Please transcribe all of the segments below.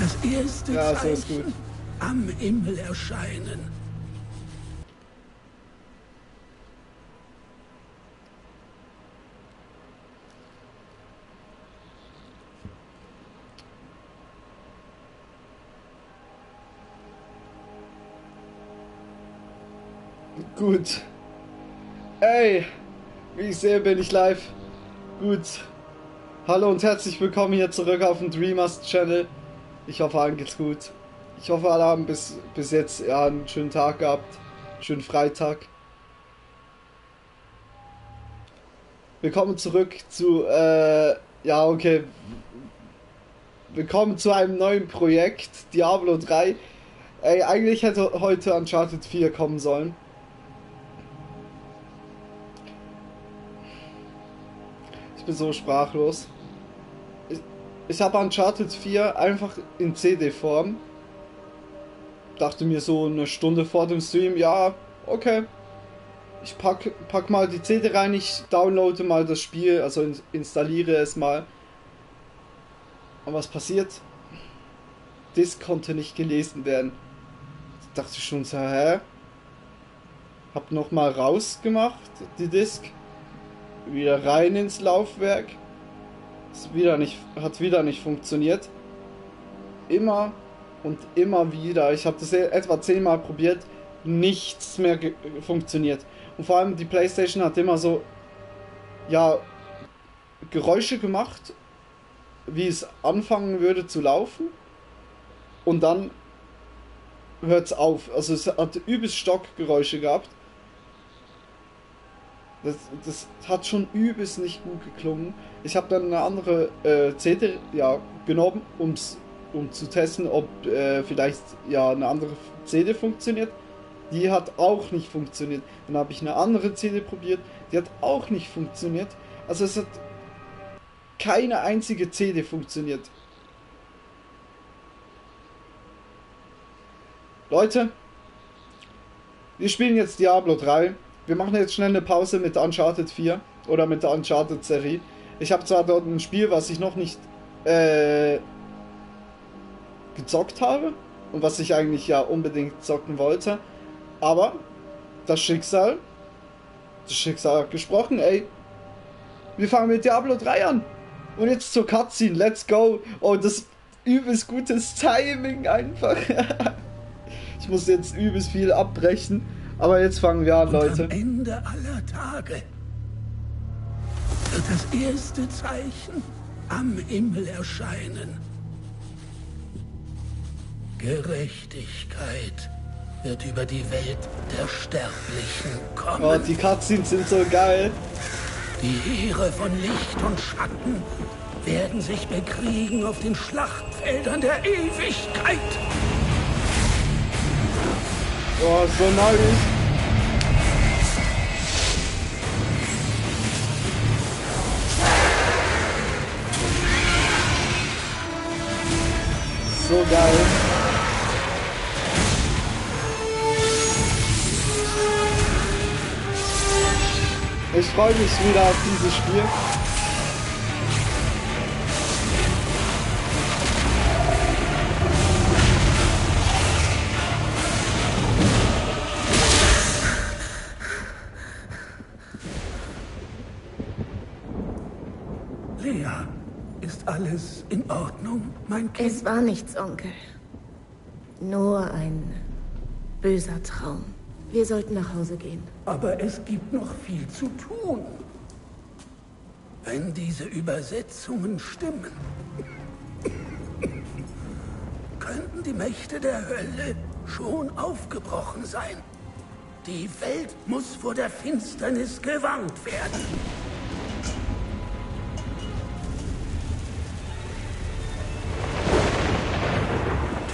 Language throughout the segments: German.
das erste Ja, so Zeichen am Himmel erscheinen. Gut. Ey, wie ich sehe, bin ich live. Gut. Hallo und herzlich willkommen hier zurück auf dem Dreamers Channel. Ich hoffe, allen geht's gut. Ich hoffe, alle haben bis, bis jetzt ja, einen schönen Tag gehabt. Schönen Freitag. Willkommen zurück zu, äh, ja, okay. Willkommen zu einem neuen Projekt, Diablo 3. Ey, eigentlich hätte heute Uncharted 4 kommen sollen. Ich bin so sprachlos. Ich, habe Uncharted 4 einfach in CD-Form. Dachte mir so eine Stunde vor dem Stream, ja, okay. Ich pack, pack mal die CD rein, ich downloade mal das Spiel, also in, installiere es mal. Und was passiert? Disk konnte nicht gelesen werden. Ich dachte schon so, hä? Hab nochmal rausgemacht, die Disk wieder rein ins Laufwerk. Ist wieder nicht, hat wieder nicht funktioniert. Immer und immer wieder. Ich habe das e- etwa zehnmal probiert. Nichts mehr funktioniert. Und vor allem die PlayStation hat immer so, ja, Geräusche gemacht, wie es anfangen würde zu laufen. Und dann hört es auf. Also es hat übelst Stockgeräusche gehabt. Das, das hat schon übelst nicht gut geklungen. Ich habe dann eine andere äh, CD ja, genommen, um's, um zu testen, ob äh, vielleicht ja eine andere CD funktioniert. Die hat auch nicht funktioniert. Dann habe ich eine andere CD probiert, die hat auch nicht funktioniert. Also es hat keine einzige CD funktioniert. Leute, wir spielen jetzt Diablo 3. Wir machen jetzt schnell eine Pause mit Uncharted 4 oder mit der Uncharted Serie. Ich habe zwar dort ein Spiel, was ich noch nicht äh, gezockt habe und was ich eigentlich ja unbedingt zocken wollte, aber das Schicksal, das Schicksal hat gesprochen, ey. Wir fangen mit Diablo 3 an. Und jetzt zur Cutscene, let's go. Oh, das übelst gutes Timing einfach. ich muss jetzt übelst viel abbrechen. Aber jetzt fangen wir an, Und Leute. am Ende aller Tage wird das erste Zeichen am Himmel erscheinen. Gerechtigkeit wird über die Welt der Sterblichen kommen. Oh, die Cutscenes sind so geil. Die Heere von Licht und Schatten werden sich bekriegen auf den Schlachtfeldern der Ewigkeit. Oh, so nice. So geil. Ich freue mich wieder auf dieses Spiel. Alles in Ordnung, mein Kind? Es war nichts, Onkel. Nur ein böser Traum. Wir sollten nach Hause gehen. Aber es gibt noch viel zu tun. Wenn diese Übersetzungen stimmen, könnten die Mächte der Hölle schon aufgebrochen sein. Die Welt muss vor der Finsternis gewarnt werden.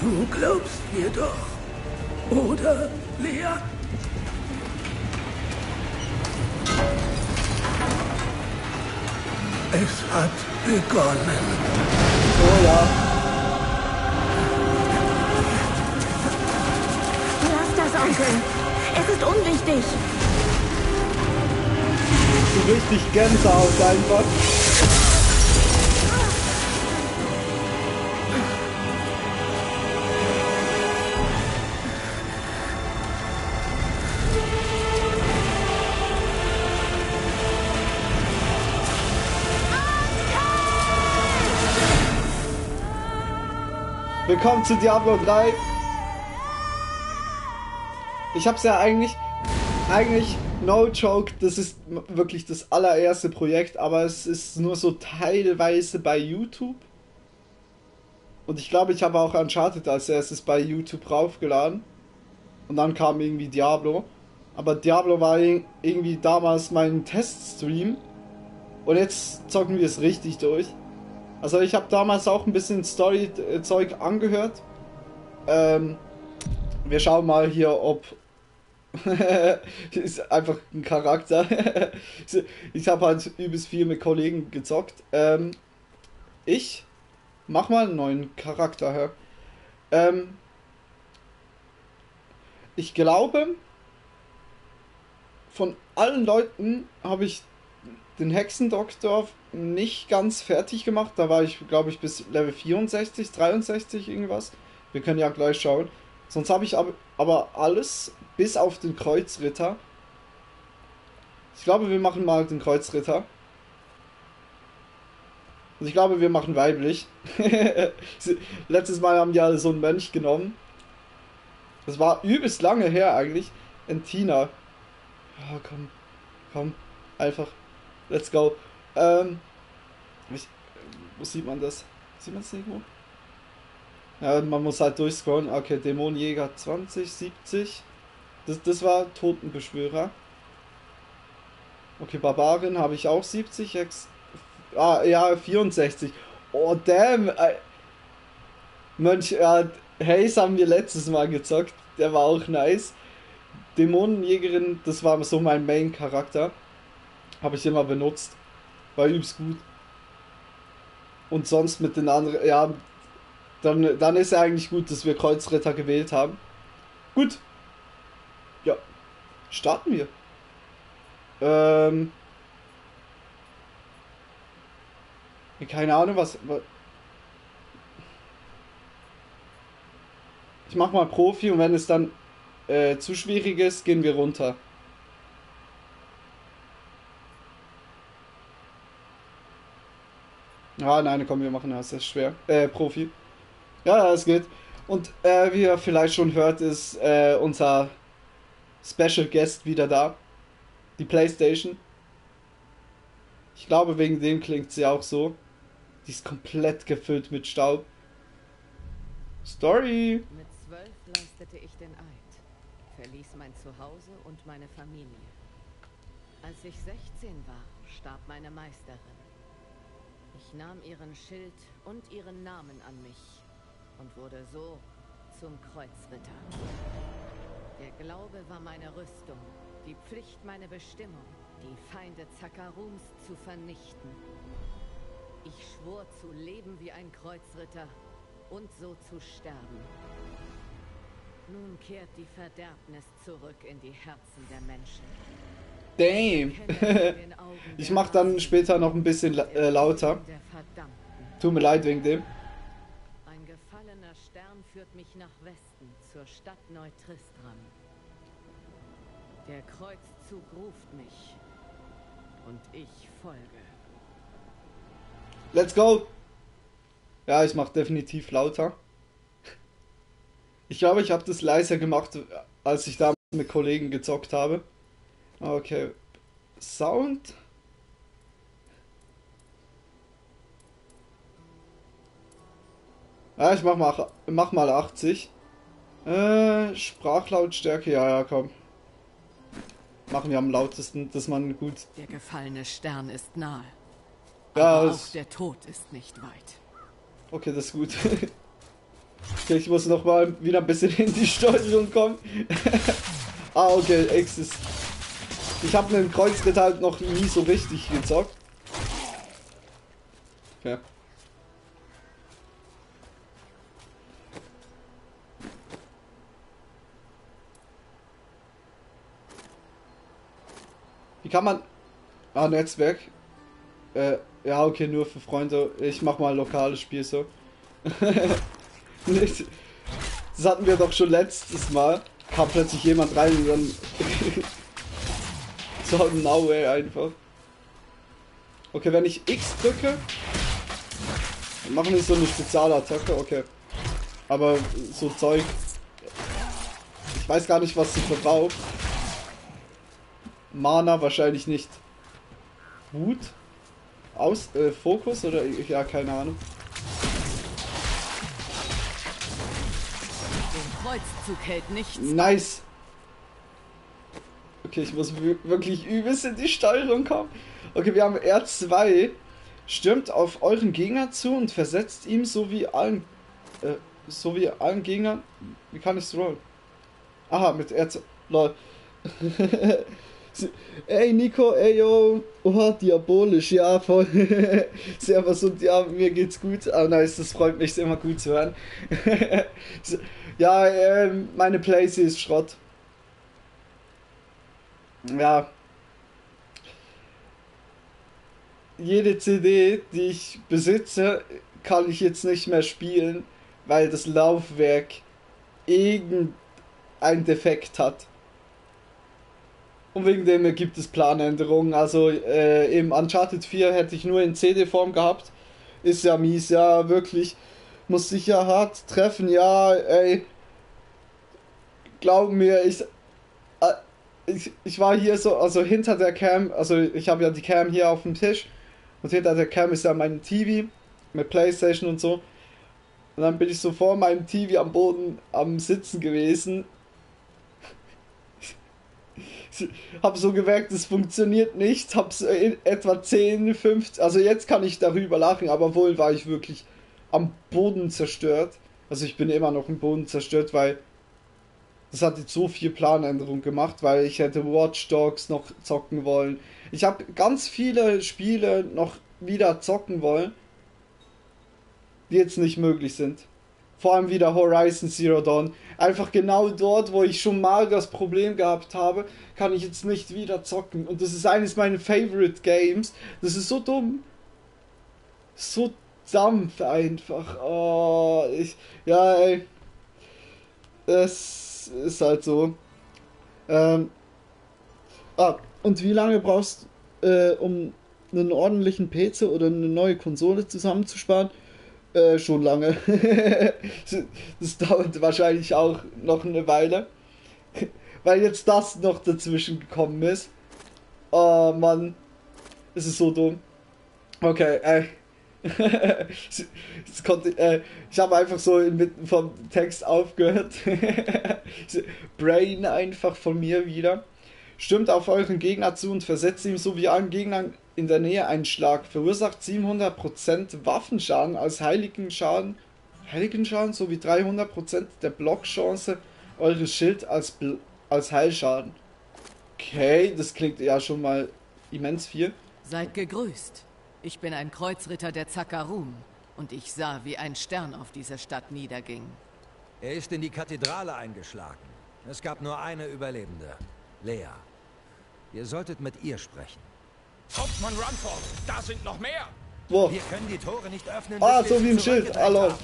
Du glaubst mir doch, oder, Lea? Es hat begonnen. Oh ja. Lass das, Onkel. Es ist unwichtig. So richtig Gänsehaut einfach. Willkommen zu Diablo 3. Ich hab's ja eigentlich, eigentlich, no joke, das ist wirklich das allererste Projekt, aber es ist nur so teilweise bei YouTube. Und ich glaube, ich habe auch Uncharted als erstes bei YouTube raufgeladen. Und dann kam irgendwie Diablo. Aber Diablo war irgendwie damals mein Teststream. Und jetzt zocken wir es richtig durch. Also ich habe damals auch ein bisschen Story-Zeug angehört. Ähm, wir schauen mal hier, ob... ist einfach ein Charakter. ich habe halt übelst viel mit Kollegen gezockt. Ähm, ich mach mal einen neuen Charakter her. Ähm, ich glaube, von allen Leuten habe ich den Hexendoktor nicht ganz fertig gemacht. Da war ich, glaube ich, bis Level 64, 63 irgendwas. Wir können ja gleich schauen. Sonst habe ich aber alles bis auf den Kreuzritter. Ich glaube, wir machen mal den Kreuzritter. Und ich glaube, wir machen weiblich. Letztes Mal haben die alle so einen Mönch genommen. Das war übelst lange her eigentlich. Entina. Ja, komm. Komm. Einfach. Let's go. Ähm, ich, wo sieht man das? Sieht man es irgendwo? Ja, man muss halt durchscrollen. Okay, Dämonenjäger 20, 70. Das, das war Totenbeschwörer. Okay, Barbarin habe ich auch 70. Ex ah, ja, 64. Oh, damn. Mönch, ja, Haze haben wir letztes Mal gezockt. Der war auch nice. Dämonenjägerin, das war so mein Main-Charakter. Habe ich immer benutzt. War übelst gut. Und sonst mit den anderen, ja, dann, dann ist ja eigentlich gut, dass wir Kreuzritter gewählt haben. Gut. Ja. Starten wir. Ähm. Keine Ahnung, was. Ich mach mal Profi und wenn es dann äh, zu schwierig ist, gehen wir runter. Ah, nein, komm, wir machen das. Das ist schwer. Äh, Profi. Ja, es geht. Und äh, wie ihr vielleicht schon hört, ist äh, unser Special Guest wieder da. Die Playstation. Ich glaube, wegen dem klingt sie auch so. Die ist komplett gefüllt mit Staub. Story. Mit zwölf leistete ich den Eid, verließ mein Zuhause und meine Familie. Als ich 16 war, starb meine Meisterin. Ich nahm ihren Schild und ihren Namen an mich und wurde so zum Kreuzritter. Der Glaube war meine Rüstung, die Pflicht meine Bestimmung, die Feinde Zakarums zu vernichten. Ich schwor zu leben wie ein Kreuzritter und so zu sterben. Nun kehrt die Verderbnis zurück in die Herzen der Menschen. Damn. ich mach dann später noch ein bisschen äh, lauter. Tut mir leid wegen dem. Ein gefallener Stern führt mich nach Westen zur Stadt Neutristram. Der Kreuzzug ruft mich und ich folge. Let's go! Ja, ich mach definitiv lauter. Ich glaube, ich habe das leiser gemacht, als ich damals mit Kollegen gezockt habe. Okay. Sound. Ja, ich mach mal, mach mal 80. Äh, Sprachlautstärke, ja, ja, komm. Machen wir am lautesten, dass man gut. Der gefallene Stern ist nahe. Ja, Aber auch der Tod ist nicht weit. Okay, das ist gut. okay, ich muss noch mal wieder ein bisschen in die Steuerung kommen. ah, okay, X ist ich habe einen Kreuzritter halt noch nie so richtig gezockt. Ja. Wie kann man... Ah, Netzwerk. Äh, ja, okay, nur für Freunde. Ich mach mal lokales Spiel so. das hatten wir doch schon letztes Mal. Kam plötzlich jemand rein und dann So no way einfach. Okay, wenn ich X drücke, dann machen wir so eine Spezialattacke, okay. Aber so Zeug. Ich weiß gar nicht, was sie verbraucht. Mana wahrscheinlich nicht. Wut? Aus, äh, Fokus oder ja, keine Ahnung. Den Kreuzzug hält nichts. Nice. Okay, ich muss wir- wirklich übelst in die Steuerung kommen. Okay, wir haben R2. Stürmt auf euren Gegner zu und versetzt ihm so wie allen, äh, so wie allen Gegnern. Wie kann ich's rollen? Aha, mit R2. Lol. ey Nico, ey yo, oha, diabolisch, ja, voll. Servus und ja, mir geht's gut. Ah, nice, das freut mich, ist immer gut zu hören. ja, ähm, meine Place ist Schrott. Ja. Jede CD, die ich besitze, kann ich jetzt nicht mehr spielen, weil das Laufwerk irgendein Defekt hat. Und wegen dem gibt es Planänderungen. Also äh, im Uncharted 4 hätte ich nur in CD-Form gehabt. Ist ja mies, ja, wirklich. Muss sich ja hart treffen, ja, ey. Glaub mir, ich, ich, ich war hier so, also hinter der Cam, also ich habe ja die Cam hier auf dem Tisch. Und hinter der Cam ist ja mein TV mit Playstation und so. Und dann bin ich so vor meinem TV am Boden am Sitzen gewesen hab so gemerkt, es funktioniert nicht, hab so in etwa 10, 15, also jetzt kann ich darüber lachen, aber wohl war ich wirklich am Boden zerstört. Also ich bin immer noch im Boden zerstört, weil das hat jetzt so viel Planänderung gemacht, weil ich hätte Watch Dogs noch zocken wollen. Ich habe ganz viele Spiele noch wieder zocken wollen, die jetzt nicht möglich sind. Vor allem wieder Horizon Zero Dawn. Einfach genau dort, wo ich schon mal das Problem gehabt habe, kann ich jetzt nicht wieder zocken. Und das ist eines meiner Favorite Games. Das ist so dumm. So dampf einfach. Oh, ich. Ja, ey. Es ist halt so. Ähm. Ah, und wie lange brauchst du, äh, um einen ordentlichen PC oder eine neue Konsole zusammenzusparen? Äh, schon lange. das dauert wahrscheinlich auch noch eine Weile. Weil jetzt das noch dazwischen gekommen ist. Oh Mann. Es ist so dumm. Okay, äh. Das konnte, äh, ich habe einfach so inmitten vom Text aufgehört. Brain einfach von mir wieder. Stürmt auf euren Gegner zu und versetzt ihm so wie allen Gegnern in der Nähe einen Schlag. Verursacht 700% Waffenschaden als heiligen Schaden. Heiligen Schaden sowie 300% der Blockchance eures Schild als, Bl als Heilschaden. Okay, das klingt ja schon mal immens viel. Seid gegrüßt. Ich bin ein Kreuzritter der Zakarum und ich sah, wie ein Stern auf diese Stadt niederging. Er ist in die Kathedrale eingeschlagen. Es gab nur eine Überlebende. Lea. Ihr solltet mit ihr sprechen. Hauptmann Runford, da sind noch mehr! Boah. Wir können die Tore nicht öffnen. Ah, so wie im Schild. Hallo.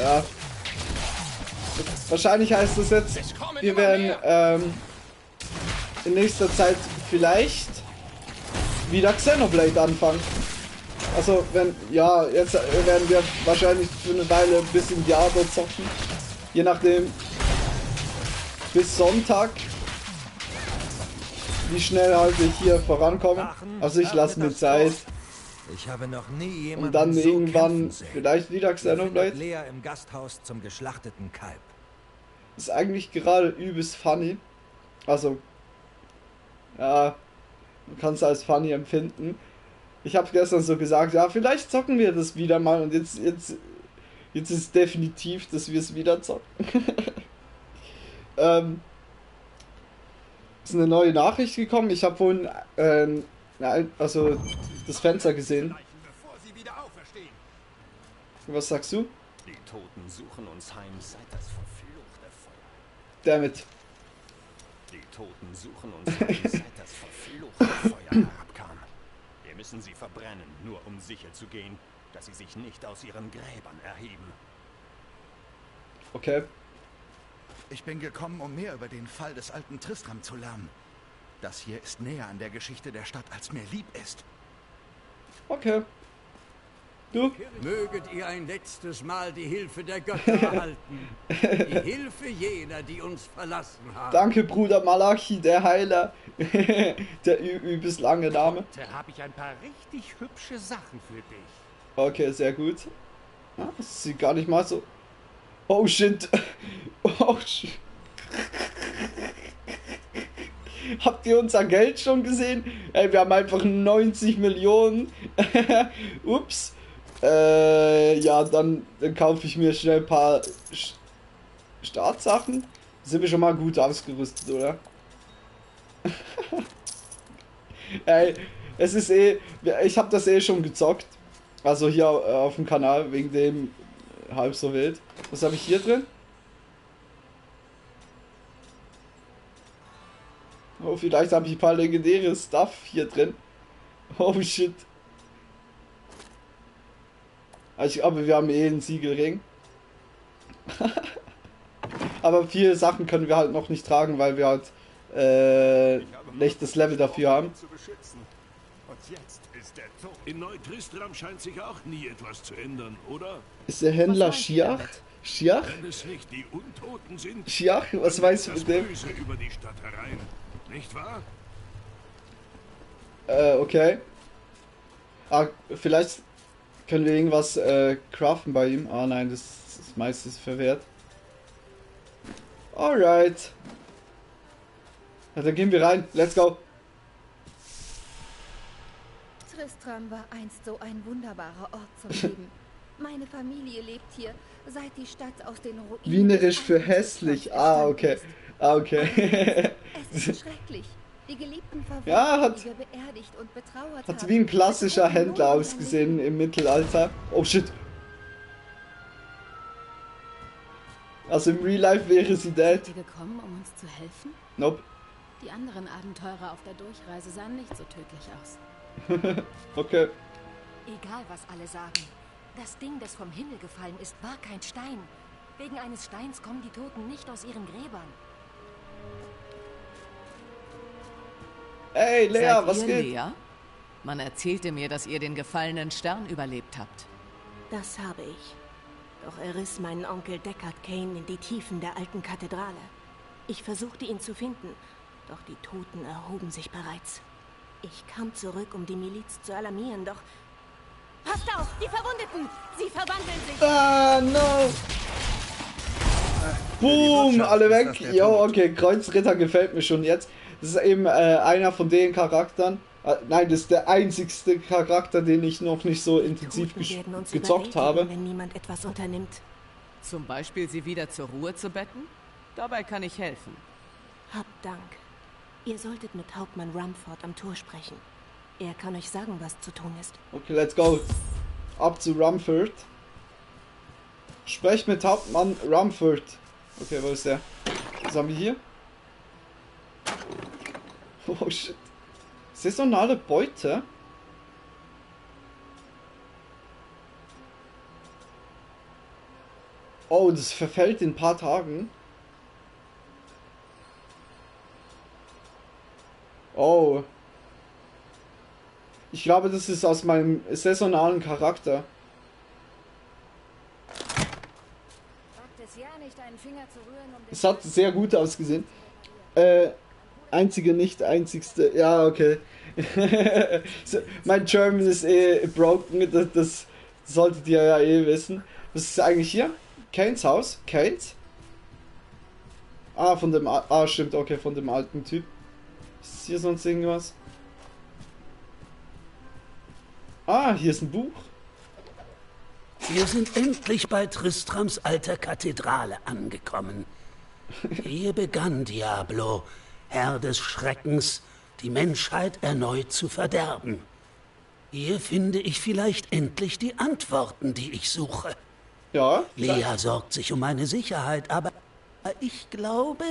Ja. Wahrscheinlich heißt jetzt, Es kommen wir werden ähm, in nächster Zeit vielleicht wieder Xenoblade anfangen. Also wenn, ja, jetzt werden wir wahrscheinlich für eine Weile ein bisschen Diablo zocken. Je nachdem. Bis Sonntag. Wie schnell halt wir hier vorankommen. Also ich lasse mir Zeit. Ich habe noch nie jemanden Und dann so irgendwann vielleicht wieder Xenoblade. Lea im Gasthaus zum geschlachteten Kalb. ist eigentlich gerade übelst funny. Also, ja, man kann es als funny empfinden. Ich habe gestern so gesagt, ja, vielleicht zocken wir das wieder mal und jetzt, jetzt, jetzt ist definitiv, dass wir es wieder zocken. ähm, ist eine neue Nachricht gekommen. Ich habe vorhin, ähm, also das Fenster gesehen. Was sagst du? Die Toten suchen uns heim seit das verfluchte Feuer. Damit. Toten suchen uns seit das verfluchte Feuer herabkam. Wir müssen sie verbrennen, nur um sicher zu gehen, dass sie sich nicht aus ihren Gräbern erheben. Okay. Ich bin gekommen, um mehr über den Fall des alten Tristram zu lernen. Das hier ist näher an der Geschichte der Stadt, als mir lieb ist. Okay. Du? Möget ihr ein letztes Mal die Hilfe der Götter erhalten. Die Hilfe jener, die uns verlassen haben. Danke, Bruder Malachi, der Heiler. der übelst lange Name. Da habe ich ein paar richtig hübsche Sachen für dich. Okay, sehr gut. Ah, das sieht gar nicht mal so. Oh shit. Oh shit. Habt ihr unser Geld schon gesehen? Ey, wir haben einfach 90 Millionen. Ups. Äh, ja, dann, dann kaufe ich mir schnell ein paar Sch Startsachen. Sind wir schon mal gut ausgerüstet, oder? Ey, es ist eh. Ich habe das eh schon gezockt. Also hier äh, auf dem Kanal, wegen dem äh, halb so wild. Was habe ich hier drin? Oh, vielleicht habe ich ein paar legendäre Stuff hier drin. Oh shit. Also ich glaube, wir haben eh einen Siegelring. Aber viele Sachen können wir halt noch nicht tragen, weil wir halt äh, nicht das Level dafür haben. In Neutristram scheint sich auch nie etwas zu ändern, oder? Ist der Händler Schiach? Schiach? Wenn es nicht die Untoten sind, Schiach? Was weißt du mit dem? Böse über die Stadt herein. Nicht wahr? Äh, okay. Ah, vielleicht können wir irgendwas äh, craften bei ihm. Ah nein, das ist meistens verwehrt. Alright. Ja, dann gehen wir rein. Let's go. Tristram war einst so ein wunderbarer Ort zum Leben. Meine Familie lebt hier, seit die Stadt aus den Ruinen... Wienerisch für hässlich. Ah, okay. ist. Ah, okay. Es ist schrecklich. Die geliebten Verwandten, Ja, hat- die wir beerdigt und betrauert Hat haben, wie ein klassischer Händler ausgesehen im Mittelalter. Oh shit. Also im Real Life wäre sie dead. Ihr gekommen, um uns zu helfen? Nope. Die anderen Abenteurer auf der Durchreise sahen nicht so tödlich aus. Okay. Egal, was alle sagen. Das Ding, das vom Himmel gefallen ist, war kein Stein. Wegen eines Steins kommen die Toten nicht aus ihren Gräbern. Ey, Lea, Seid was ihr geht? Lea? Man erzählte mir, dass ihr den gefallenen Stern überlebt habt. Das habe ich. Doch er riss meinen Onkel Deckard Kane in die Tiefen der alten Kathedrale. Ich versuchte ihn zu finden, doch die Toten erhoben sich bereits. Ich kam zurück, um die Miliz zu alarmieren, doch... Passt auf, die Verwundeten! Sie verwandeln sich! Ah, no. Boom, alle weg. Jo, okay, Kreuzritter gefällt mir schon jetzt. Das ist eben äh, einer von den Charakteren. Äh, nein, das ist der einzigste Charakter, den ich noch nicht so intensiv uns gezockt habe. wenn niemand etwas unternimmt. Zum Beispiel sie wieder zur Ruhe zu betten? Dabei kann ich helfen. Habt Dank. Ihr solltet mit Hauptmann Rumford am Tor sprechen. Er kann euch sagen, was zu tun ist. Okay, let's go. Ab zu Rumford. Sprecht mit Hauptmann Rumford. Okay, wo ist der? Was haben wir hier? Oh shit. Saisonale Beute? Oh, das verfällt in ein paar Tagen. Oh. Ich glaube, das ist aus meinem saisonalen Charakter. Es hat sehr gut ausgesehen. Äh, einzige, nicht einzigste. Ja, okay. so, mein German ist eh broken, das, das solltet ihr ja eh wissen. Was ist eigentlich hier? Kanes Haus? Kanes? Ah, von dem. Ah, stimmt, okay, von dem alten Typ. Ist hier sonst irgendwas? Ah, hier ist ein Buch. Wir sind endlich bei Tristrams alter Kathedrale angekommen. Hier begann Diablo, Herr des Schreckens, die Menschheit erneut zu verderben. Hier finde ich vielleicht endlich die Antworten, die ich suche. Ja. Lea sorgt sich um meine Sicherheit, aber ich glaube,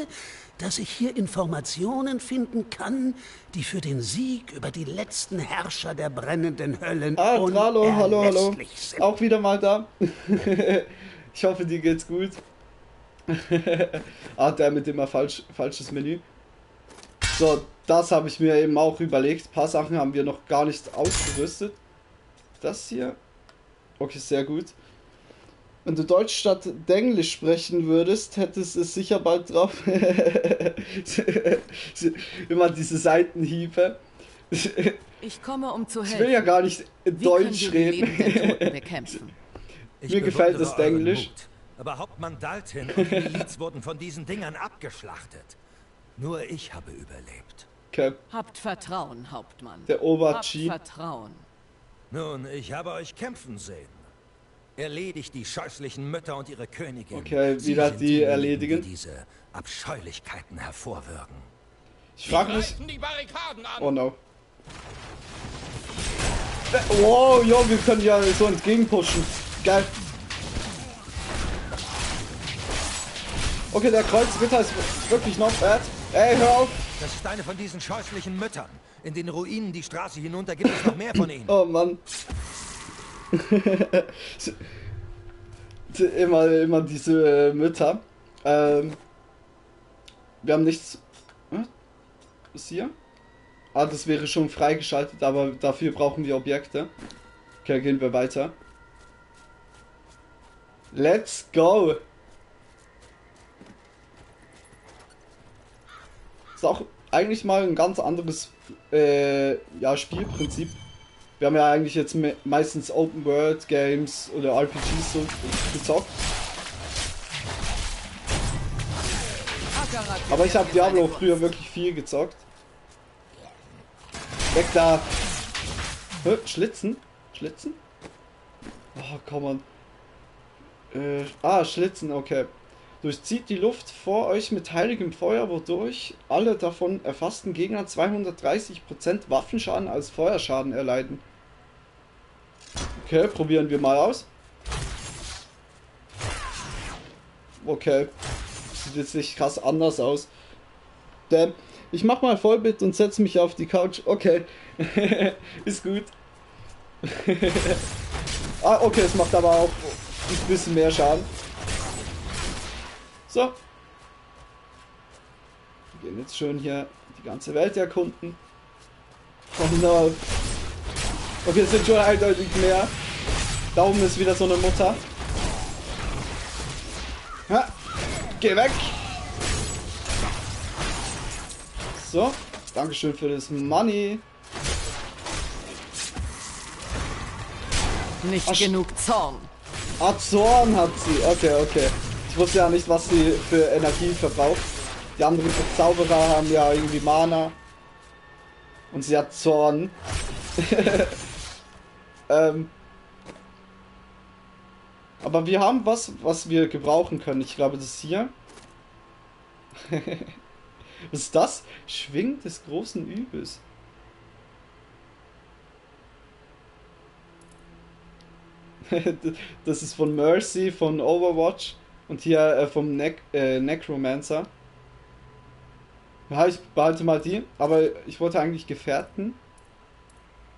dass ich hier Informationen finden kann, die für den Sieg über die letzten Herrscher der brennenden Höllen Ah, hallo, hallo, hallo. sind. Auch wieder mal da. ich hoffe, dir geht's gut. ah, der mit dem falsch, falsches Menü. So, das habe ich mir eben auch überlegt. Ein paar Sachen haben wir noch gar nicht ausgerüstet. Das hier. Okay, sehr gut. Wenn du Deutsch statt Englisch sprechen würdest, hättest du es sicher bald drauf. Immer diese Seitenhiebe. Ich komme, um zu Ich helfen. will ja gar nicht in Wie Deutsch reden. Ich Mir gefällt das Englisch. Mut. Aber Hauptmann Dalton und die Miliz wurden von diesen Dingern abgeschlachtet. Nur ich habe überlebt. Okay. Habt Vertrauen, Hauptmann. Der Oberchi. Habt Vertrauen. Nun, ich habe euch kämpfen sehen. Erledigt die scheußlichen Mütter und ihre Königin. Okay, wieder die diejenigen, erledigen. Die diese Abscheulichkeiten hervorwirken. Ich frage mich. die Barrikaden an! Oh no. Äh, Wow, jo, wir können ja so entgegenpushen. Geil. Okay, der Kreuzritter ist wirklich noch bad. Ey, hör auf. Das ist eine von diesen scheußlichen Müttern. In den Ruinen die Straße hinunter gibt es noch mehr von ihnen. Oh Mann. immer, immer diese äh, Mütter. Ähm, wir haben nichts. Hm? Was ist hier? Ah, das wäre schon freigeschaltet, aber dafür brauchen wir Objekte. Okay, gehen wir weiter. Let's go! Ist auch eigentlich mal ein ganz anderes äh, ja, Spielprinzip. Wir haben ja eigentlich jetzt me meistens Open World Games oder RPGs so gezockt. Aber ich habe Diablo früher wirklich viel gezockt. Weg da! Hä? Schlitzen? Schlitzen? Oh, komm on. Äh, ah, Schlitzen, okay. Durchzieht die Luft vor euch mit heiligem Feuer, wodurch alle davon erfassten Gegner 230% Waffenschaden als Feuerschaden erleiden. Okay, probieren wir mal aus. Okay. Sieht jetzt nicht krass anders aus. Damn. Ich mach mal Vollbit und setze mich auf die Couch. Okay. Ist gut. ah, okay, es macht aber auch ein bisschen mehr Schaden. So. Wir gehen jetzt schön hier die ganze Welt erkunden. Oh no. Okay, es sind schon eindeutig mehr. Da oben ist wieder so eine Mutter. Ha. Geh weg! So, Dankeschön für das Money. Nicht Ach, genug Zorn. Ah, Zorn hat sie. Okay, okay. Ich wusste ja nicht, was sie für Energie verbraucht. Die anderen Zauberer haben ja irgendwie Mana. Und sie hat Zorn. ähm. Aber wir haben was, was wir gebrauchen können. Ich glaube, das hier. was ist das? Schwing des großen Übels. das ist von Mercy, von Overwatch und hier äh, vom ne äh, Necromancer. Ja, ich behalte mal die, aber ich wollte eigentlich Gefährten,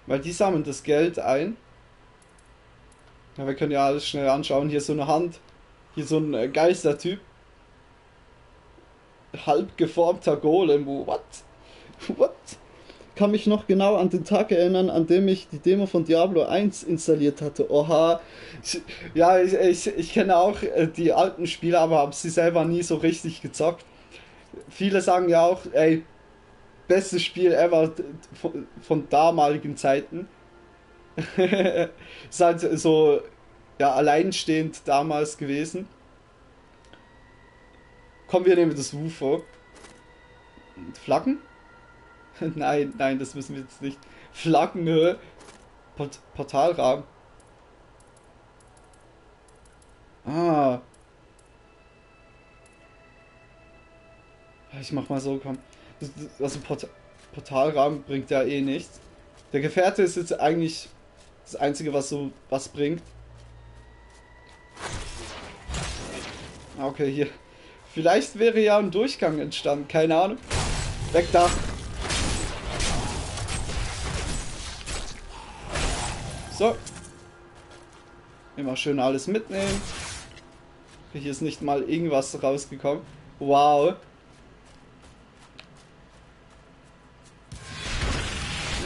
weil die sammeln das Geld ein. Ja, wir können ja alles schnell anschauen. Hier so eine Hand, hier so ein äh, Geistertyp. Halb geformter Golem, what? What? Kann mich noch genau an den Tag erinnern, an dem ich die Demo von Diablo 1 installiert hatte. Oha. Ja, ich, ich, ich kenne auch äh, die alten Spiele, aber habe sie selber nie so richtig gezockt. Viele sagen ja auch, ey, bestes Spiel ever von, von damaligen Zeiten. ist halt so, ja, alleinstehend damals gewesen. Kommen wir nehmen das UFO. Flaggen? nein, nein, das müssen wir jetzt nicht. Flaggenhöhe. Port Portalrahmen. Ah. Ich mach mal so, komm. Also Port Portalrahmen bringt ja eh nichts. Der Gefährte ist jetzt eigentlich das Einzige, was so was bringt. Ah, Okay, hier. Vielleicht wäre ja ein Durchgang entstanden, keine Ahnung. Weg da. So. Immer schön alles mitnehmen. Hier ist nicht mal irgendwas rausgekommen. Wow.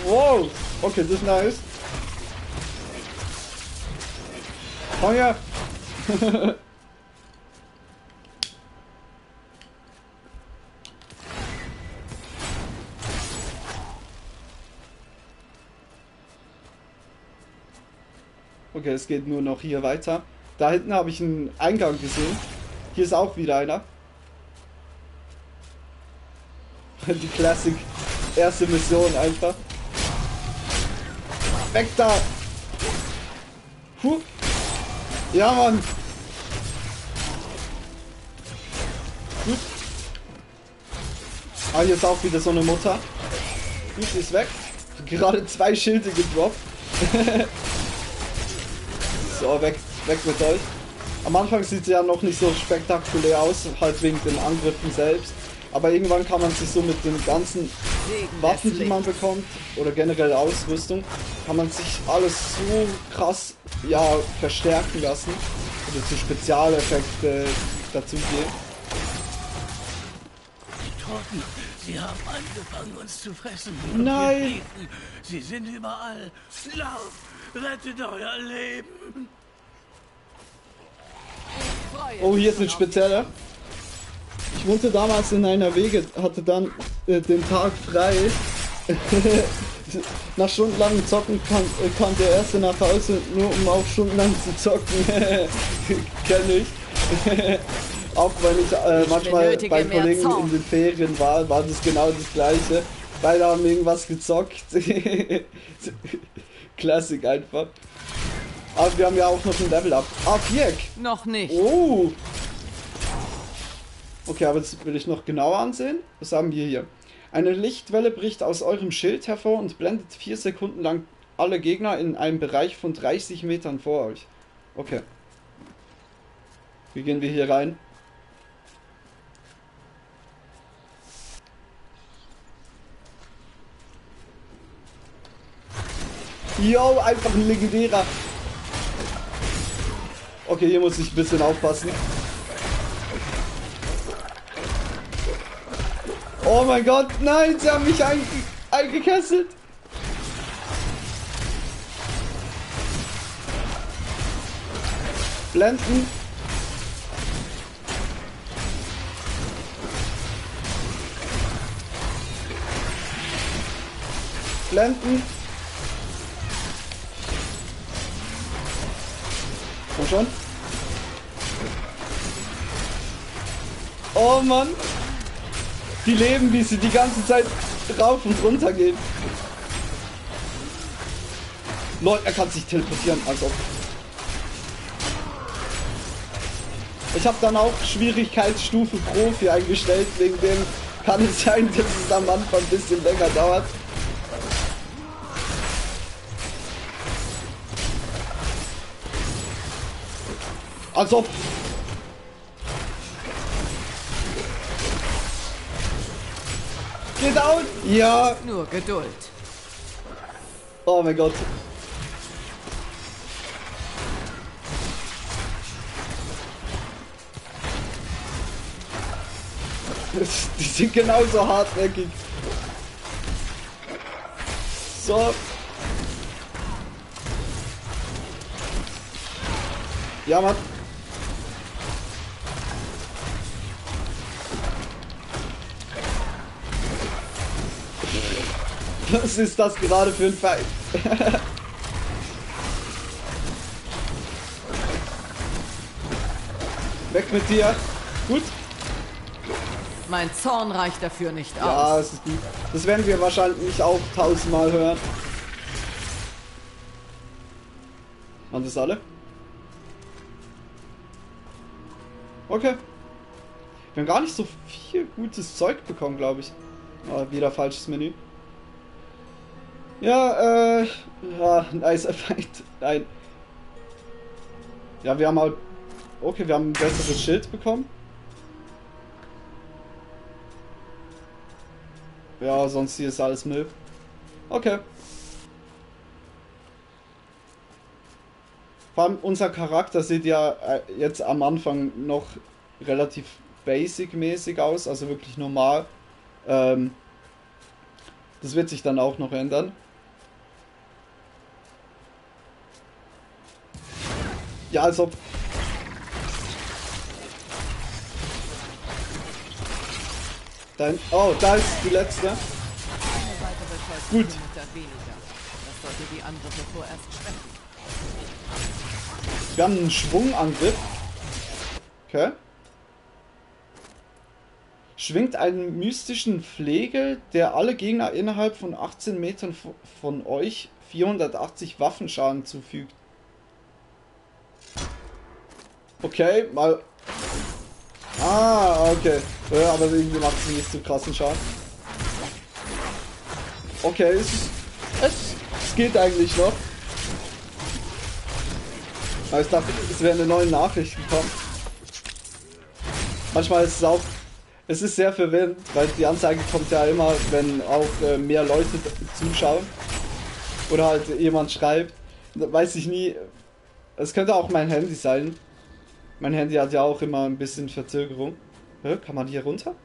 Wow. Okay, das ist nice. Feuer! Okay, es geht nur noch hier weiter. Da hinten habe ich einen Eingang gesehen. Hier ist auch wieder einer. Die Classic erste Mission einfach. Weg da! Puh. Ja, Mann! Gut. Ah, hier ist auch wieder so eine Mutter. Gut, sie ist weg. Gerade zwei Schilde gedroppt. so, weg, weg mit euch. Am Anfang sieht sie ja noch nicht so spektakulär aus, halt wegen den Angriffen selbst. Aber irgendwann kann man sich so mit den ganzen Waffen, die man bekommt, oder generell Ausrüstung, kann man sich alles so krass ja, verstärken lassen. Oder zu Spezialeffekte dazugehen. Die Toten, sie haben angefangen uns zu fressen. Nein. Sie sind überall. Lauf, rettet euer Leben. Oh, hier ist ein spezieller. Ich wohnte damals in einer Wege, hatte dann äh, den Tag frei. Nach stundenlangem Zocken kam, äh, kam der erste nach Hause, nur um auch stundenlang zu zocken. Kenn ich. auch wenn ich äh, manchmal benötige bei Kollegen in den Ferien war, war das genau das gleiche. Beide haben irgendwas gezockt. Klassik einfach. Aber wir haben ja auch noch ein Level Up. Ah, Viereck. Noch nicht. Oh. Okay, aber das will ich noch genauer ansehen. Was haben wir hier? Eine Lichtwelle bricht aus eurem Schild hervor und blendet vier Sekunden lang alle Gegner in einem Bereich von 30 Metern vor euch. Okay. Wie gehen wir hier rein? Yo, einfach ein legendärer. Okay, hier muss ich ein bisschen aufpassen. Oh mein Gott, nein, sie haben mich einge eingekesselt. Blenden. Blenden. Komm schon. Oh Mann. Die leben, wie sie die ganze Zeit rauf und runter gehen. Leute, er kann sich teleportieren, also. Ich habe dann auch Schwierigkeitsstufe Profi eingestellt, wegen dem kann es sein, dass es am Anfang ein bisschen länger dauert. Also. Geht out! Ja! Nur Geduld. Oh mein Gott. Die sind genauso hartnäckig. So. Ja, Mann. Was ist das gerade für ein Fight? Weg mit dir. Gut. Mein Zorn reicht dafür nicht Ja, aus. es ist gut. Das werden wir wahrscheinlich auch tausendmal hören. Waren das alle? Okay. Wir haben gar nicht so viel gutes Zeug bekommen, glaube ich. Ah, wieder falsches Menü. Ja, äh. Ja, nice Fight. Nein. Ja, wir haben halt. Okay, wir haben ein besseres Schild bekommen. Ja, sonst hier ist alles Müll. Okay. Vor allem unser Charakter sieht ja äh, jetzt am Anfang noch relativ basic-mäßig aus, also wirklich normal. Ähm, das wird sich dann auch noch ändern. Ja, als ob. Dein. Oh, da ist die letzte. Eine weitere Gut. Mutter weniger. Das sollte die Angriffe vorerst schwächen. Wir haben einen Schwungangriff. Okay. Schwingt einen mystischen Flegel, der alle Gegner innerhalb von 18 Metern von euch 480 Waffenschaden zufügt. Okay, mal. Ah, okay. Ja, aber irgendwie macht es nicht so krassen Schaden. Okay, es, es, es geht eigentlich noch. Aber ich dachte, es wäre eine neue Nachricht gekommen. Manchmal ist es auch. Es ist sehr verwirrend, weil die Anzeige kommt ja immer, wenn auch äh, mehr Leute zuschauen. Oder halt jemand schreibt. Weiß ich nie. Es könnte auch mein Handy sein. Mein Handy hat ja auch immer ein bisschen Verzögerung. Hä? Kann man hier runter?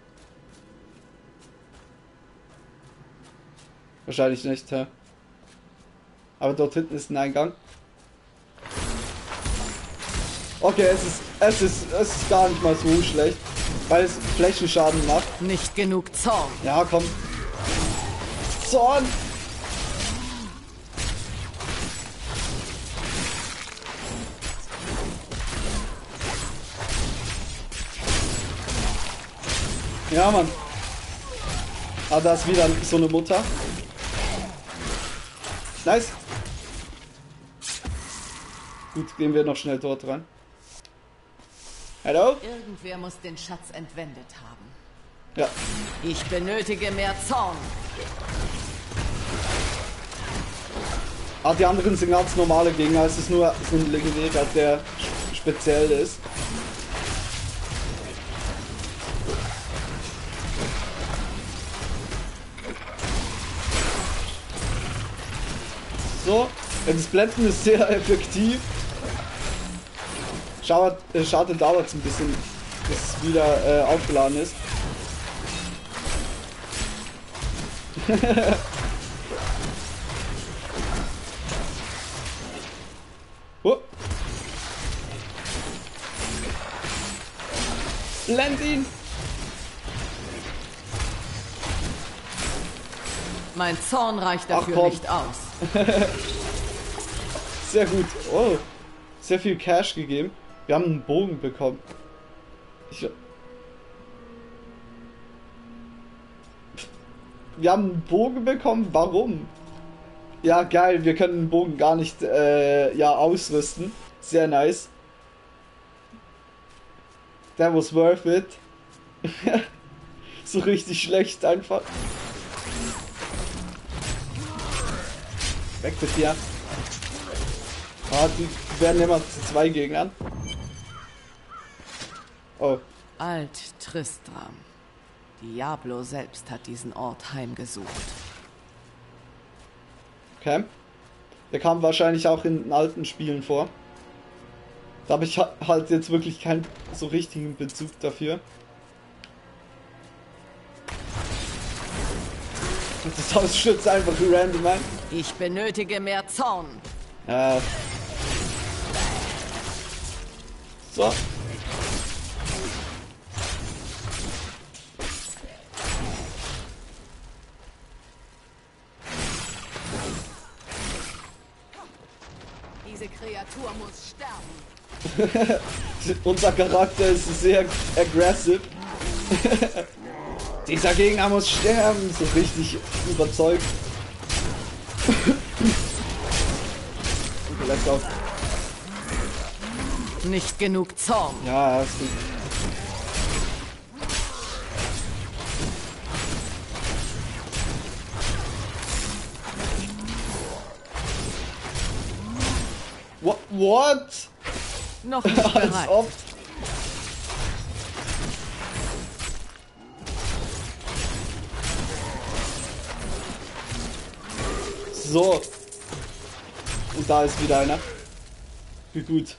Wahrscheinlich nicht, hä? Aber dort hinten ist ein Eingang. Okay, es ist, es ist, es ist gar nicht mal so schlecht, weil es Flächenschaden macht. Nicht genug Zorn. Ja, komm. Zorn! Ja, Mann. Ah, da ist wieder so eine Mutter. Nice. Gut, gehen wir noch schnell dort rein. Hallo? Irgendwer muss den Schatz entwendet haben. Ja. Ich benötige mehr Zorn. Ah, die anderen sind ganz normale Gegner. Es ist nur so ein Legendärer, der speziell ist. Das Blenden ist sehr effektiv. Schade, äh, schade dauert es ein bisschen, bis es wieder äh, aufgeladen ist. oh. Blend ihn! Mein Zorn reicht Ach, dafür komm. nicht aus. Sehr gut. Oh, sehr viel Cash gegeben. Wir haben einen Bogen bekommen. Ich, wir haben einen Bogen bekommen. Warum? Ja, geil. Wir können den Bogen gar nicht äh, ja, ausrüsten. Sehr nice. That was worth it. so richtig schlecht einfach. Weg mit dir. Ah, die werden immer zu zwei Gegnern. Oh. Alt Tristram. Diablo selbst hat diesen Ort heimgesucht. Okay. Der kam wahrscheinlich auch in den alten Spielen vor. Da habe ich ha- halt jetzt wirklich keinen so richtigen Bezug dafür. Das Haus stürzt einfach random ein. Ich benötige mehr Zorn. Ja. So. Diese Kreatur muss sterben. Unser Charakter ist sehr aggressive. Dieser Gegner muss sterben. So richtig überzeugt. Okay, let's go. Nicht genug Zorn. Ja, ist gut. What? What? Noch nicht Als bereit. ob. So. Und da ist wieder einer. Wie gut.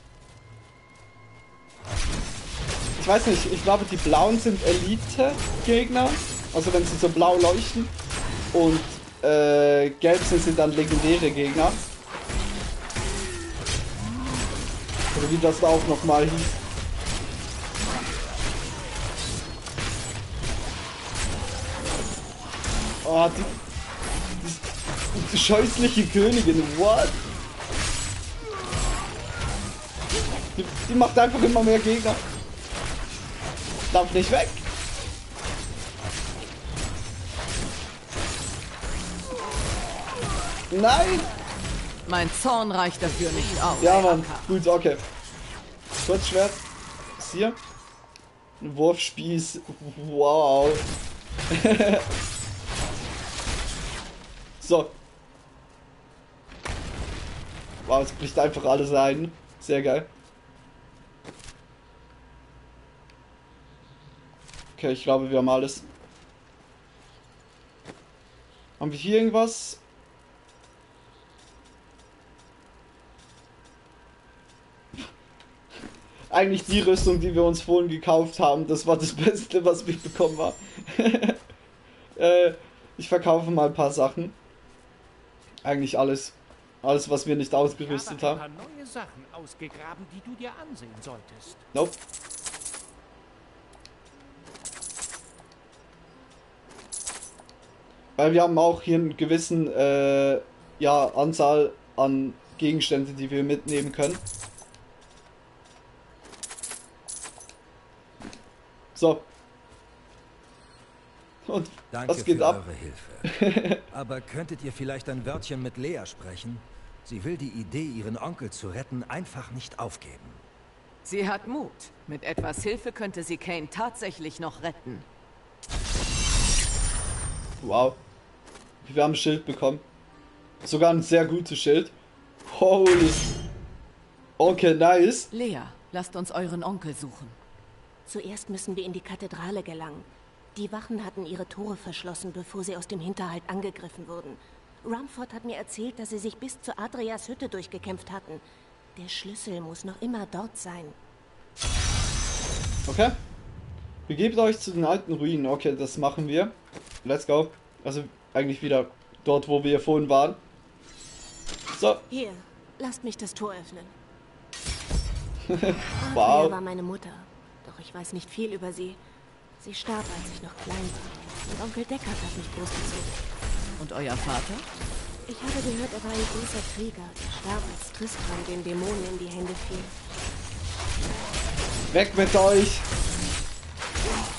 Weiß nicht, ich glaube die blauen sind Elite-Gegner. Also wenn sie so blau leuchten. Und äh, gelb sind sie dann legendäre Gegner. Oder wie das da auch nochmal hieß. Oh, die, die, die scheußliche Königin, what? Die, die macht einfach immer mehr Gegner. Darf nicht weg. Nein! Mein Zorn reicht dafür nicht aus. Ja, Mann. Gut, okay. Kurzschwert. Ist hier. Ein Wurfspieß. Wow. so. Wow, es bricht einfach alles ein. Sehr geil. Okay, ich glaube, wir haben alles. Haben wir hier irgendwas? Eigentlich die Rüstung, die wir uns vorhin gekauft haben, das war das Beste, was wir bekommen haben. äh, ich verkaufe mal ein paar Sachen. Eigentlich alles. Alles, was wir nicht ausgerüstet ich habe haben. ein paar neue Sachen ausgegraben, die du dir ansehen solltest. Nope. Weil wir haben auch hier einen gewissen äh, ja, Anzahl an Gegenstände, die wir mitnehmen können. So. Und Danke was geht für ab? eure Hilfe. Aber könntet ihr vielleicht ein Wörtchen mit Lea sprechen? Sie will die Idee, ihren Onkel zu retten, einfach nicht aufgeben. Sie hat Mut. Mit etwas Hilfe könnte sie Kane tatsächlich noch retten. Wow. Wir haben ein Schild bekommen. Sogar ein sehr gutes Schild. Holy. Okay, nice. Lea, lasst uns euren Onkel suchen. Zuerst müssen wir in die Kathedrale gelangen. Die Wachen hatten ihre Tore verschlossen, bevor sie aus dem Hinterhalt angegriffen wurden. Rumford hat mir erzählt, dass sie sich bis zu Adrias Hütte durchgekämpft hatten. Der Schlüssel muss noch immer dort sein. Okay. Begebt euch zu den alten Ruinen. Okay, das machen wir. Let's go. Also eigentlich wieder dort, wo wir vorhin waren. So. Hier, lasst mich das Tor öffnen. wow. Adria war meine Mutter. Doch ich weiß nicht viel über sie. Sie starb, als ich noch klein war. Und Onkel Deckard hat mich großgezogen. Und euer Vater? Ich habe gehört, er war ein großer Krieger, der starb, als Tristram den Dämonen in die Hände fiel. Weg mit euch.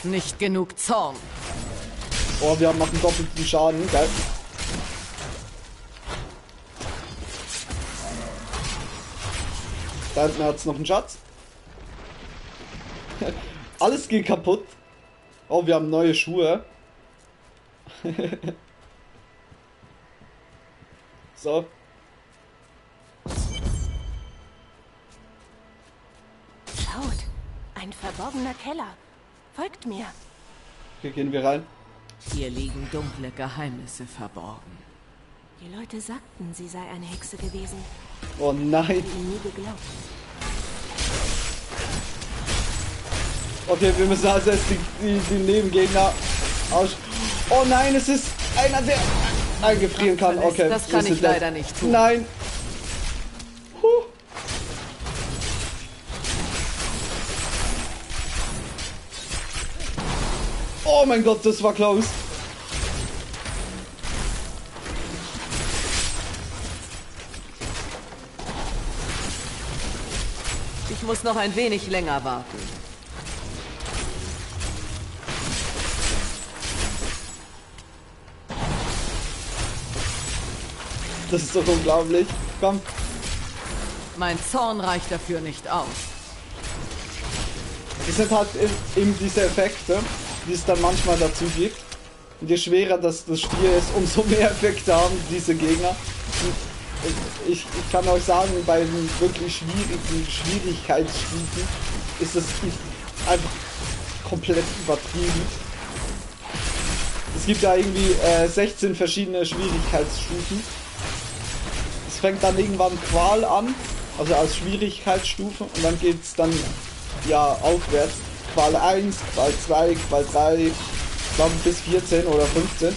Nicht genug Zorn. Oh, wir machen doppelten Schaden. Geil. Da hinten hat es noch einen Schatz. Alles geht kaputt. Oh, wir haben neue Schuhe. so. Schaut, ein verborgener Keller. Folgt mir. Hier gehen wir rein. Hier liegen dunkle Geheimnisse verborgen. Die Leute sagten, sie sei eine Hexe gewesen. Oh nein. Ich habe ihnen nie geglaubt. Okay, wir müssen also jetzt die, die, die Nebengegner aus. Oh nein, es ist einer, der eingefrieren kann. Okay, Das kann ich leider nicht tun. Nein. Huh. Oh mein Gott, das war close. Ich muss noch ein wenig länger warten. Das ist doch unglaublich. Komm. Mein Zorn reicht dafür nicht aus. Das sind halt eben diese Effekte, die es dann manchmal dazu gibt. Und je schwerer das, das Spiel ist, umso mehr Effekte haben diese Gegner. Ich, ich kann euch sagen, bei den wirklich schwierigen Schwierigkeitsstufen ist das einfach komplett übertrieben. Es gibt da irgendwie äh, 16 verschiedene Schwierigkeitsstufen. Es fängt dann irgendwann Qual an, also als Schwierigkeitsstufe, und dann geht es dann ja aufwärts. Qual 1, Qual 2, Qual 3, ich glaube bis 14 oder 15.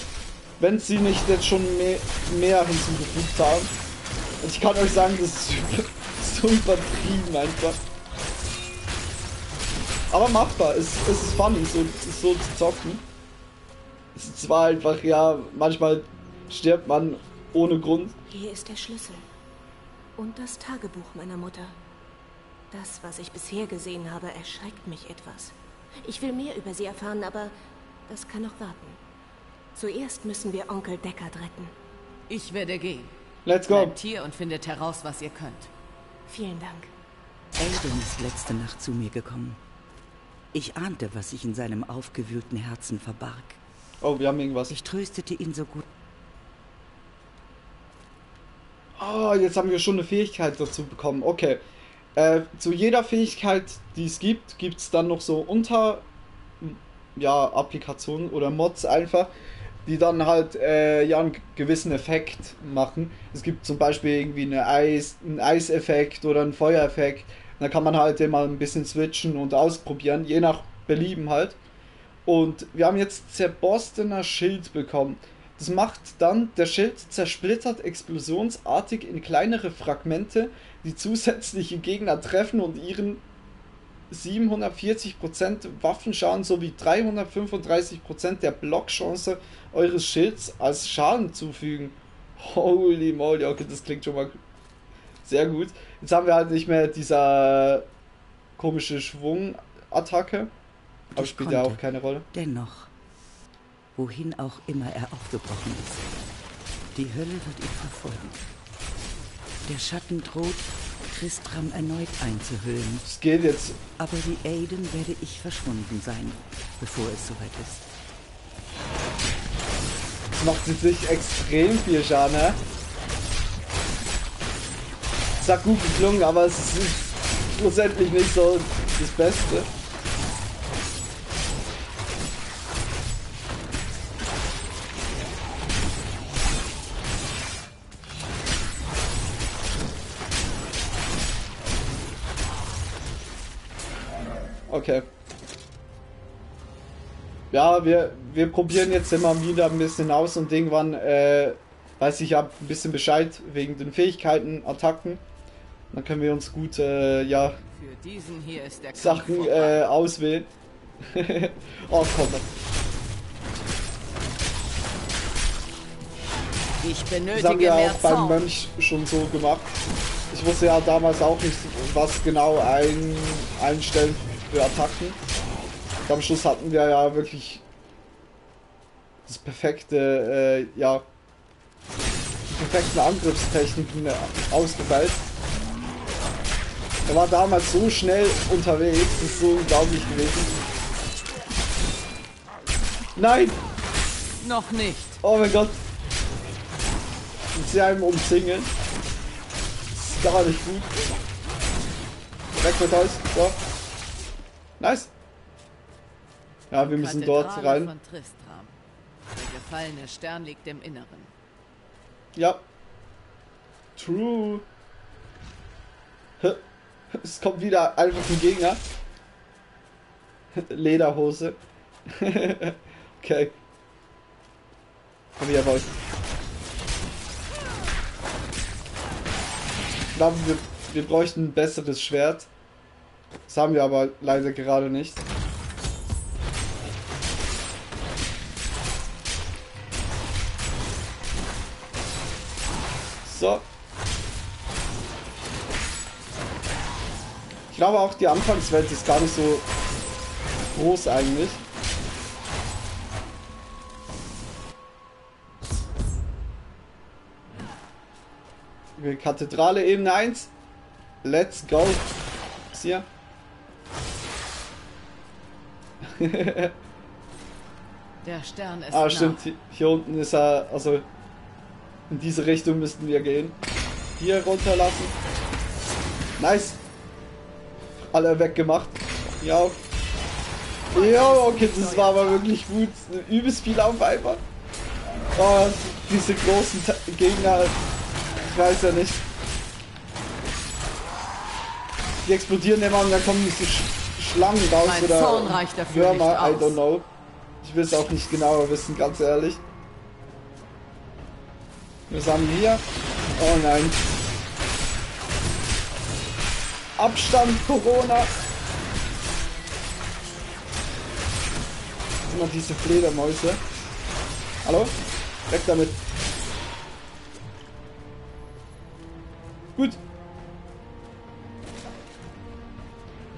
Wenn sie nicht jetzt schon mehr, mehr hinzugefügt haben. Und ich kann euch sagen, das ist super, so übertrieben einfach. Aber machbar, es, es ist funny, so, so zu zocken. Es ist zwar einfach, ja, manchmal stirbt man ohne Grund. Hier ist der Schlüssel. Und das Tagebuch meiner Mutter. Das, was ich bisher gesehen habe, erschreckt mich etwas. Ich will mehr über sie erfahren, aber das kann noch warten. Zuerst müssen wir Onkel Deckard retten. Ich werde gehen. Let's go. Bleibt hier und findet heraus, was ihr könnt. Vielen Dank. Aiden ist letzte Nacht zu mir gekommen. Ich ahnte, was sich in seinem aufgewühlten Herzen verbarg. Oh, wir haben irgendwas. Ich tröstete ihn so gut. Oh, jetzt haben wir schon eine Fähigkeit dazu bekommen. Okay. Äh, zu jeder Fähigkeit, die es gibt, gibt es dann noch so unter ja, Applikationen oder Mods einfach, die dann halt äh, ja einen gewissen Effekt machen. Es gibt zum Beispiel irgendwie eine Eis, einen Eiseffekt oder einen Feuereffekt. Da kann man halt immer ein bisschen switchen und ausprobieren, je nach Belieben halt. Und wir haben jetzt zerborstener Schild bekommen. Das macht dann, der Schild zersplittert explosionsartig in kleinere Fragmente, die zusätzliche Gegner treffen und ihren 740% Waffenschaden sowie 335% der Blockchance eures Schilds als Schaden zufügen. Holy moly, okay, das klingt schon mal sehr gut. Jetzt haben wir halt nicht mehr dieser komische Schwungattacke. Aber spielt ja auch keine Rolle. Dennoch, wohin auch immer er aufgebrochen ist, die Hölle wird ihn verfolgen. Der Schatten droht, Tristram erneut einzuhüllen. Es geht jetzt. Aber wie Aiden werde ich verschwunden sein, bevor es soweit ist. Das macht jetzt nicht extrem viel Schaden, ne? Es hat gut geklungen, aber es ist schlussendlich nicht so das Beste. Okay. Ja, wir, wir probieren jetzt immer wieder ein bisschen aus und irgendwann äh, weiß ich ja ein bisschen Bescheid wegen den Fähigkeiten, Attacken. Dann können wir uns gut äh, ja, Sachen äh, auswählen. oh komm. Ich Das haben benötige wir auch beim. Mönch schon so gemacht. Ich wusste ja damals auch nicht, was genau ein, einstellen für Attacken. Am Schluss hatten wir ja wirklich das perfekte, äh, ja, die perfekten Angriffstechniken ausgefeilt. Er war damals so schnell unterwegs, das ist so unglaublich gewesen. Nein! Noch nicht. Oh mein Gott! Und sie einem umzingeln. Das ist gar nicht gut. Weg mit euch. So. Nice. Ja, wir müssen dort rein. Von Tristram. Der gefallene Stern liegt im Inneren. Ja. True. Es kommt wieder einfach ein Gegner. Lederhose. okay. Komm her, Boy. Ich glaube, wir, wir bräuchten ein besseres Schwert. Das haben wir aber leider gerade nicht. So. Ich glaube auch die Anfangswelt ist gar nicht so groß eigentlich. Kathedrale Ebene 1. Let's go. Ist hier. Der Stern ist ah, stimmt. Hier, hier unten ist er. Also in diese Richtung müssten wir gehen. Hier runterlassen. Nice. Alle weggemacht. Ja. Ja, okay, das war aber wirklich gut. Übelst viel auf einmal. Oh, diese großen Ta- Gegner. Ich weiß ja nicht. Die explodieren immer und dann kommen diese Sch Schlangen raus Mein oder Zorn reicht dafür Würmer, I don't know. Ich will es auch nicht genauer wissen, ganz ehrlich. Was haben wir hier? Oh nein. Abstand, Corona. Immer diese Fledermäuse. Hallo? Weg damit. Gut.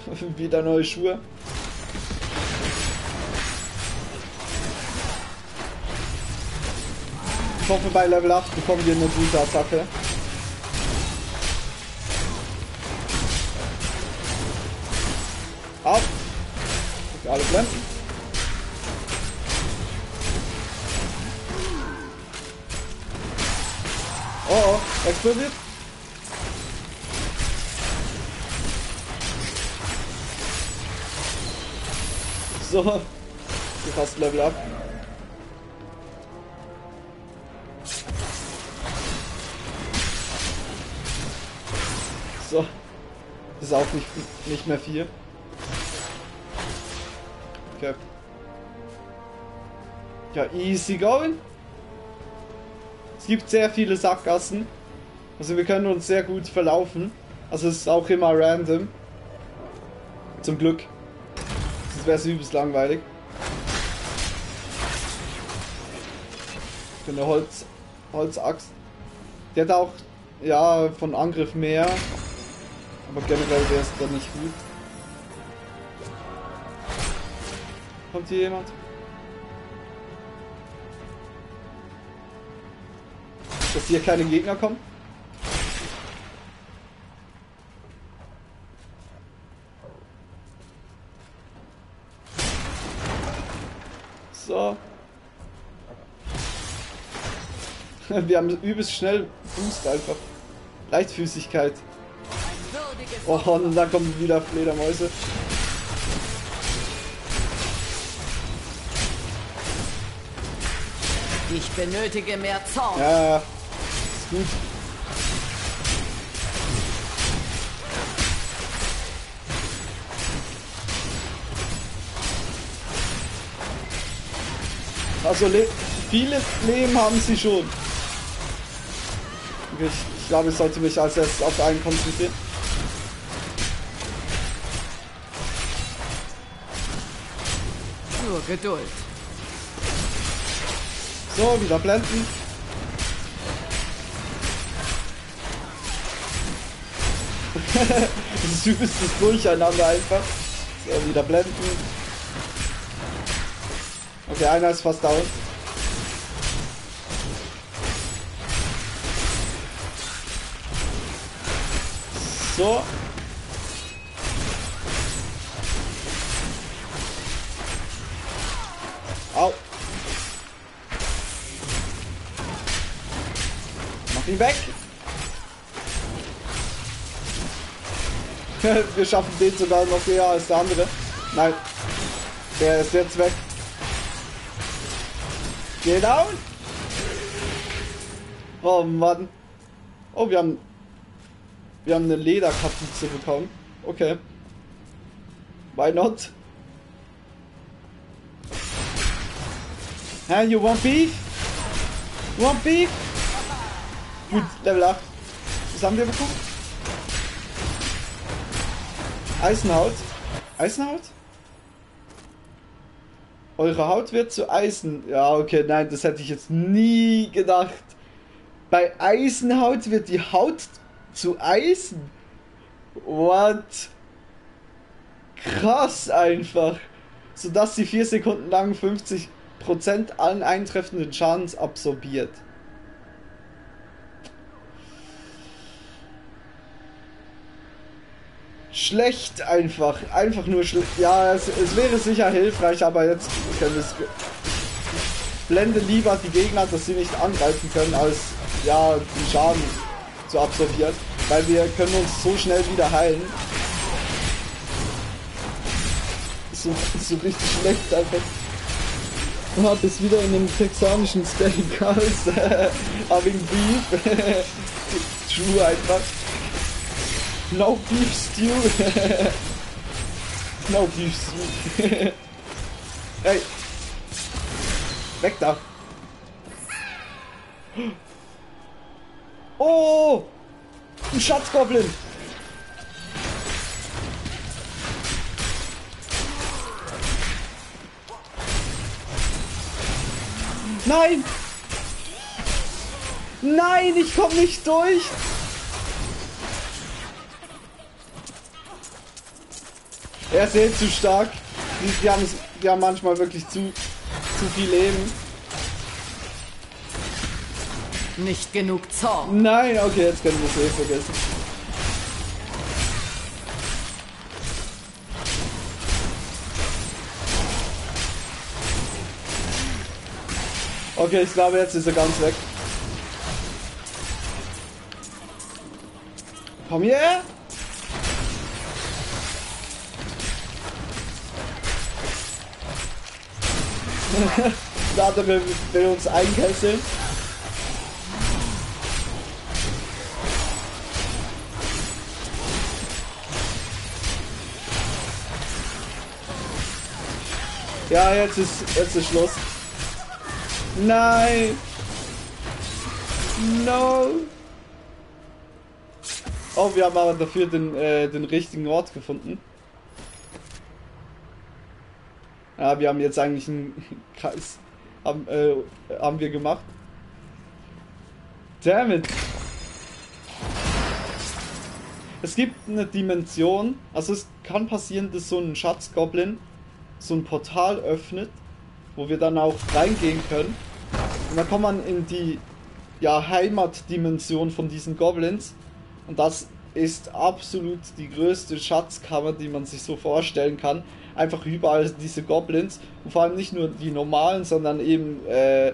Wieder neue Schuhe. Ich hoffe, bei Level 8 bekommen wir eine gute Attacke. Auf! Okay, alle blenden. Oh, oh, explodiert. So, du fast Level up. So, ist auch nicht, nicht mehr viel. Okay. Ja, easy going. Es gibt sehr viele Sackgassen. Also wir können uns sehr gut verlaufen. Also es ist auch immer random. Zum Glück. Wäre es übelst langweilig. Für eine Holz, Holzaxt. Die hat auch, ja, von Angriff mehr. Aber generell wäre es dann nicht gut. Kommt hier jemand? Dass hier keine Gegner kommen? So. Wir haben übelst schnell Boost einfach. Leichtfüßigkeit. Oh, und dann kommen wieder Fledermäuse. Ich benötige mehr Zorn. Ja, ist gut. Also le viele Leben haben sie schon. Ich, ich glaube, ich sollte mich als erstes auf einen konzentrieren. Nur Geduld. So, wieder blenden. das ist übelstes Durcheinander einfach. So, wieder blenden. Okay, einer ist fast down. So. Au. Mach ihn weg. Wir schaffen den sogar noch eher als der andere. Nein. Der ist jetzt weg. Geh down. Oh Mann. Oh, wir haben... Wir haben eine Lederkapuze bekommen. Okay. Why not? Hä, you want beef? You want beef? Gut, Level 8. Was haben wir bekommen? Eisenhaut. Eisenhaut? Eure Haut wird zu Eisen. Ja, okay, nein, das hätte ich jetzt nie gedacht. Bei Eisenhaut wird die Haut zu Eisen. What? Krass einfach. Sodass sie 4 Sekunden lang 50% allen eintreffenden Schadens absorbiert. Schlecht einfach. Einfach nur schlecht. Ja, es, es, wäre sicher hilfreich, aber jetzt können es. Ich blende lieber die Gegner, dass sie nicht angreifen können, als ja, den Schaden zu absorbieren. Weil wir können uns so schnell wieder heilen. So, so richtig schlecht einfach. Oh, bis wieder in einem texanischen Steakhouse. Having Beef. True einfach. No beef stew. no beef stew. Ey. Weg da. Oh! Ein Schatzgoblin! Nein! Nein, ich komme nicht durch! Er ist eh zu stark. Die, die, haben, die haben manchmal wirklich zu, zu viel Leben. Nicht genug Zorn. Nein, okay, jetzt können wir es eh vergessen. Okay, ich glaube, jetzt ist er ganz weg. Komm her! Der andere will uns einkesseln. Ja, jetzt ist, jetzt ist Schluss. Nein! No! Oh, wir haben aber dafür den, äh, den richtigen Ort gefunden. Ja, wir haben jetzt eigentlich einen Kreis haben, äh, haben wir gemacht. Damn it. Es gibt eine Dimension, also es kann passieren, dass so ein Schatzgoblin so ein Portal öffnet, wo wir dann auch reingehen können. Und dann kommt man in die ja, Heimatdimension von diesen Goblins. Und das ist absolut die größte Schatzkammer, die man sich so vorstellen kann. Einfach überall diese Goblins. Und vor allem nicht nur die normalen, sondern eben äh,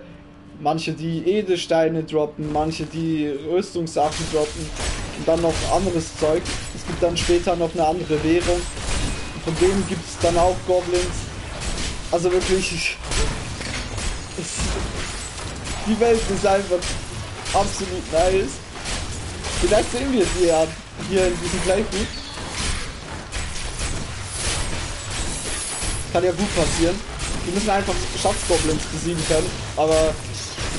manche, die Edelsteine droppen, manche, die Rüstungssachen droppen. Und dann noch anderes Zeug. Es gibt dann später noch eine andere Währung. Von denen gibt es dann auch Goblins. Also wirklich. Es, die Welt ist einfach absolut nice. Vielleicht sehen wir sie ja hier in diesem Playthrough. Kann ja gut passieren. Wir müssen einfach Schatzgoblins besiegen können, aber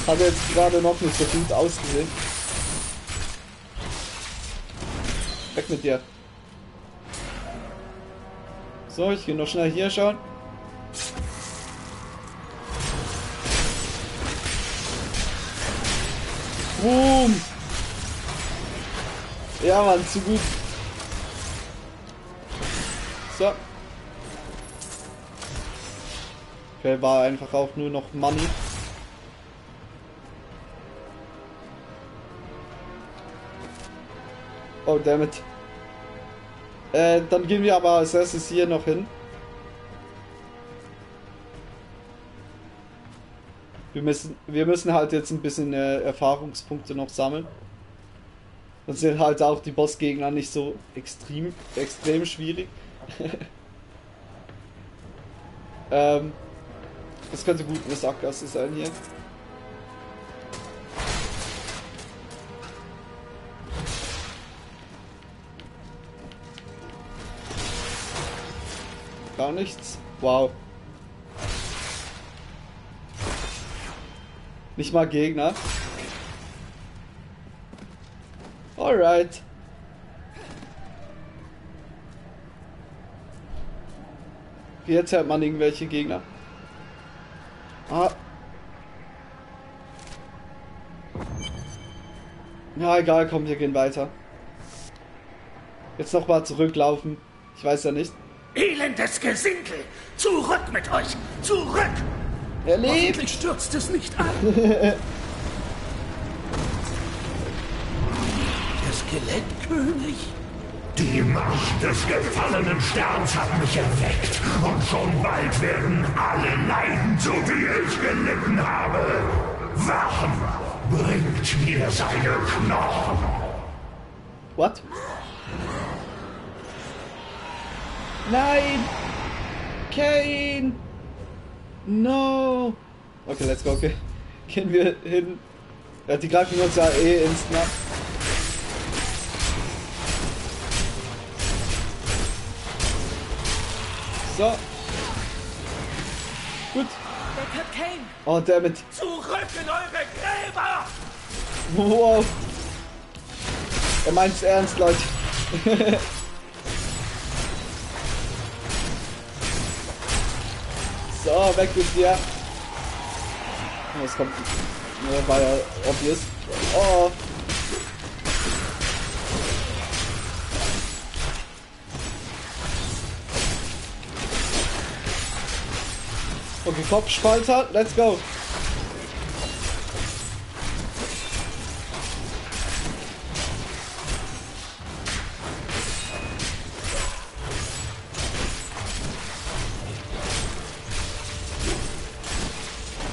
hat jetzt gerade noch nicht so gut ausgesehen. Weg mit dir. So, ich gehe noch schnell hier schauen. Boom! Ja, Mann, zu gut. So. Okay, war einfach auch nur noch Money. Oh, damit. Äh, dann gehen wir aber als erstes hier noch hin. Wir müssen, wir müssen halt jetzt ein bisschen äh, Erfahrungspunkte noch sammeln. Dann sind halt auch die Bossgegner nicht so extrem, extrem schwierig. ähm, das könnte gut eine Sackgasse sein hier. Gar nichts. Wow. Nicht mal Gegner. Alright. Jetzt hat man irgendwelche Gegner. Ah. Ja, egal, komm, wir gehen weiter. Jetzt noch mal zurücklaufen. Ich weiß ja nicht. Elendes Gesindel! Zurück mit euch! Zurück! Er lebt! Hoffentlich stürzt es nicht ein. Der Skelettkönig? Die Macht des gefallenen Sterns hat mich erweckt und schon bald werden alle leiden, so wie ich gelitten habe. Wachen bringt mir seine Knochen. What? Nein! Kane! No! Okay, let's go. Okay. Gehen wir hin. Die greifen uns ja eh instant ab. So. Gut. Oh, damit. Zurück in eure Gräber! Wow. Er meint's ernst, Leute. so, weg mit dir. Das kommt. Ja, war ja obvious. Oh. Okay, Kopfspalter, let's go.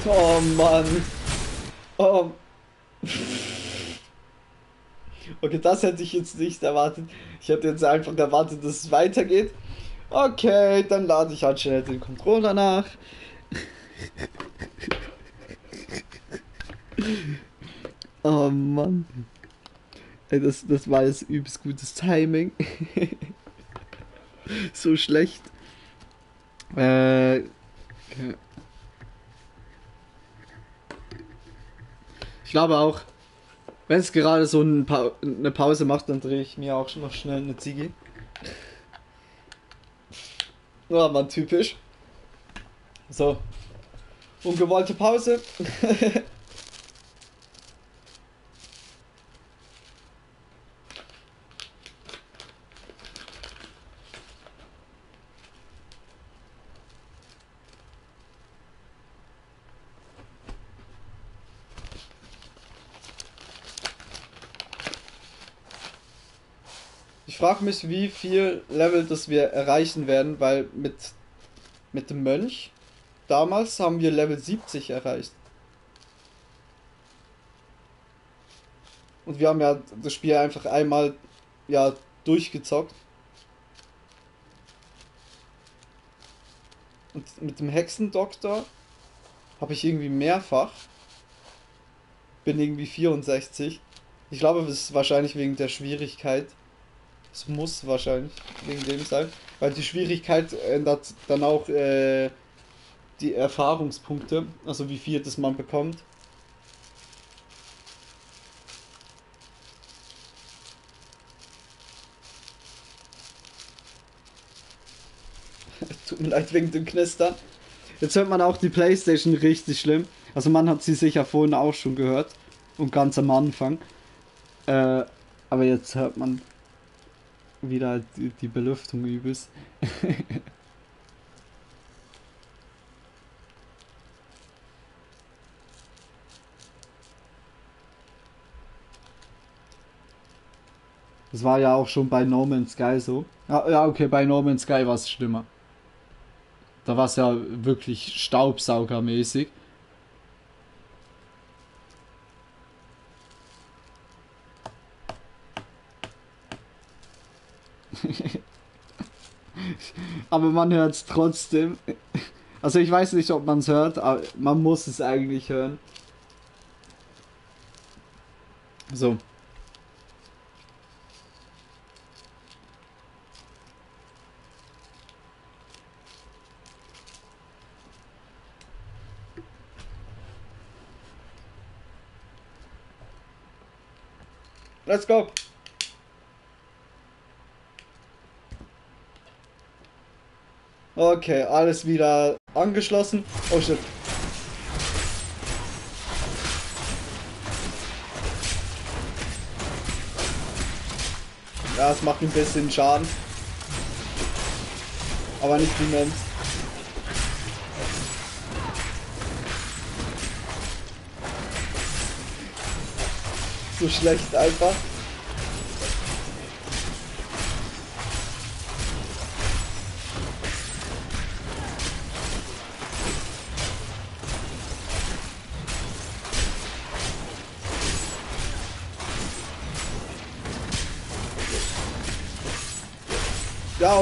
Oh Mann. Oh. Okay, das hätte ich jetzt nicht erwartet. Ich hätte jetzt einfach erwartet, dass es weitergeht. Okay, dann lade ich halt schnell den Controller nach. Oh Mann. Ey, das, das war jetzt übelst gutes Timing. so schlecht. Äh. Okay. Ich glaube auch, wenn es gerade so ein pa eine Pause macht, dann drehe ich mir auch noch schnell eine Ziege. Ja, man, typisch. So. Ungewollte Pause. Ich frage mich, wie viel Level das wir erreichen werden, weil mit, mit dem Mönch damals haben wir Level 70 erreicht. Und wir haben ja das Spiel einfach einmal ja durchgezockt. Und mit dem Hexendoktor habe ich irgendwie mehrfach. Bin irgendwie 64. Ich glaube, das ist wahrscheinlich wegen der Schwierigkeit. Es muss wahrscheinlich wegen dem sein. Weil die Schwierigkeit ändert dann auch äh, die Erfahrungspunkte. Also wie viel das man bekommt. Tut mir leid wegen dem Knistern. Jetzt hört man auch die Playstation richtig schlimm. Also man hat sie sicher vorhin auch schon gehört. Und ganz am Anfang. Äh, aber jetzt hört man wieder die, die Belüftung übelst. Das war ja auch schon bei No Man's Sky so. Ja, ja okay, bei No Man's Sky war es schlimmer. Da war es ja wirklich Staubsaugermäßig. Aber man hört es trotzdem. Also ich weiß nicht, ob man es hört, aber man muss es eigentlich hören. So. Let's go. Okay, alles wieder angeschlossen. Oh shit. Ja, es macht ein bisschen Schaden. Aber nicht immens. So schlecht einfach.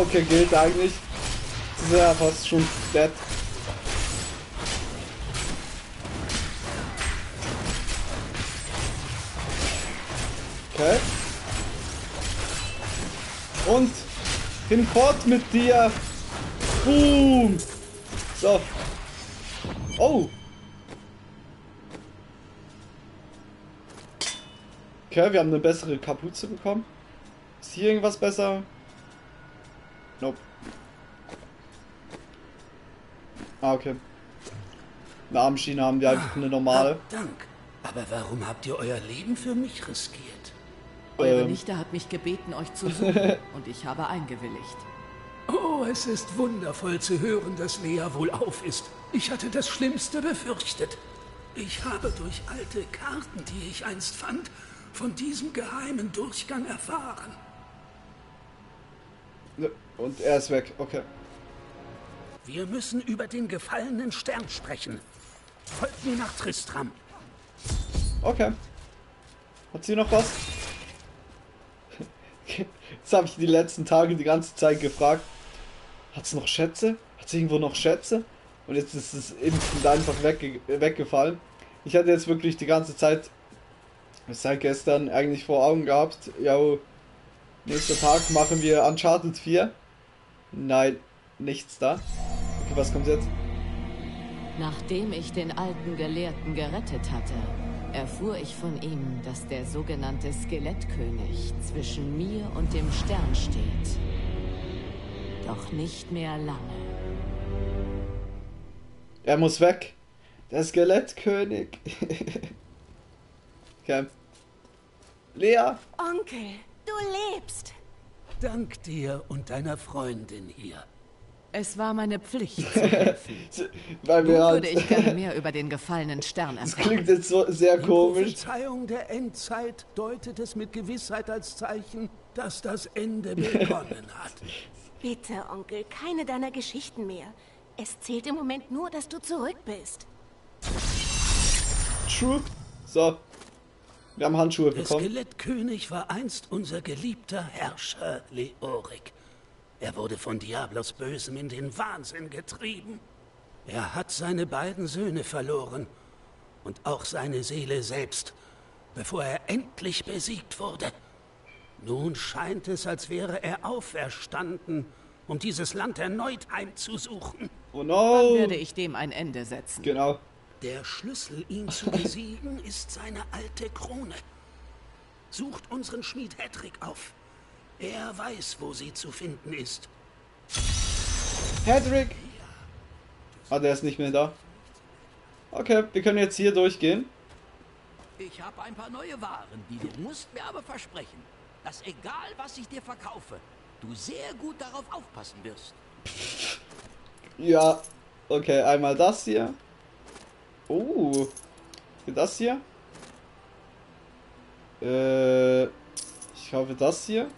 Okay, gilt eigentlich. Das ist ja fast schon dead. Okay. Und hinfort mit dir. Boom. So. Oh. Okay, wir haben eine bessere Kapuze bekommen. Ist hier irgendwas besser? Nope. Ah, okay. Eine Armschiene haben wir einfach eine normale. Dank. Aber warum habt ihr euer Leben für mich riskiert? Eure Ähm. Nichte hat mich gebeten, euch zu suchen. und ich habe eingewilligt. Oh, es ist wundervoll zu hören, dass Lea wohlauf ist. Ich hatte das Schlimmste befürchtet. Ich habe durch alte Karten, die ich einst fand, von diesem geheimen Durchgang erfahren. Und er ist weg, okay. Wir müssen über den gefallenen Stern sprechen. Folgt mir nach Tristram. Okay. Hat sie noch was? Jetzt habe ich die letzten Tage die ganze Zeit gefragt. Hat sie noch Schätze? Hat sie irgendwo noch Schätze? Und jetzt ist es instant einfach wegge weggefallen. Ich hatte jetzt wirklich die ganze Zeit, seit gestern eigentlich vor Augen gehabt, ja, nächster Tag machen wir Uncharted 4. Nein, nichts da. Okay, was kommt jetzt? Nachdem ich den alten Gelehrten gerettet hatte, erfuhr ich von ihm, dass der sogenannte Skelettkönig zwischen mir und dem Stern steht. Doch nicht mehr lange. Er muss weg. Der Skelettkönig. okay. Lea. Onkel, du lebst. Dank dir und deiner Freundin hier. Es war meine Pflicht zu helfen. Wir halt- würde ich gerne mehr über den gefallenen Stern Das erfahren. klingt jetzt so sehr Die komisch. Prophezeiung der Endzeit deutet es mit Gewissheit als Zeichen, dass das Ende begonnen hat. Bitte, Onkel, keine deiner Geschichten mehr. Es zählt im Moment nur, dass du zurück bist. True. So. Wir haben Handschuhe Der bekommen. Skelettkönig war einst unser geliebter Herrscher Leorik. Er wurde von Diablos Bösem in den Wahnsinn getrieben. Er hat seine beiden Söhne verloren und auch seine Seele selbst, bevor er endlich besiegt wurde. Nun scheint es, als wäre er auferstanden, um dieses Land erneut heimzusuchen. Oh Dann no. werde ich dem ein Ende setzen. Genau. Der Schlüssel, ihn zu besiegen, ist seine alte Krone. Sucht unseren Schmied Hedrick auf. Er weiß, wo sie zu finden ist. Hedrick. Ah, der ist nicht mehr da. Okay, wir können jetzt hier durchgehen. Ich habe ein paar neue Waren, die du musst mir aber versprechen, dass egal was ich dir verkaufe, du sehr gut darauf aufpassen wirst. Ja. Okay, einmal das hier. Oh. Das hier. Äh. Ich kaufe das hier.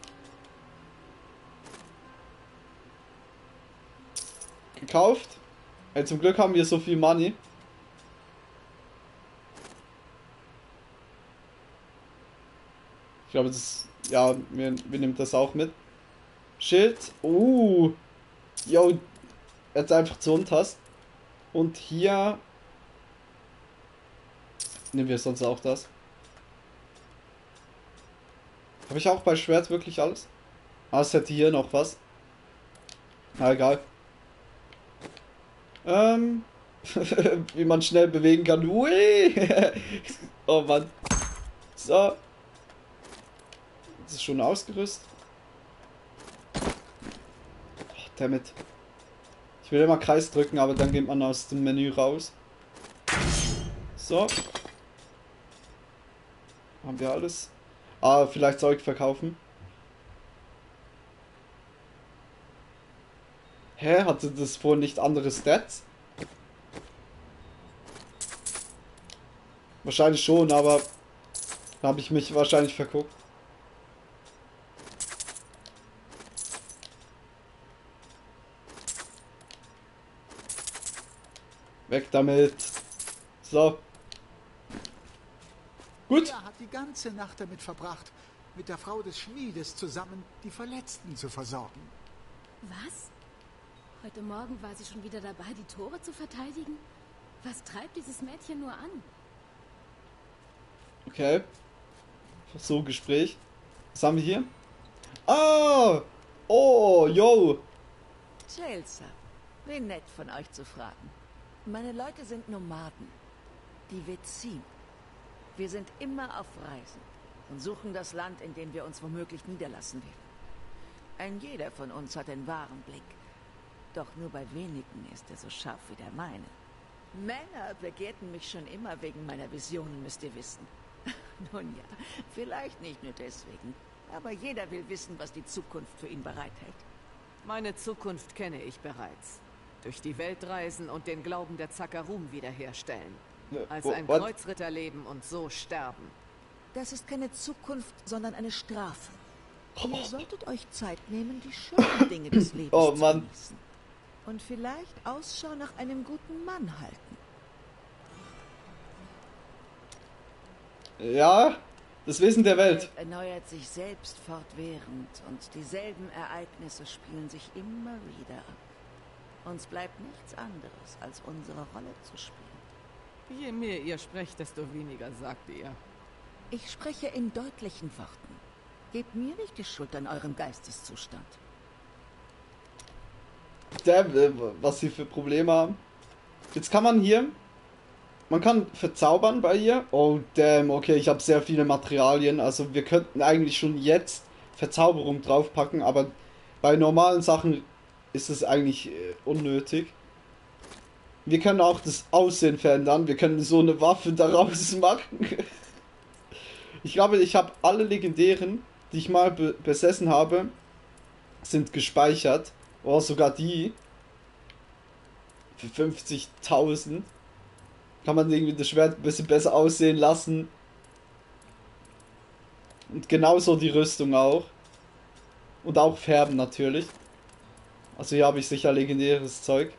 Gekauft. Ey, zum Glück haben wir so viel Money. Ich glaube, das. Ja, wir, wir nehmen das auch mit. Schild. Uh. Yo. Jetzt einfach zu Unterst. Und hier. Nehmen wir sonst auch das. Habe ich auch bei Schwert wirklich alles? Ah, es hätte hier noch was. Na egal. Ähm. wie man schnell bewegen kann. Ui! oh Mann. So. Das ist schon ausgerüstet. Oh, damit. Ich will immer Kreis drücken, aber dann geht man aus dem Menü raus. So. Haben wir alles? Ah, vielleicht Zeug verkaufen. Hä? Hatte das vorhin nicht andere Stats? Wahrscheinlich schon, aber habe ich mich wahrscheinlich verguckt. Weg damit. So. Gut. Er hat die ganze Nacht damit verbracht, mit der Frau des Schmiedes zusammen die Verletzten zu versorgen. Was? Heute Morgen war sie schon wieder dabei, die Tore zu verteidigen? Was treibt dieses Mädchen nur an? Okay. So, Gespräch. Was haben wir hier? Ah! Oh, yo! Chelsea, wie nett von euch zu fragen. Meine Leute sind Nomaden. Die Vezin. Wir sind immer auf Reisen und suchen das Land, in dem wir uns womöglich niederlassen werden. Ein jeder von uns hat den wahren Blick. Doch nur bei wenigen ist er so scharf wie der meine. Männer begehrten mich schon immer wegen meiner Visionen, müsst ihr wissen. Nun ja, vielleicht nicht nur deswegen. Aber jeder will wissen, was die Zukunft für ihn bereithält. Meine Zukunft kenne ich bereits. Durch die Welt reisen und den Glauben der Zakarum wiederherstellen. Ne, Als ein what? Kreuzritter leben und so sterben. Das ist keine Zukunft, sondern eine Strafe. Ihr solltet euch Zeit nehmen, die schönen Dinge des Lebens Oh, zu Mann. genießen. Und vielleicht Ausschau nach einem guten Mann halten. Ja, das Wesen der Welt. Welt erneuert sich selbst fortwährend und dieselben Ereignisse spielen sich immer wieder ab. Uns bleibt nichts anderes, als unsere Rolle zu spielen. Je mehr ihr sprecht, desto weniger sagt ihr. Ich spreche in deutlichen Worten. Gebt mir nicht die Schuld an eurem Geisteszustand. Damn, äh, was sie für Probleme haben. Jetzt kann man hier. Man kann verzaubern bei ihr. Oh, damn, okay, ich habe sehr viele Materialien. Also wir könnten eigentlich schon jetzt Verzauberung draufpacken, aber bei normalen Sachen ist es eigentlich äh, unnötig. Wir können auch das Aussehen verändern. Wir können so eine Waffe daraus machen. Ich glaube, ich habe alle legendären, die ich mal be besessen habe, sind gespeichert. Oh, sogar die. Für 50.000. Kann man irgendwie das Schwert ein bisschen besser aussehen lassen. Und genauso die Rüstung auch. Und auch färben natürlich. Also hier habe ich sicher legendäres Zeug.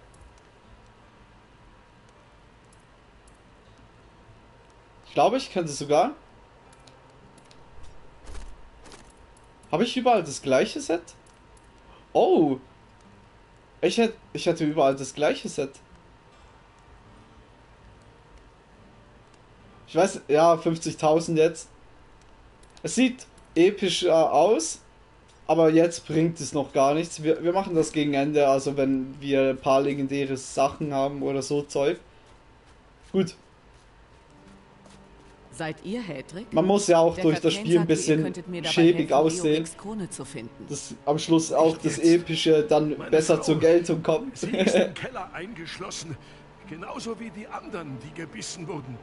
Glaube, ich könnte sogar. Habe ich überall das gleiche Set? Oh! Ich hätte, ich hätte überall das gleiche Set. Ich weiß, ja, 50.000 jetzt. Es sieht epischer aus, aber jetzt bringt es noch gar nichts. Wir, wir machen das gegen Ende, also wenn wir ein paar legendäre Sachen haben oder so Zeug. Gut, Seid ihr Hedrick? man muss ja auch Der durch das Kapitän Spiel ein bisschen schäbig helfen, aussehen. Leorix Krone zu finden. Dass am Schluss auch das Epische dann besser Frau, zur Geltung kommt. Sie ist im Keller eingeschlossen, genauso wie die anderen, die gebissen wurden.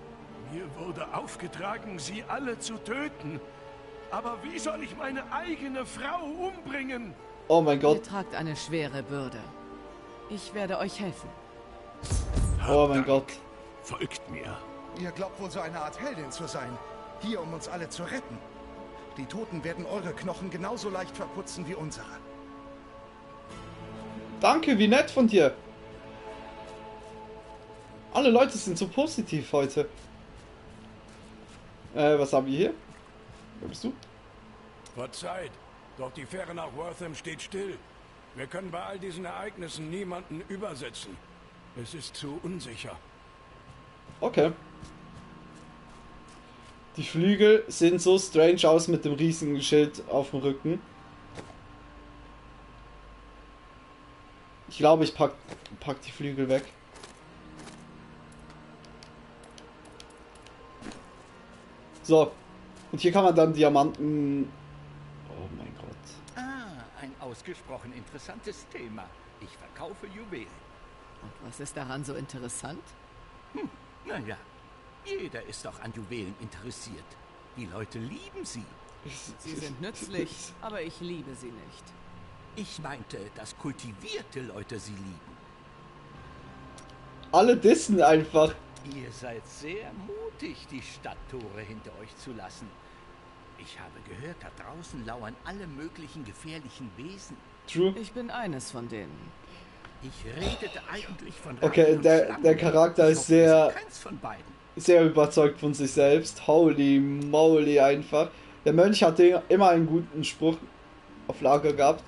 Mir wurde aufgetragen, sie alle zu töten. Aber wie soll ich meine eigene Frau umbringen? oh mein Gott. Ihr tragt eine schwere Bürde. Ich werde euch helfen. Oh mein Gott. Folgt mir. Ihr glaubt wohl so eine Art Heldin zu sein. Hier, um uns alle zu retten. Die Toten werden eure Knochen genauso leicht verputzen wie unsere. Danke, wie nett von dir. Alle Leute sind so positiv heute. Äh, was haben wir hier? Wer bist du? Verzeiht, doch die Fähre nach Wortham steht still. Wir können bei all diesen Ereignissen niemanden übersetzen. Es ist zu unsicher. Okay. Die Flügel sehen so strange aus mit dem riesigen Schild auf dem Rücken. Ich glaube, ich pack, pack die Flügel weg. So. Und hier kann man dann Diamanten. Oh mein Gott. Ah, ein ausgesprochen interessantes Thema. Ich verkaufe Juwelen. Und was ist daran so interessant? Hm, naja, jeder ist doch an Juwelen interessiert. Die Leute lieben sie. Sie sind nützlich, aber ich liebe sie nicht. Ich meinte, dass kultivierte Leute sie lieben. Alle dissen einfach. Ihr seid sehr mutig, die Stadttore hinter euch zu lassen. Ich habe gehört, da draußen lauern alle möglichen gefährlichen Wesen. True. Ich bin eines von denen. Ich redete eigentlich von Okay, Ratten der, der Charakter ist sehr, keins von beiden. Sehr überzeugt von sich selbst. Holy moly einfach. Der Mönch hatte immer einen guten Spruch auf Lager gehabt.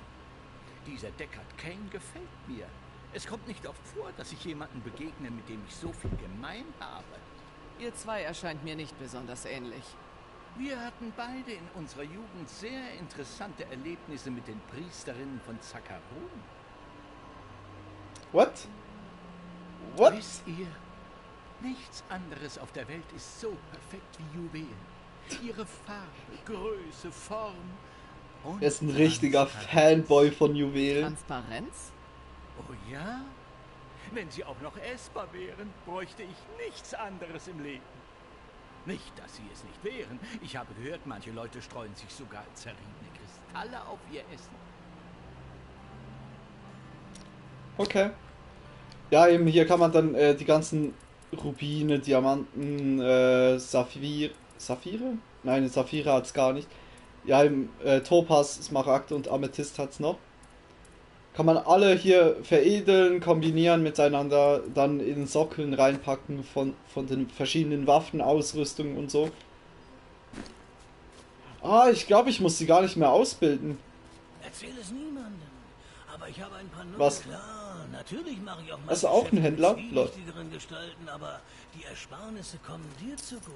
Dieser Deckard Kane gefällt mir. Es kommt nicht oft vor, dass ich jemanden begegne, mit dem ich so viel gemein habe. Ihr zwei erscheint mir nicht besonders ähnlich. Wir hatten beide in unserer Jugend sehr interessante Erlebnisse mit den Priesterinnen von Zakarum. What? What? Wisst ihr, nichts anderes auf der Welt ist so perfekt wie Juwelen. Ihre Farbe, Größe, Form und Er ist ein richtiger Fanboy von Juwelen. Transparenz? Oh ja? Wenn sie auch noch essbar wären, bräuchte ich nichts anderes im Leben. Nicht, dass sie es nicht wären. Ich habe gehört, manche Leute streuen sich sogar zerriebene Kristalle auf ihr Essen. Okay. Ja, eben hier kann man dann äh, die ganzen Rubine, Diamanten, äh, Saphir, Saphire? Nein, Saphire hat's gar nicht. Ja, im äh, Topaz, Smaragd und Amethyst hat's noch. Kann man alle hier veredeln, kombinieren miteinander, dann in Sockeln reinpacken von, von den verschiedenen Waffen, Ausrüstungen und so. Ah, ich glaube, ich muss sie gar nicht mehr ausbilden. Erzähl es niemandem. Aber ich habe ein paar Nummern. Was? Klar, natürlich mache ich auch Hast du auch einen Händler? wichtigeren Gestalten, aber die Ersparnisse kommen dir zugute.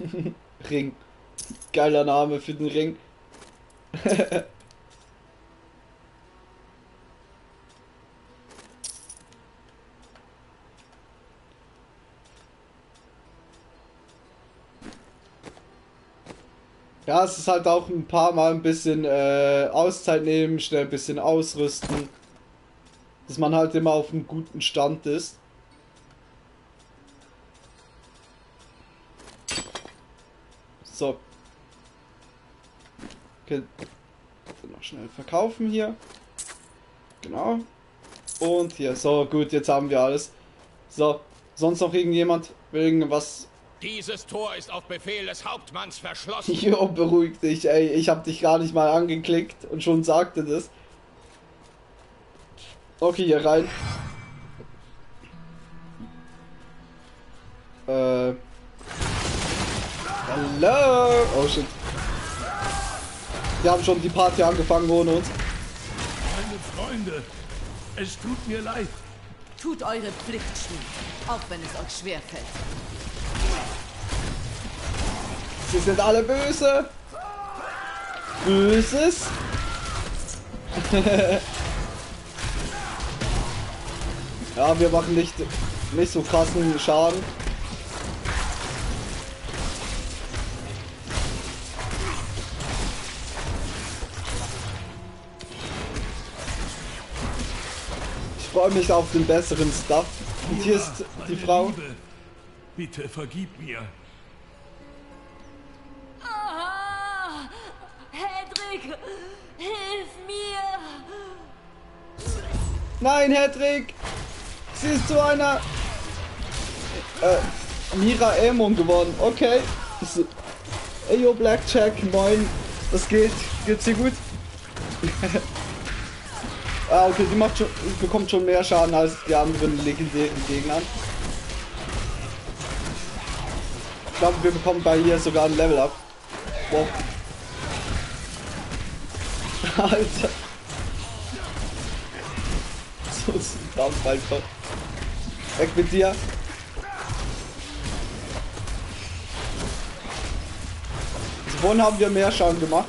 Ring. Geiler Name für den Ring. Ja, es ist halt auch ein paar Mal ein bisschen äh, Auszeit nehmen, schnell ein bisschen ausrüsten. Dass man halt immer auf einem guten Stand ist. So. Okay. Noch schnell verkaufen hier. Genau. Und hier. So, gut, jetzt haben wir alles. So. Sonst noch irgendjemand? Irgendwas Dieses Tor ist auf Befehl des Hauptmanns verschlossen. Jo, beruhig dich, ey. Ich hab dich gar nicht mal angeklickt und schon sagte das. Okay, hier rein. Äh. Hallo! Oh shit. Wir haben schon die Party angefangen ohne uns. Meine Freunde, es tut mir leid. Tut eure Pflicht, auch wenn es euch schwerfällt. Sie sind alle böse. Böses. ja, wir machen nicht, nicht so krassen Schaden. Ich freue mich auf den besseren Stuff. Und hier ist die Frau. Bitte vergib mir. Hilf mir! Nein, Hedrick! Sie ist zu einer äh, Mira Elmon geworden. Okay. Das- Ey, yo, Blackjack, moin. Was geht? Geht's dir gut? ah, okay, die macht schon, bekommt schon mehr Schaden als die anderen legendären Gegner. Ich glaube, wir bekommen bei ihr sogar ein Level up. Wow. Alter. So ist ein Dampf einfach. Weg mit dir. Vorhin haben wir mehr Schaden gemacht.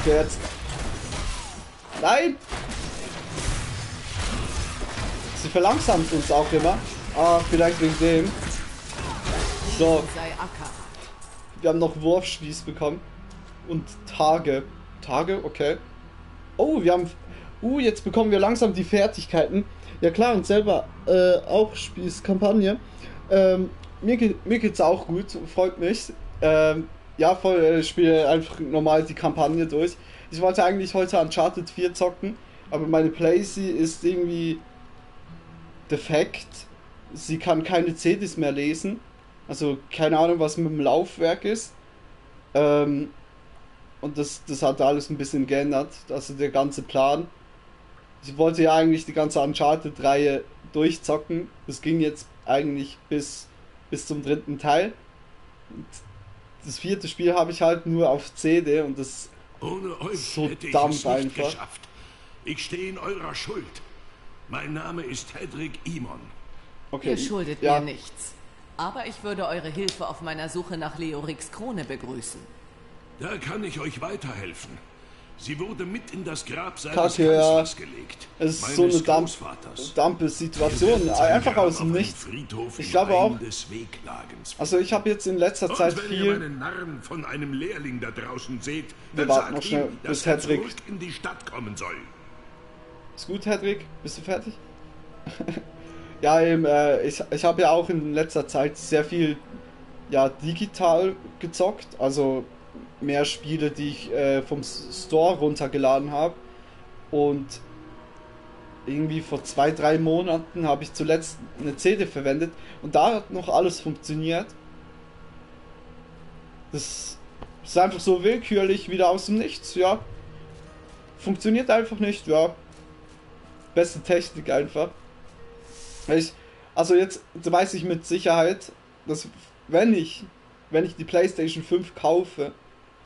Okay, jetzt. Nein! Sie verlangsamt uns auch immer. Ah, vielleicht wegen dem. So. Wir haben noch Wurfspieß bekommen. Und Tage. Tage, okay. Oh, wir haben. Uh, jetzt bekommen wir langsam die Fertigkeiten. Ja klar, und selber äh, auch Spießkampagne. Ähm, mir, geht, mir geht's auch gut, freut mich. Ähm, ja, voll, äh, ich spiele einfach normal die Kampagne durch. Ich wollte eigentlich heute Uncharted 4 zocken, aber meine Playsee ist irgendwie defekt. Sie kann keine CDs mehr lesen. Also keine Ahnung, was mit dem Laufwerk ist. Ähm, und das, das hat alles ein bisschen geändert. Also der ganze Plan. Ich wollte ja eigentlich die ganze Uncharted-Reihe durchzocken. Das ging jetzt eigentlich bis, bis zum dritten Teil. Und das vierte Spiel habe ich halt nur auf CD und das Ohne euch so hätte ich es nicht einfach. geschafft. Ich stehe in eurer Schuld. Mein Name ist Hedrick Imon. Okay, Ihr schuldet ja. mir nichts. Aber ich würde eure Hilfe auf meiner Suche nach Leorix Krone begrüßen. Da kann ich euch weiterhelfen. Sie wurde mit in das Grab seines. Kanzlers gelegt. Es ist so eine werden sein Einfach Grab aus dem Nichts. Ich glaube auch. Also ich habe jetzt in letzter Zeit wenn ihr viel. meinen Narren von einem Lehrling da draußen seht, Wir dann warten sagt noch schnell, ihm, bis dass er Hedwig- zurück in die Stadt kommen soll. Ist gut, Hedwig? Bist du fertig? ja, eben, äh, ich, ich habe ja auch in letzter Zeit sehr viel ja, digital gezockt. Also mehr Spiele, die ich äh, vom Store runtergeladen habe. Und irgendwie vor zwei, drei Monaten habe ich zuletzt eine CD verwendet. Und da hat noch alles funktioniert. Das ist einfach so willkürlich wieder aus dem Nichts, ja. Funktioniert einfach nicht, ja. Beste Technik einfach. Ich, also jetzt weiß ich mit Sicherheit, dass wenn ich, wenn ich die PlayStation 5 kaufe,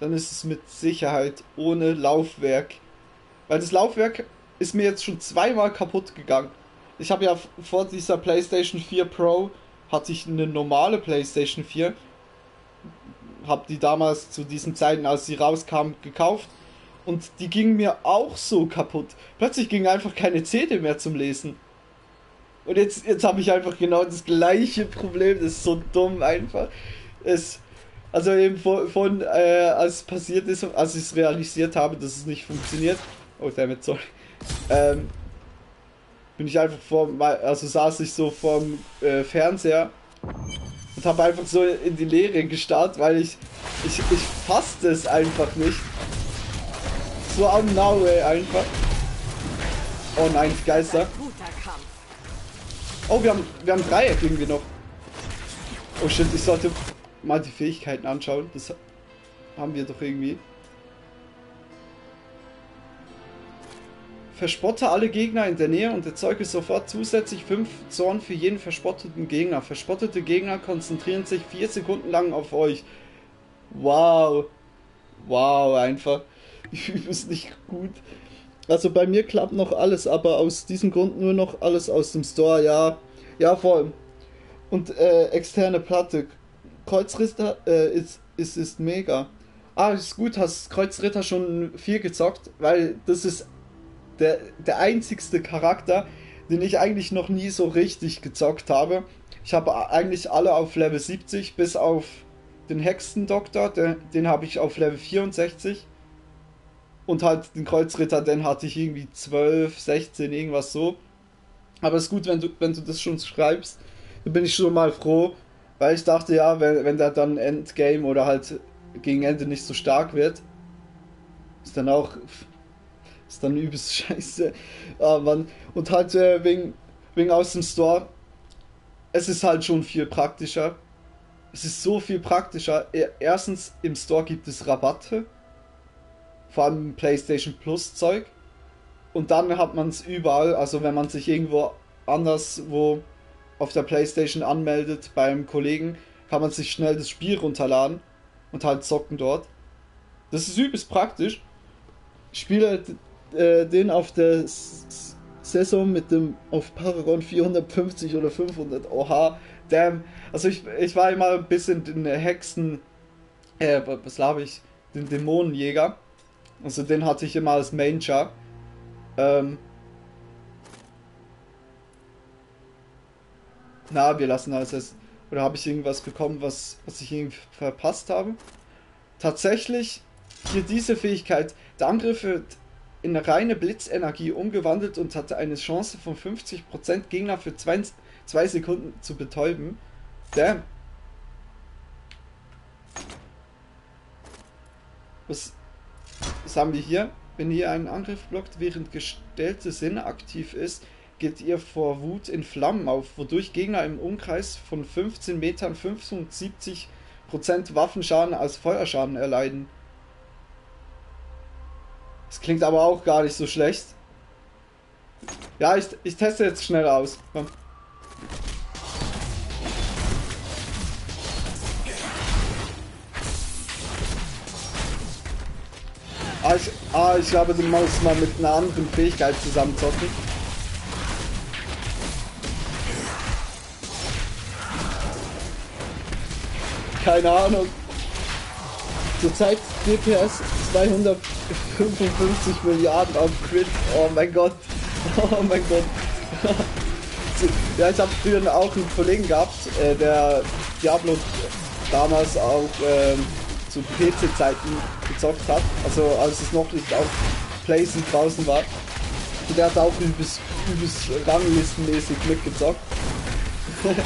dann ist es mit Sicherheit ohne Laufwerk. Weil das Laufwerk ist mir jetzt schon zweimal kaputt gegangen. Ich habe ja vor dieser PlayStation 4 Pro hatte ich eine normale PlayStation 4. Hab die damals zu diesen Zeiten, als sie rauskam, gekauft. Und die ging mir auch so kaputt. Plötzlich ging einfach keine CD mehr zum Lesen. Und jetzt, jetzt habe ich einfach genau das gleiche Problem. Das ist so dumm einfach. Es, also eben von, von äh, als es passiert ist, als ich es realisiert habe, dass es nicht funktioniert. Oh, damit, sorry. Ähm, bin ich einfach vor, also saß ich so vorm äh, Fernseher und habe einfach so in die Leere gestarrt, weil ich, ich, ich fasste es einfach nicht. So am Now, ey, einfach. Oh nein, Geister. Oh, wir haben, wir haben Dreieck irgendwie noch. Oh shit, ich sollte mal die Fähigkeiten anschauen. Das haben wir doch irgendwie. Verspotte alle Gegner in der Nähe und erzeuge sofort zusätzlich 5 Zorn für jeden verspotteten Gegner. Verspottete Gegner konzentrieren sich 4 Sekunden lang auf euch. Wow. Wow, einfach. Ich übe es nicht gut. Also bei mir klappt noch alles, aber aus diesem Grund nur noch alles aus dem Store, ja. Ja, voll. Und äh, externe Platte. Kreuzritter äh, ist, ist, ist mega. Ah, ist gut, hast Kreuzritter schon viel gezockt, weil das ist der, der einzigste Charakter, den ich eigentlich noch nie so richtig gezockt habe. Ich habe eigentlich alle auf Level 70, bis auf den Hexendoktor, den, den habe ich auf Level 64. Und halt den Kreuzritter, den hatte ich irgendwie 12, 16, irgendwas so. Aber es ist gut, wenn du, wenn du das schon schreibst. Dann bin ich schon mal froh, weil ich dachte, ja, wenn, wenn der dann Endgame oder halt gegen Ende nicht so stark wird, ist dann auch ist dann übelst scheiße. Ah, Mann. Und halt äh, wegen, wegen aus dem Store, es ist halt schon viel praktischer. Es ist so viel praktischer. E- Erstens, im Store gibt es Rabatte. Vor allem PlayStation Plus Zeug. Und dann hat man es überall. Also wenn man sich irgendwo anders wo auf der PlayStation anmeldet beim Kollegen, kann man sich schnell das Spiel runterladen und halt zocken dort. Das ist übelst praktisch. Ich spiele äh, den auf der Saison mit dem auf Paragon 450 oder 500. Oha, damn. Also ich, ich war immer ein bisschen den Hexen, äh, was glaube ich, den Dämonenjäger. Also den hatte ich immer als Manger. Ähm, na, wir lassen alles. als- Oder habe ich irgendwas bekommen, was, was ich irgendwie verpasst habe? Tatsächlich, hier diese Fähigkeit, der Angriff wird in reine Blitzenergie umgewandelt und hatte eine Chance von 50% Gegner für 2 Sekunden zu betäuben. Damn. Was, was haben wir hier? Wenn ihr einen Angriff blockt, während gestellte Sinne aktiv ist, geht ihr vor Wut in Flammen auf, wodurch Gegner im Umkreis von 15 Metern 75% Waffenschaden als Feuerschaden erleiden. Das klingt aber auch gar nicht so schlecht. Ja, ich, ich teste jetzt schnell aus. Komm. Ah ich, glaube, du musst mal mit einer anderen Fähigkeit zusammenzocken. Keine Ahnung. Zurzeit DPS 255 Milliarden auf Crit. Oh mein Gott. Oh mein Gott. ja, ich habe früher auch einen Kollegen gehabt, äh, der Diablo damals auch ähm, zu PC-Zeiten gezockt hat. Also als es noch nicht auf PlayStation draußen war. Und der hat auch übelst, übelst ranglistenmäßig mitgezockt.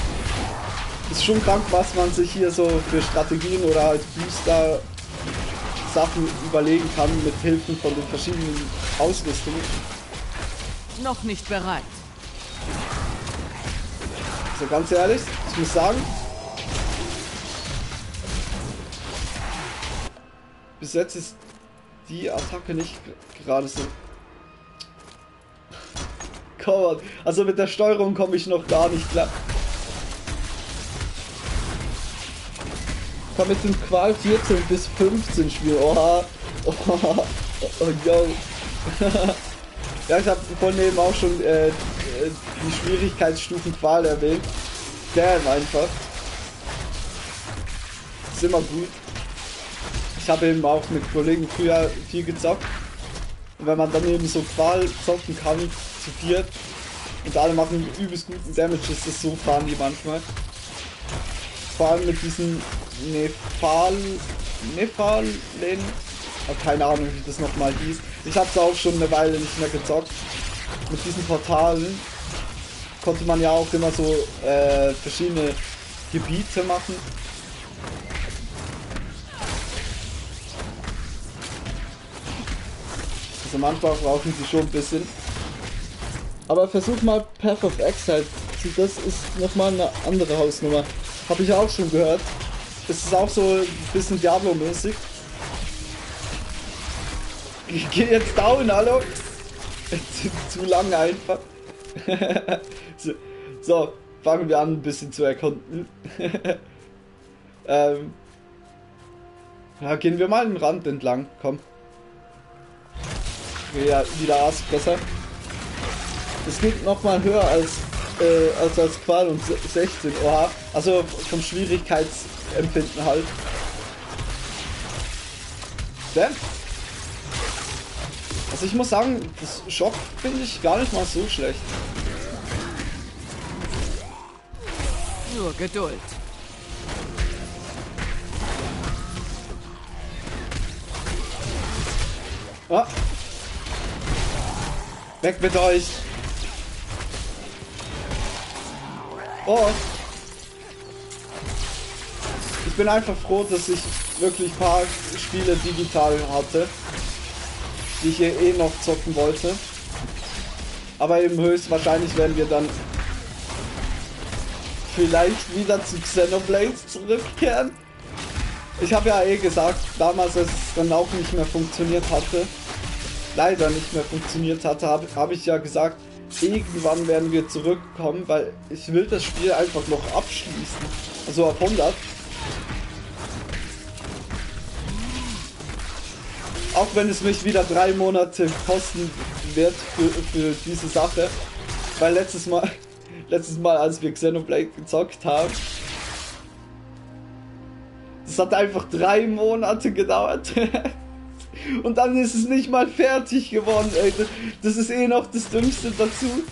ist schon krank, was man sich hier so für Strategien oder halt Booster Sachen überlegen kann mit Hilfen von den verschiedenen Ausrüstungen. Noch nicht bereit. Also ganz ehrlich, ich muss sagen, bis jetzt ist die Attacke nicht gerade so. Come on. Also mit der Steuerung komme ich noch gar nicht klar. Ich kann mit dem Qual 14 bis 15 spielen. Oha. Oha. Oh, yo. ja, ich habe vorhin eben auch schon äh, die Schwierigkeitsstufen Qual erwähnt. Damn einfach. Ist immer gut ich habe eben auch mit Kollegen früher viel gezockt. Und wenn man dann eben so Qual zocken kann, zu viert, und alle machen übelst guten Damage, ist das so funny manchmal. Vor allem mit diesen Nefal... Nefalen... keine Ahnung, wie das nochmal hieß. Ich habe es auch schon eine Weile nicht mehr gezockt. Mit diesen Portalen konnte man ja auch immer so äh, verschiedene Gebiete machen Also manchmal brauchen sie schon ein bisschen. Aber versuch mal Path of Exile. Das ist nochmal eine andere Hausnummer. Habe ich auch schon gehört. Es ist auch so ein bisschen Diablo-mäßig. Ich gehe jetzt down, hallo. zu, zu lang einfach. so, so, fangen wir an ein bisschen zu erkunden. ähm, ja, gehen wir mal den Rand entlang, komm ja, wieder Aasfresser. Das geht nochmal höher als, äh, als als Qual und 16. Oha. Also vom Schwierigkeitsempfinden halt. Damn. Also ich muss sagen, das Schock finde ich gar nicht mal so schlecht. Nur Geduld. Ah, Weg mit euch! Oh! Ich bin einfach froh, dass ich wirklich ein paar Spiele digital hatte, die ich hier eh noch zocken wollte. Aber eben höchstwahrscheinlich werden wir dann vielleicht wieder zu Xenoblade zurückkehren. Ich habe ja eh gesagt, damals, als es dann auch nicht mehr funktioniert hatte, leider nicht mehr funktioniert hatte, habe hab ich ja gesagt, irgendwann werden wir zurückkommen, weil ich will das Spiel einfach noch abschließen. Also auf 100. Auch wenn es mich wieder drei Monate kosten wird für, für diese Sache. Weil letztes Mal, letztes Mal, als wir Xenoblade gezockt haben, das hat einfach drei Monate gedauert. Und dann ist es nicht mal fertig geworden, ey. Das ist eh noch das Dümmste dazu.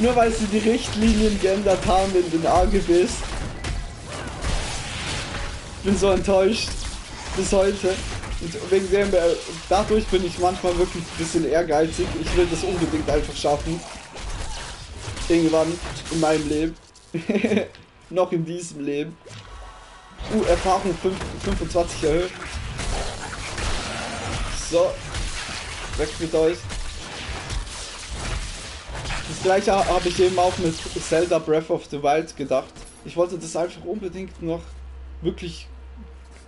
Nur weil sie die Richtlinien geändert haben in den AGBs. Bin so enttäuscht. Bis heute. Und wegen dem, äh, dadurch bin ich manchmal wirklich ein bisschen ehrgeizig. Ich will das unbedingt einfach schaffen. Irgendwann in meinem Leben. Noch in diesem Leben. Uh, Erfahrung 5, 25 erhöht. So. Weg mit euch. Das gleiche habe ich eben auch mit Zelda Breath of the Wild gedacht. Ich wollte das einfach unbedingt noch wirklich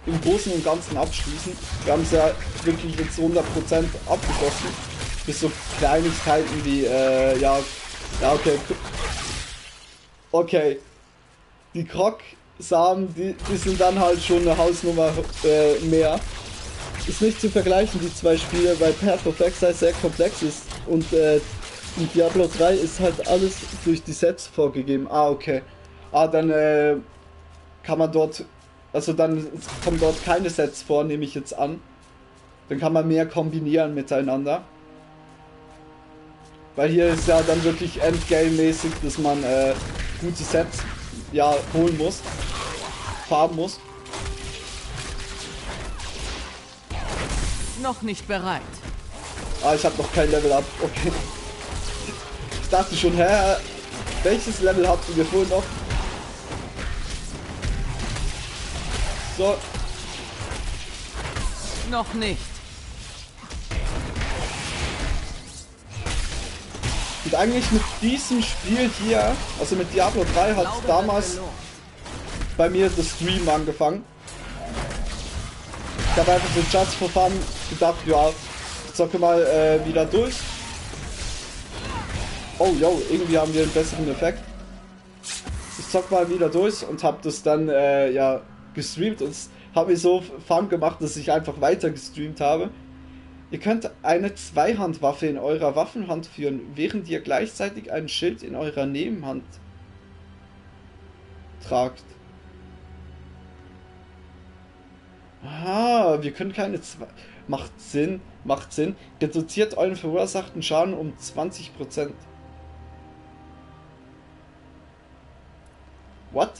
im Großen und Ganzen abschließen. Wir haben es ja wirklich jetzt 100% abgeschlossen. Bis so Kleinigkeiten wie, äh, ja, ja, okay. Okay. Die Krog-Samen, die, die sind dann halt schon eine Hausnummer äh, mehr ist nicht zu vergleichen, die zwei Spiele, weil Path of Exile sehr komplex ist und äh, in Diablo 3 ist halt alles durch die Sets vorgegeben. Ah, okay. Ah, dann äh, kann man dort Also dann kommen dort keine Sets vor, nehme ich jetzt an. Dann kann man mehr kombinieren miteinander. Weil hier ist ja dann wirklich Endgame-mäßig, dass man äh, gute Sets ja holen muss. Farben muss. Noch nicht bereit. Ah, ich habe noch kein Level up. Okay. Ich dachte schon, hä? Welches Level habt ihr vorhin noch? So. Noch nicht. Und eigentlich mit diesem Spiel hier, also mit Diablo 3 hat damals bei mir das Stream angefangen. Ich habe einfach so just for fun gedacht, ja, ich zocke mal äh, wieder durch. Oh, yo, irgendwie haben wir einen besseren Effekt. Ich zock mal wieder durch und habe das dann, äh, ja, gestreamt und habe mir so Fun gemacht, dass ich einfach weiter gestreamt habe. Ihr könnt eine Zweihandwaffe in eurer Waffenhand führen, während ihr gleichzeitig ein Schild in eurer Nebenhand tragt. Ah, wir können keine zwei. Macht Sinn, macht Sinn. Reduziert euren verursachten Schaden um 20%. What?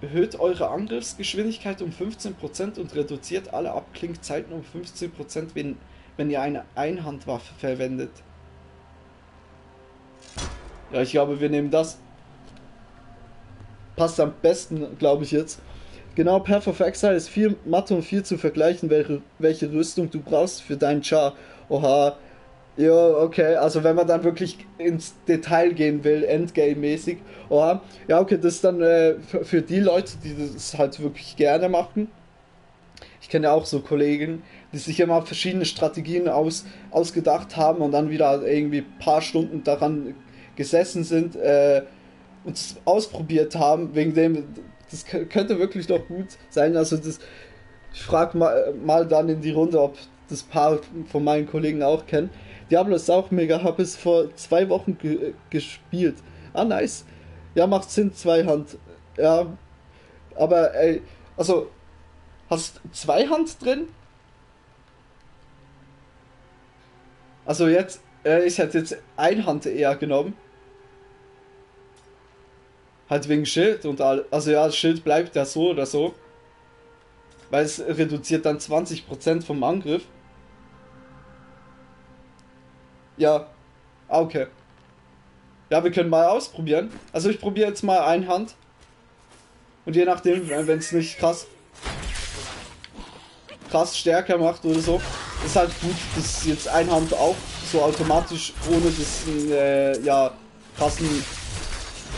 Erhöht eure Angriffsgeschwindigkeit um 15% und reduziert alle Abklingzeiten um 15%, wenn, wenn ihr eine Einhandwaffe verwendet. Ja, ich glaube, wir nehmen das. Passt am besten, glaube ich jetzt. Genau, Path of Exile ist 4 Mathe und 4 zu vergleichen, welche, welche Rüstung du brauchst für deinen Char. Oha. Ja, okay, also wenn man dann wirklich ins Detail gehen will, Endgame-mäßig. Oha. Ja, okay, das ist dann äh, für, die Leute, die das halt wirklich gerne machen. Ich kenne ja auch so Kollegen, die sich immer verschiedene Strategien aus, ausgedacht haben und dann wieder irgendwie ein paar Stunden daran gesessen sind äh, und ausprobiert haben, wegen dem das könnte wirklich noch gut sein. Also das, ich frage mal, mal dann in die Runde, ob das paar von meinen Kollegen auch kennen. Diablo ist auch mega, habe es vor zwei Wochen ge gespielt. Ah, nice. Ja, macht Sinn, Zweihand. Ja, aber ey, also, hast Zweihand drin? Also jetzt, äh, ich hätte jetzt Einhand eher genommen. Halt wegen Schild und all. Also ja, das Schild bleibt ja so oder so. Weil es reduziert dann 20% vom Angriff. Ja. Ah, okay. Ja, wir können mal ausprobieren. Also ich probiere jetzt mal Einhand. Und je nachdem, wenn es nicht krass krass stärker macht oder so, ist halt gut, dass jetzt Einhand auch so automatisch ohne diesen äh, ja krassen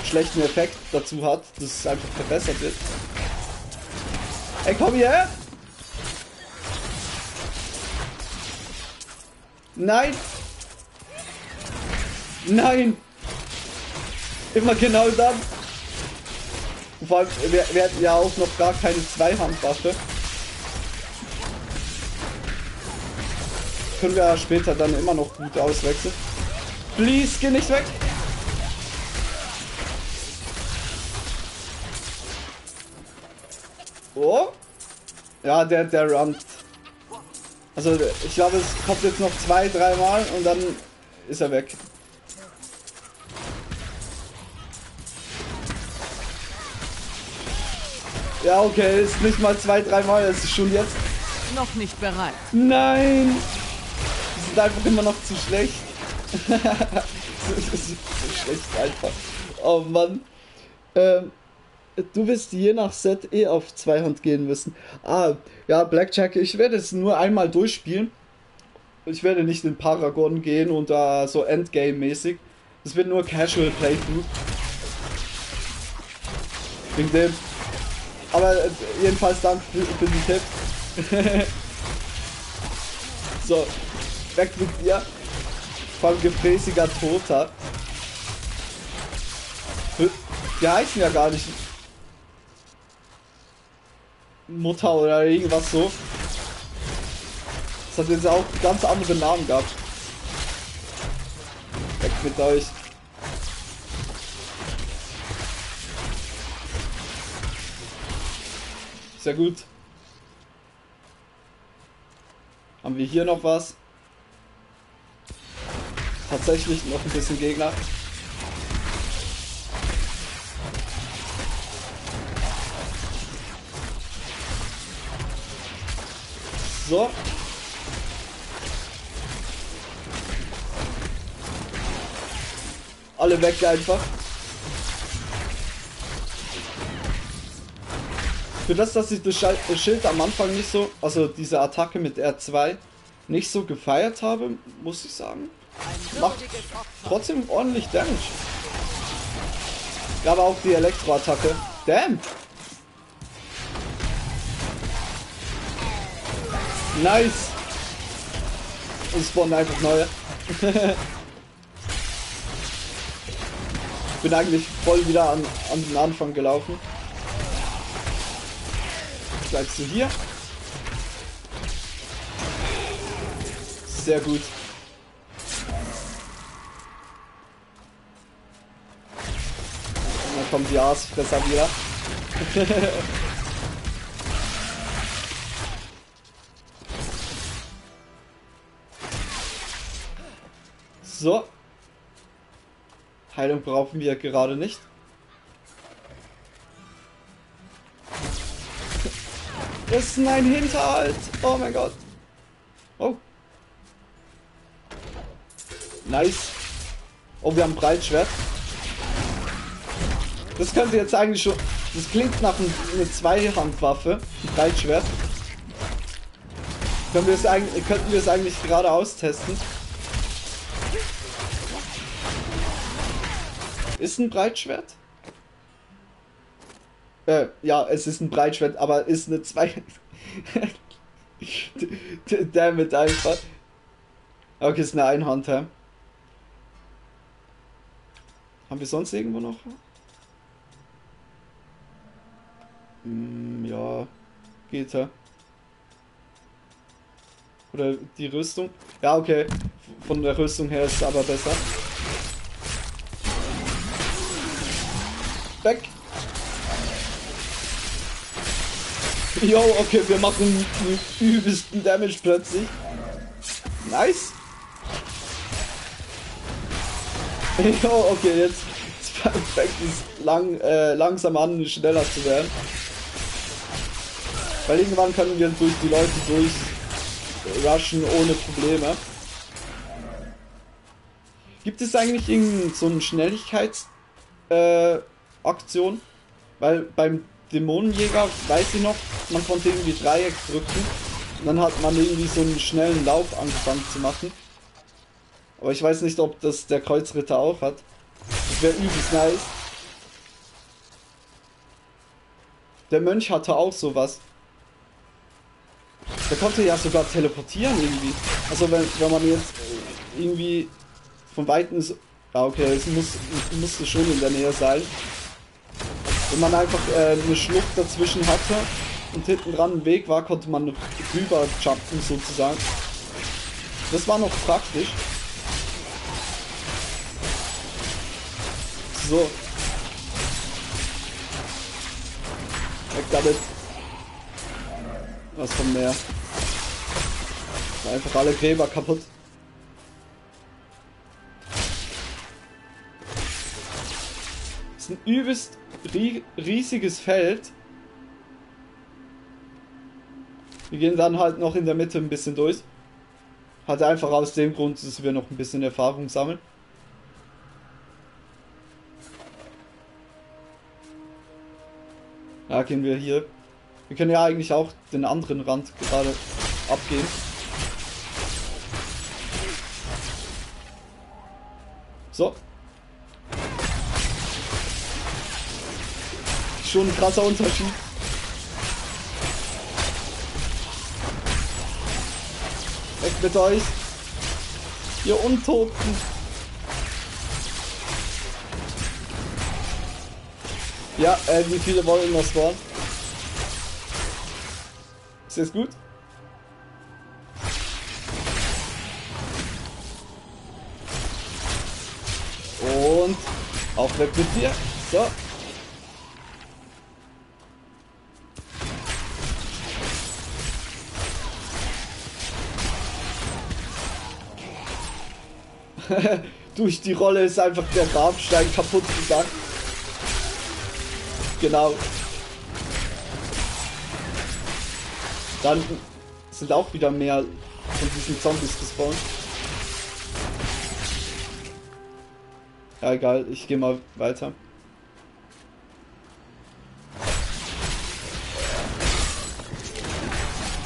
schlechten Effekt dazu hat, dass es einfach verbessert wird. Ey, komm hierher! Nein! Nein! Immer genau dann! Vor allem, wir, wir hatten ja auch noch gar keine Zweihandwaffe. Können wir ja später dann immer noch gut auswechseln. Please, geh nicht weg! Oh. Ja, der, der runnt. Also ich glaube, es kommt jetzt noch zwei, dreimal und dann ist er weg. Ja, okay, ist nicht mal zwei, dreimal, es ist schon jetzt. Noch nicht bereit. Nein! Die sind einfach immer noch zu schlecht. so schlecht einfach. Oh Mann. Ähm, du wirst je nach Set eh auf Zweihand gehen müssen. Ah, ja, Blackjack, ich werde es nur einmal durchspielen. Ich werde nicht in Paragon gehen und da uh, so Endgame-mäßig. Es wird nur Casual Playthrough. Wegen dem. Aber äh, jedenfalls danke für, für den Tipp. so, weg mit dir. Von gefräßiger Toter. Die heißen ja gar nicht Mutter oder irgendwas so. Das hat jetzt auch ganz andere Namen gehabt. Weg mit euch. Sehr gut. Haben wir hier noch was? Tatsächlich noch ein bisschen Gegner. So. Alle weg einfach. Für das, dass ich das Schild am Anfang nicht so, also diese Attacke mit R2, nicht so gefeiert habe, muss ich sagen. Macht trotzdem ordentlich Damage. Ja, aber auch die Elektroattacke. Damn! Nice! Und spawnen einfach neue. Bin eigentlich voll wieder an, an den Anfang gelaufen. Bleibst du hier? Sehr gut. Und dann kommt die Aasfresser wieder. so. Heilung brauchen wir gerade nicht. Das ist ein Hinterhalt. Oh mein Gott. Oh. Nice. Oh, wir haben ein Breitschwert. Das könnte jetzt eigentlich schon... Das klingt nach ein- einer Zweihandwaffe. Ein Breitschwert. Können wir es eigentlich, könnten wir es eigentlich gerade austesten. Ist ein Breitschwert? Äh, ja, es ist ein Breitschwert, aber ist eine zwei. Damn it einfach. Okay, ist eine Einhand? Haben wir sonst irgendwo noch? Hm, ja, geht ja. Oder die Rüstung? Ja, okay. Von der Rüstung her ist es aber besser. Weg! Jo, okay, wir machen den übelsten Damage plötzlich. Nice. Jo, okay, jetzt, jetzt fängt es lang, äh, langsam an, schneller zu werden. Weil irgendwann können wir durch die Leute durchrushen ohne Probleme. Gibt es eigentlich irgendeine so eine Schnelligkeits äh, Aktion? Weil beim Dämonenjäger weiß ich noch, man konnte irgendwie Dreieck drücken und dann hat man irgendwie so einen schnellen Lauf angefangen zu machen. Aber ich weiß nicht, ob das der Kreuzritter auch hat. Das wäre übelst nice. Der Mönch hatte auch sowas. Der konnte ja sogar teleportieren irgendwie. Also wenn, wenn man jetzt irgendwie von Weitem. Ja okay, es muss, musste schon in der Nähe sein. Wenn man einfach äh, eine Schlucht dazwischen hatte und hinten dran ein Weg war, konnte man rüber jumpen sozusagen. Das war noch praktisch. So. Weg damit. Was von mehr. Einfach alle Gräber kaputt. Das ist ein übelst riesiges Feld. Wir gehen dann halt noch in der Mitte ein bisschen durch. Hat einfach aus dem Grund, dass wir noch ein bisschen Erfahrung sammeln. Ja, gehen wir hier. Wir können ja eigentlich auch den anderen Rand gerade abgehen. So. Schon ein krasser Unterschied. Weg mit euch. Ihr Untoten. Ja, äh, wie viele wollen noch spawnen? Ist jetzt gut? Und auch weg mit dir. So. Durch die Rolle ist einfach der Grabstein kaputt gegangen. Genau. Dann sind auch wieder mehr von diesen Zombies gespawnt. Ja, egal, ich gehe mal weiter.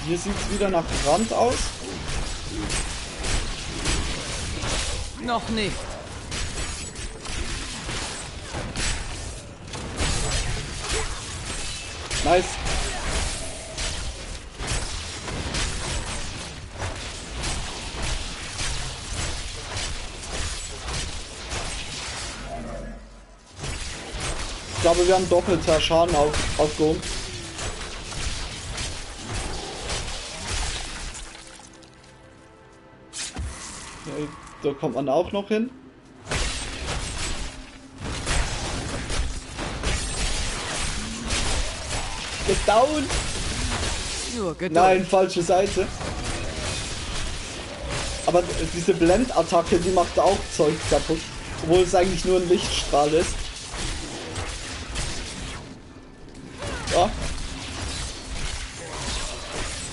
Hier sieht es wieder nach Brand aus. Noch nicht. Nice. Ich glaube, wir haben doppelter Schaden auf, aufgehoben. Da kommt man auch noch hin. Get down! Nur. Nein, falsche Seite. Aber diese Blendattacke, die macht auch Zeug kaputt. Obwohl es eigentlich nur ein Lichtstrahl ist. Ja.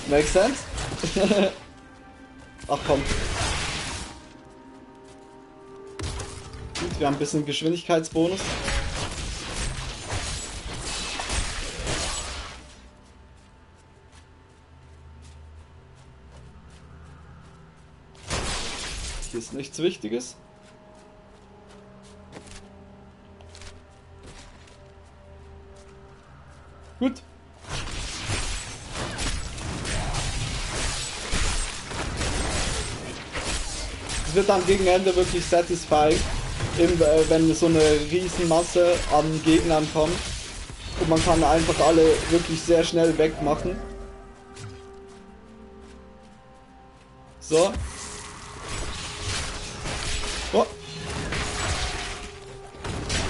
Makes sense? Ach komm. Wir haben ein bisschen Geschwindigkeitsbonus. Hier ist nichts Wichtiges. Gut. Es wird dann gegen Ende wirklich satisfying, eben, äh, wenn so eine Riesenmasse an Gegnern kommt und man kann einfach alle wirklich sehr schnell wegmachen. So. Oh.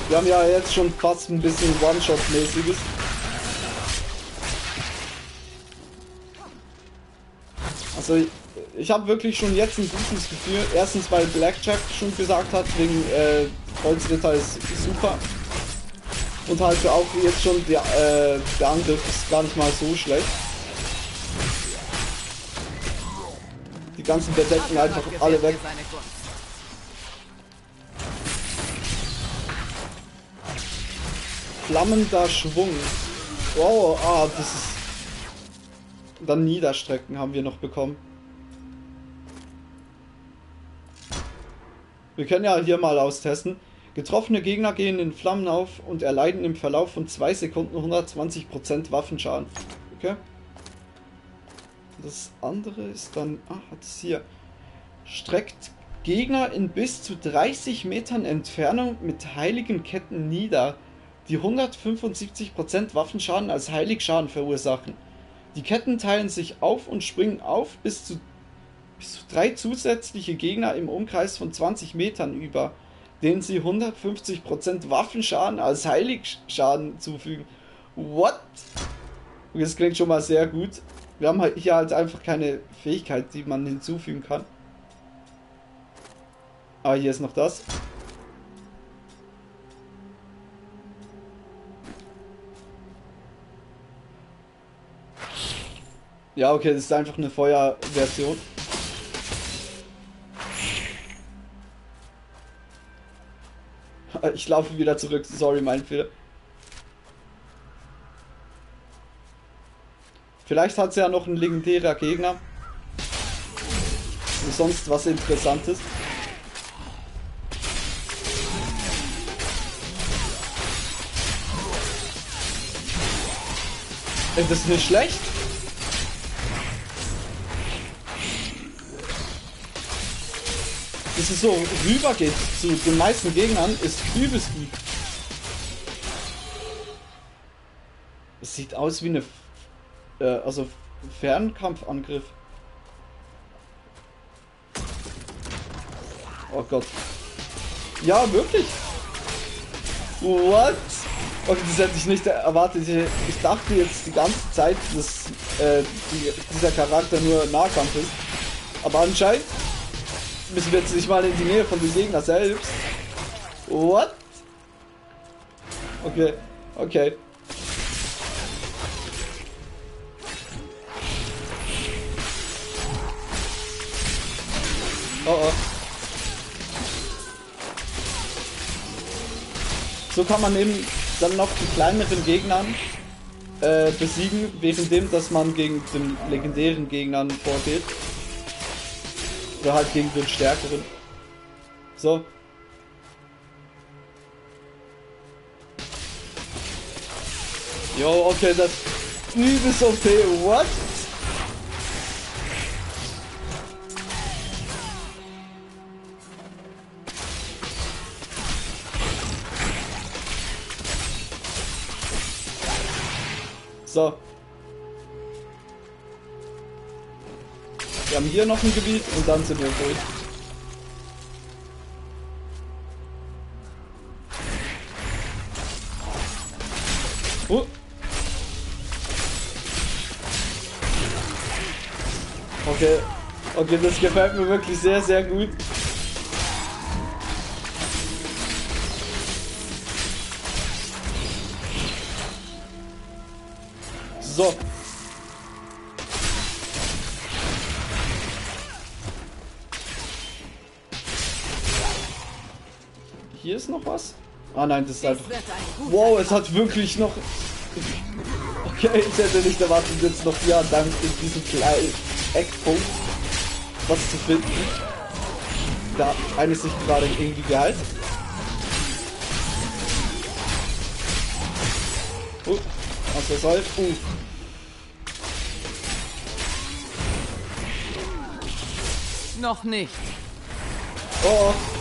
Wir haben ja jetzt schon fast ein bisschen One-Shot-mäßiges. Also ich, habe wirklich schon jetzt ein gutes Gefühl. Erstens, weil Blackjack schon gesagt hat, wegen äh, Holzritter ist super. Und halt auch jetzt schon der, äh, der Angriff ist gar nicht mal so schlecht. Die ganzen bedecken einfach alle weg. Flammender Schwung. Wow, ah, das ist... Dann Niederstrecken haben wir noch bekommen. Wir können ja hier mal austesten. Getroffene Gegner gehen in Flammen auf und erleiden im Verlauf von 2 Sekunden 120% Waffenschaden. Okay. Das andere ist dann... Ah, es hier. Streckt Gegner in bis zu 30 Metern Entfernung mit heiligen Ketten nieder, die 175% Waffenschaden als Heiligschaden verursachen. Die Ketten teilen sich auf und springen auf bis zu, bis drei zusätzliche Gegner im Umkreis von 20 Metern über, denen sie 150% Waffenschaden als Heiligschaden zufügen. What? Das klingt schon mal sehr gut. Wir haben halt hier halt einfach keine Fähigkeit, die man hinzufügen kann. Ah, hier ist noch das. Ja, okay, das ist einfach eine Feuerversion. Ich laufe wieder zurück. Sorry, mein Fehler. Vielleicht hat sie ja noch ein legendärer Gegner. Und sonst was Interessantes. Das ist nicht schlecht. Dass es so rübergeht zu den meisten Gegnern, ist übelst gut. Es sieht aus wie eine äh, also Fernkampfangriff. Oh Gott. Ja, wirklich. What? Okay, das hätte ich nicht erwartet. Ich, ich dachte jetzt die ganze Zeit, dass äh, die, dieser Charakter nur Nahkampf ist. Aber anscheinend müssen wir jetzt nicht mal in die Nähe von dem Gegner selbst? What? Okay, okay. Oh oh. So kann man eben dann noch die kleineren Gegnern äh, besiegen, währenddem, dass man gegen den legendären Gegnern vorgeht. Oder halt gegen den stärkeren. So. Jo, okay, das übelst OP. What? So. Wir haben hier noch ein Gebiet und dann sind wir durch. Oh. Okay. Okay, das gefällt mir wirklich sehr, sehr gut. So. Hier ist noch was? Ah nein, das ist halt... Wow, es hat wirklich noch... Okay, ich hätte nicht erwartet, jetzt noch ja dank in diesem kleinen Eckpunkt was zu finden. Da eine sich gerade irgendwie geheilt. Oh, was das soll? Uh. Noch nicht. Oh.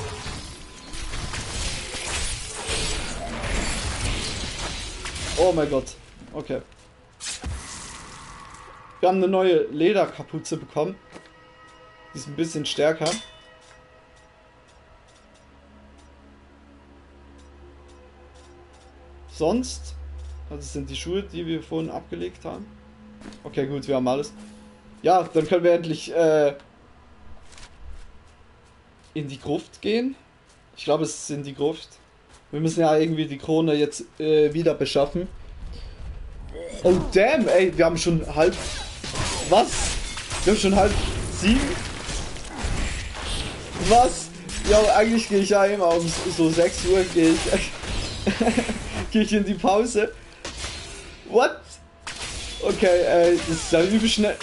Oh mein Gott. Okay. Wir haben eine neue Lederkapuze bekommen. Die ist ein bisschen stärker. Sonst, also das sind die Schuhe, die wir vorhin abgelegt haben. Okay, gut, wir haben alles. Ja, dann können wir endlich äh, in die Gruft gehen. Ich glaube, es ist in die Gruft. Wir müssen ja irgendwie die Krone jetzt äh, wieder beschaffen. Oh damn, ey, wir haben schon halb. Was? Wir haben schon halb sieben? Was? Ja, eigentlich gehe ich ja immer um so 6 Uhr gehe ich. gehe ich in die Pause. What? Okay, äh, das ist ja übel schnell.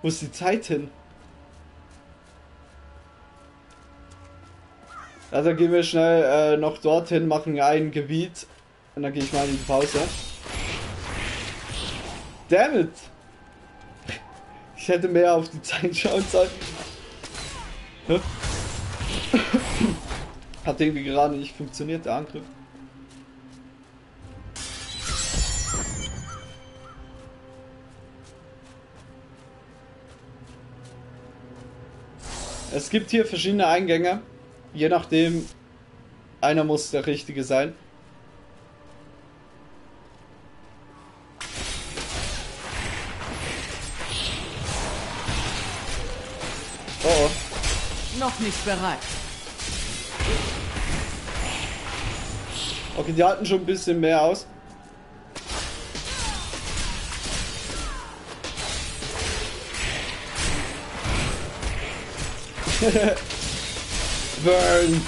Wo ist die Zeit hin? Also gehen wir schnell äh, noch dorthin, machen ein Gebiet und dann gehe ich mal in die Pause. Damn it! Ich hätte mehr auf die Zeit schauen sollen. Hat irgendwie gerade nicht funktioniert, der Angriff. Es gibt hier verschiedene Eingänge. Je nachdem, einer muss der richtige sein. Oh oh. Noch nicht bereit. Okay, die halten schon ein bisschen mehr aus. Burn!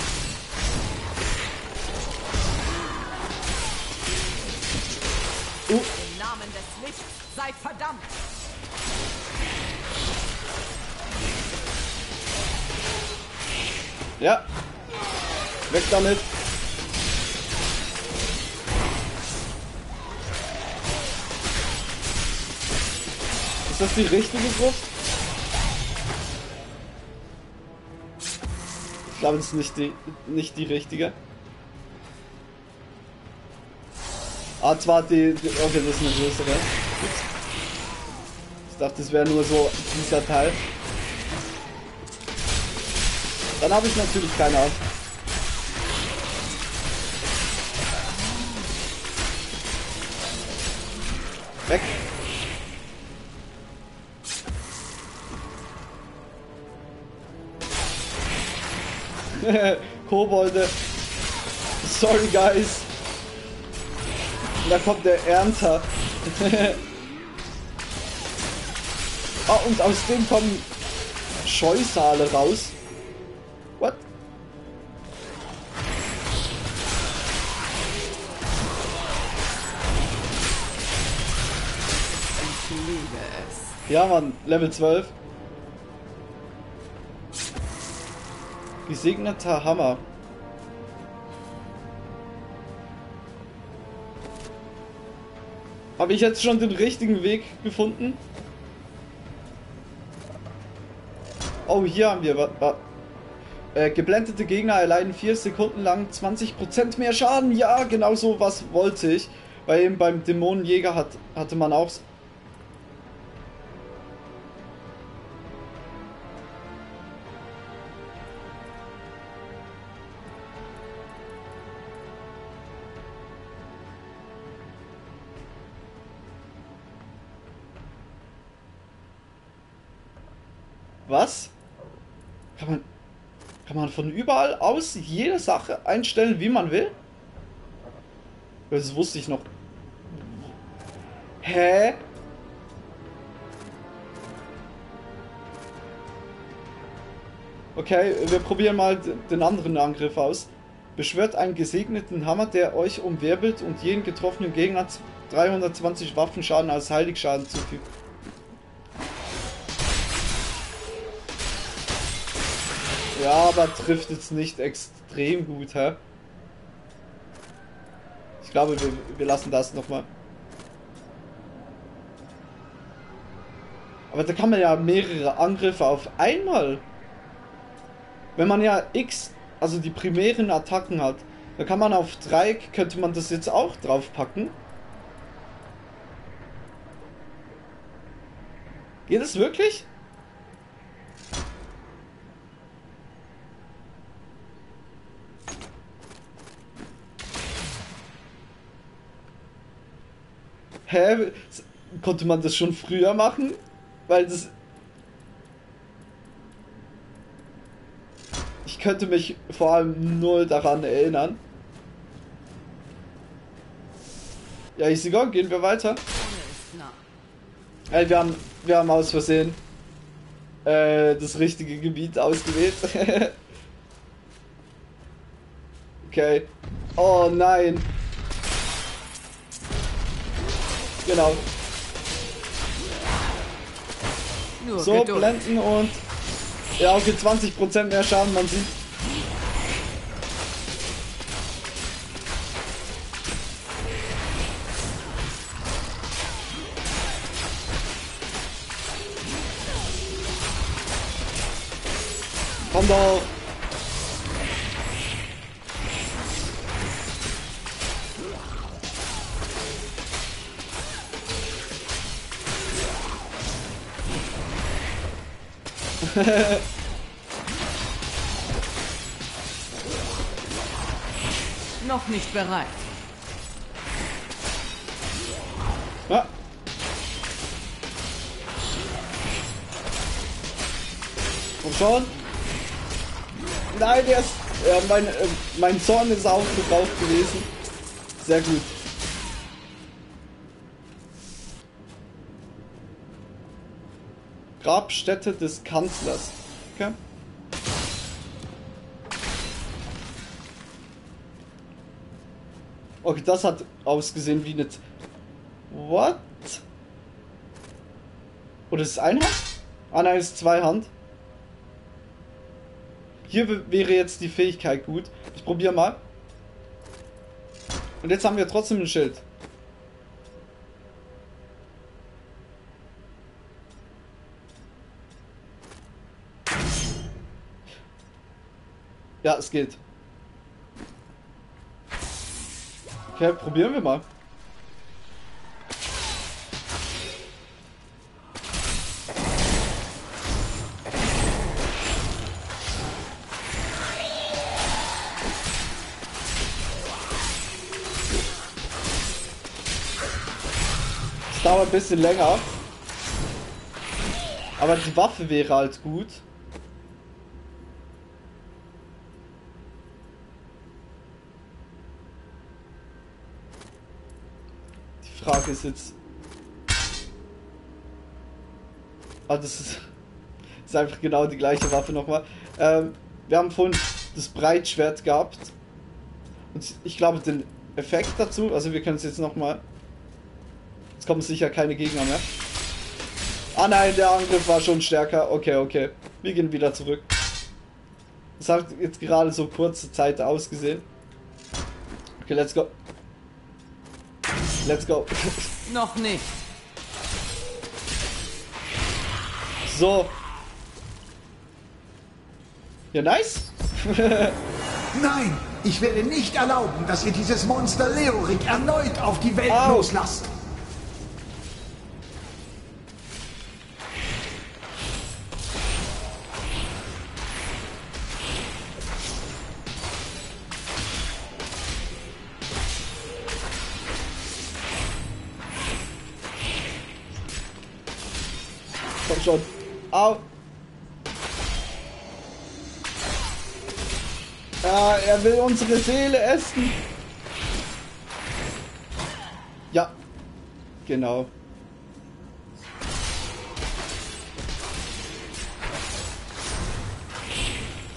Uh. Im Namen des Lichts sei verdammt! Ja. Weg damit. Ist das die richtige Gruft? Ich glaube, das ist nicht die, nicht die richtige. Ah, zwar die, die. Okay, das ist eine größere. Ich dachte, das wäre nur so dieser Teil. Dann habe ich natürlich keine Ahnung. Kobolde. Sorry, guys. Da kommt der Ernter. ah, und aus dem kommen Scheusale raus. What? Ich liebe es. Ja, Mann, Level 12. Gesegneter Hammer. Habe ich jetzt schon den richtigen Weg gefunden? Oh, hier haben wir. Äh, geblendete Gegner erleiden 4 Sekunden lang 20% mehr Schaden. Ja, genau so was wollte ich. Weil eben beim Dämonenjäger hat, hatte man auch Was? Kann man, kann man von überall aus jede Sache einstellen, wie man will? Das wusste ich noch. Hä? Okay, wir probieren mal den anderen Angriff aus. Beschwört einen gesegneten Hammer, der euch umwirbelt und jeden getroffenen Gegner 320 Waffenschaden als Heiligschaden zufügt. Ja, aber trifft jetzt nicht extrem gut, hä? Ich glaube, wir, wir lassen das nochmal. Aber da kann man ja mehrere Angriffe auf einmal. Wenn man ja X, also die primären Attacken hat, da kann man auf Dreieck, könnte man das jetzt auch draufpacken. Geht es wirklich? Hä? Konnte man das schon früher machen? Weil das. Ich könnte mich vor allem null daran erinnern. Ja, ich sehe, gehen wir weiter. Ey, wir haben, wir haben aus Versehen äh, das richtige Gebiet ausgewählt. okay. Oh nein. Genau. Nur so, Geduld. blenden und... Ja, okay, 20% mehr Schaden, man sieht. Komm doch. Noch nicht bereit. Ja. Komm schon. Nein, der ist. Ja, mein, äh, mein Zorn ist aufgebraucht gewesen. Sehr gut. Grabstätte des Kanzlers. Okay. Okay, das hat ausgesehen wie eine... What? Oder ist es eine Hand? Ah nein, ist zwei Hand. Hier wäre jetzt die Fähigkeit gut. Ich probiere mal. Und jetzt haben wir trotzdem ein Schild. Ja, es geht. Okay, probieren wir mal. Es dauert ein bisschen länger. Aber die Waffe wäre halt gut. Frage ist jetzt. Ah, das ist, ist einfach genau die gleiche Waffe nochmal. Ähm, wir haben vorhin das Breitschwert gehabt. Und ich glaube, den Effekt dazu, also wir können es jetzt nochmal. Jetzt kommen sicher keine Gegner mehr. Ah nein, der Angriff war schon stärker. Okay, okay. Wir gehen wieder zurück. Das hat jetzt gerade so kurze Zeit ausgesehen. Okay, let's go. Let's go. Noch nicht. So. Ja, nice. Nein, ich werde nicht erlauben, dass ihr dieses Monster Leorik erneut auf die Welt Au. loslasst. Au. Ja, er will unsere Seele essen. Ja. Genau.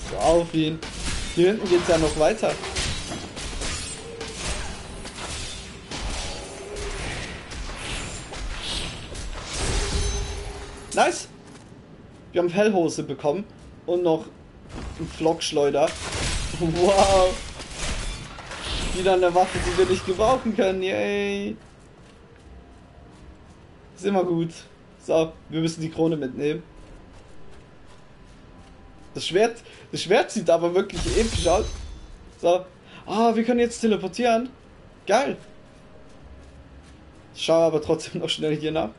So, auf ihn. Hier hinten geht's ja noch weiter. Nice. Wir haben Fellhose bekommen und noch einen Flockschleuder. Wow. Wieder eine Waffe, die wir nicht gebrauchen können. Yay. Ist immer gut. So, wir müssen die Krone mitnehmen. Das Schwert, das Schwert sieht aber wirklich episch aus. So. Ah, wir können jetzt teleportieren. Geil. Ich schaue aber trotzdem noch schnell hier nach.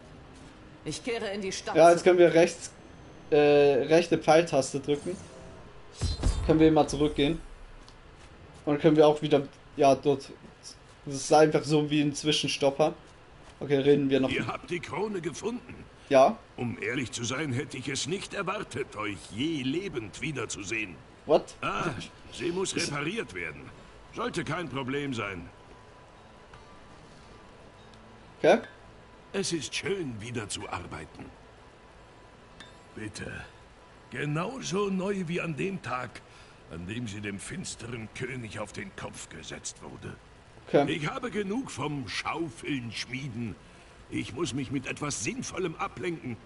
Ich kehre in die Stadt. Ja, jetzt können wir rechts, äh, rechte Pfeiltaste drücken. Können wir mal zurückgehen. Und dann können wir auch wieder, ja, dort. Das ist einfach so wie ein Zwischenstopper. Okay, reden wir noch. Ihr habt die Krone gefunden. Ja, Um ehrlich zu sein, hätte ich es nicht erwartet, euch je lebend wiederzusehen. what? Ah, sie muss repariert werden. Sollte kein Problem sein. Okay. Es ist schön, wieder zu arbeiten. Bitte. Genauso neu wie an dem Tag, an dem sie dem finsteren König auf den Kopf gesetzt wurde. Okay. Ich habe genug vom Schaufeln schmieden. Ich muss mich mit etwas Sinnvollem ablenken,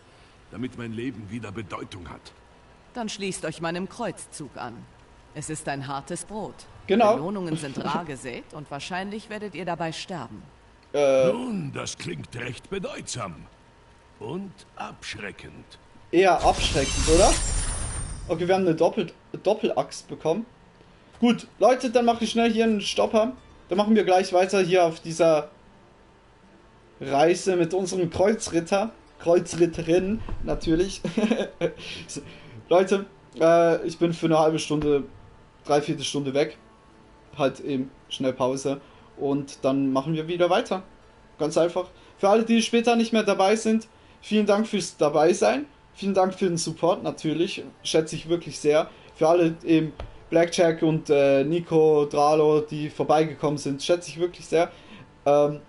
damit mein Leben wieder Bedeutung hat. Dann schließt euch meinem Kreuzzug an. Es ist ein hartes Brot. Genau. Belohnungen sind rar gesät und wahrscheinlich werdet ihr dabei sterben. Äh, Nun, das klingt recht bedeutsam. Und abschreckend. Eher abschreckend, oder? Okay, wir haben eine Doppel Doppelaxt bekommen. Gut, Leute, dann mache ich schnell hier einen Stopper. Dann machen wir gleich weiter hier auf dieser Reise mit unserem Kreuzritter. Kreuzritterin, natürlich. Leute, äh, ich bin für eine halbe Stunde, dreiviertel Stunde weg. Halt eben schnell Pause. Und dann machen wir wieder weiter. Ganz einfach. Für alle, die später nicht mehr dabei sind, vielen Dank fürs Dabeisein. Vielen Dank für den Support natürlich. Schätze ich wirklich sehr. Für alle eben Blackjack und äh, Nico, Dralo, die vorbeigekommen sind, schätze ich wirklich sehr. Ähm,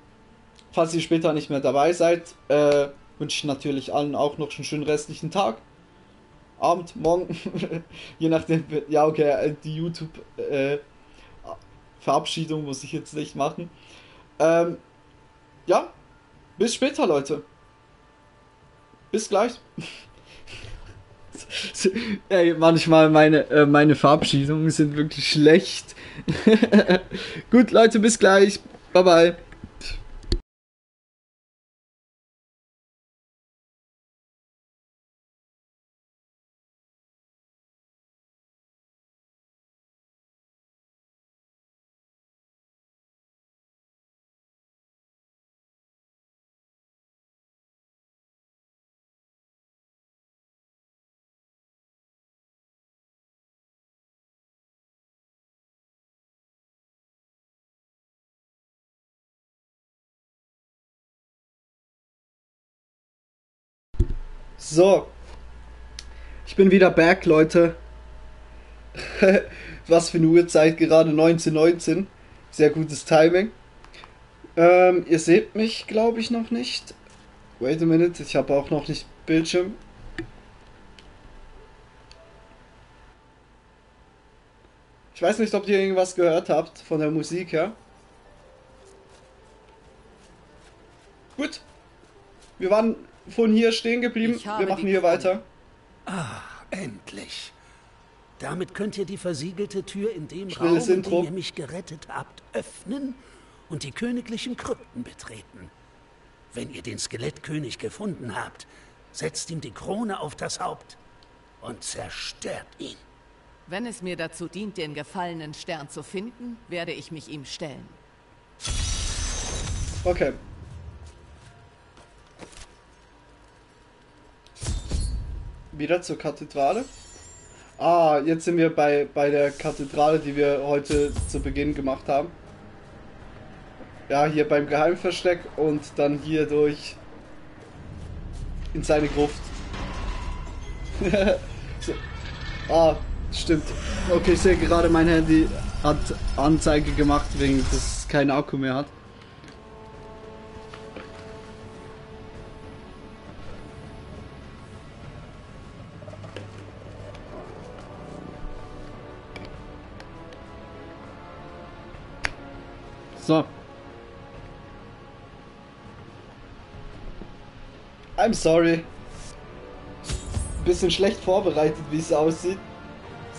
falls ihr später nicht mehr dabei seid, äh, wünsche ich natürlich allen auch noch einen schönen restlichen Tag. Abend, morgen, je nachdem. Ja, okay, äh, die YouTube äh, muss ich jetzt nicht machen. Ähm, ja, bis später, Leute. Bis gleich. Ey, manchmal meine, äh, meine Verabschiedungen sind wirklich schlecht. Gut, Leute, bis gleich. Bye bye. So. Ich bin wieder back, Leute. Was für eine Uhrzeit, gerade 1919. Sehr gutes Timing. Ähm, ihr seht mich, glaube ich, noch nicht. Wait a minute, ich habe auch noch nicht Bildschirm. Ich weiß nicht, ob ihr irgendwas gehört habt von der Musik her. Gut. Wir waren von hier stehen geblieben. Wir machen hier weiter. Ah, endlich. Damit könnt ihr die versiegelte Tür in dem Schnelles Raum, in dem ihr mich gerettet habt, öffnen und die königlichen Krypten betreten. Wenn ihr den Skelettkönig gefunden habt, setzt ihm die Krone auf das Haupt und zerstört ihn. Wenn es mir dazu dient, den gefallenen Stern zu finden, werde ich mich ihm stellen. Okay. Wieder zur Kathedrale. Ah, jetzt sind wir bei, bei der Kathedrale, die wir heute zu Beginn gemacht haben. Ja, hier beim Geheimversteck und dann hier durch in seine Gruft. so. Ah, stimmt. Okay, ich sehe gerade, mein Handy hat Anzeige gemacht, wegen dass es keinen Akku mehr hat. So. I'm sorry. Bisschen schlecht vorbereitet, wie es aussieht.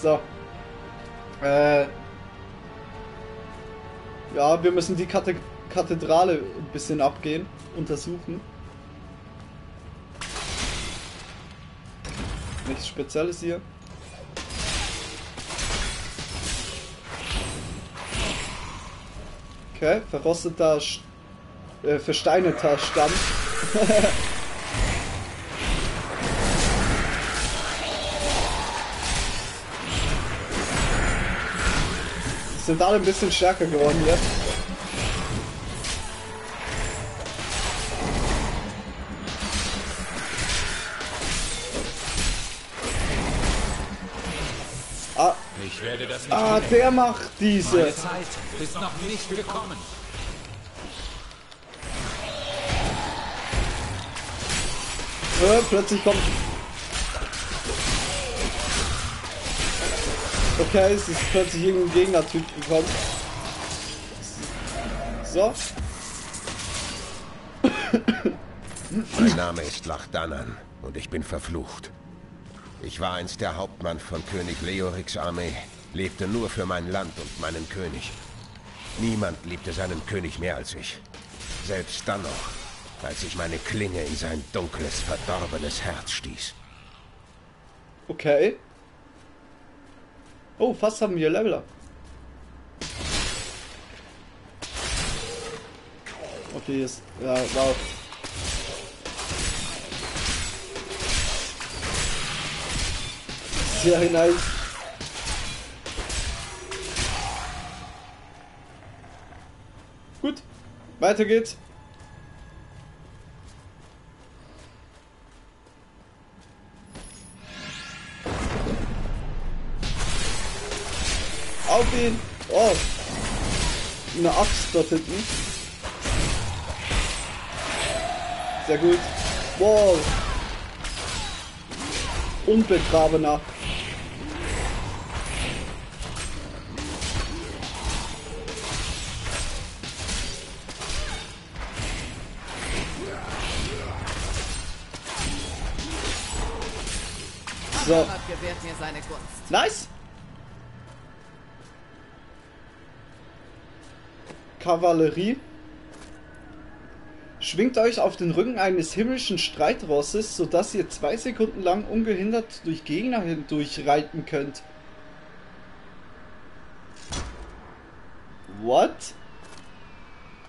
So. Äh. Ja, wir müssen die Kathe Kathedrale ein bisschen abgehen, untersuchen. Nichts Spezielles hier. Okay, verrosteter, äh, versteinerter Stamm. Sind alle ein bisschen stärker geworden hier. Ah, der macht diese. Zeit ist noch nicht gekommen. Äh, plötzlich kommt. Okay, es ist plötzlich irgendein Gegnertyp gekommen. So. Mein Name ist Lachdanan und ich bin verflucht. Ich war einst der Hauptmann von König Leoriks Armee, lebte nur für mein Land und meinen König. Niemand liebte seinen König mehr als ich. Selbst dann noch, als ich meine Klinge in sein dunkles, verdorbenes Herz stieß. Okay. Oh, fast haben wir Level up. Okay, jetzt. Ja, wow. Sehr nice. Gut, weiter geht's. Auf ihn! Oh! Eine Axt dort hinten. Sehr gut. Wow! Unbegrabener. So. Nice! Kavallerie. Schwingt euch auf den Rücken eines himmlischen Streitrosses, sodass ihr zwei Sekunden lang ungehindert durch Gegner hindurch reiten könnt. What?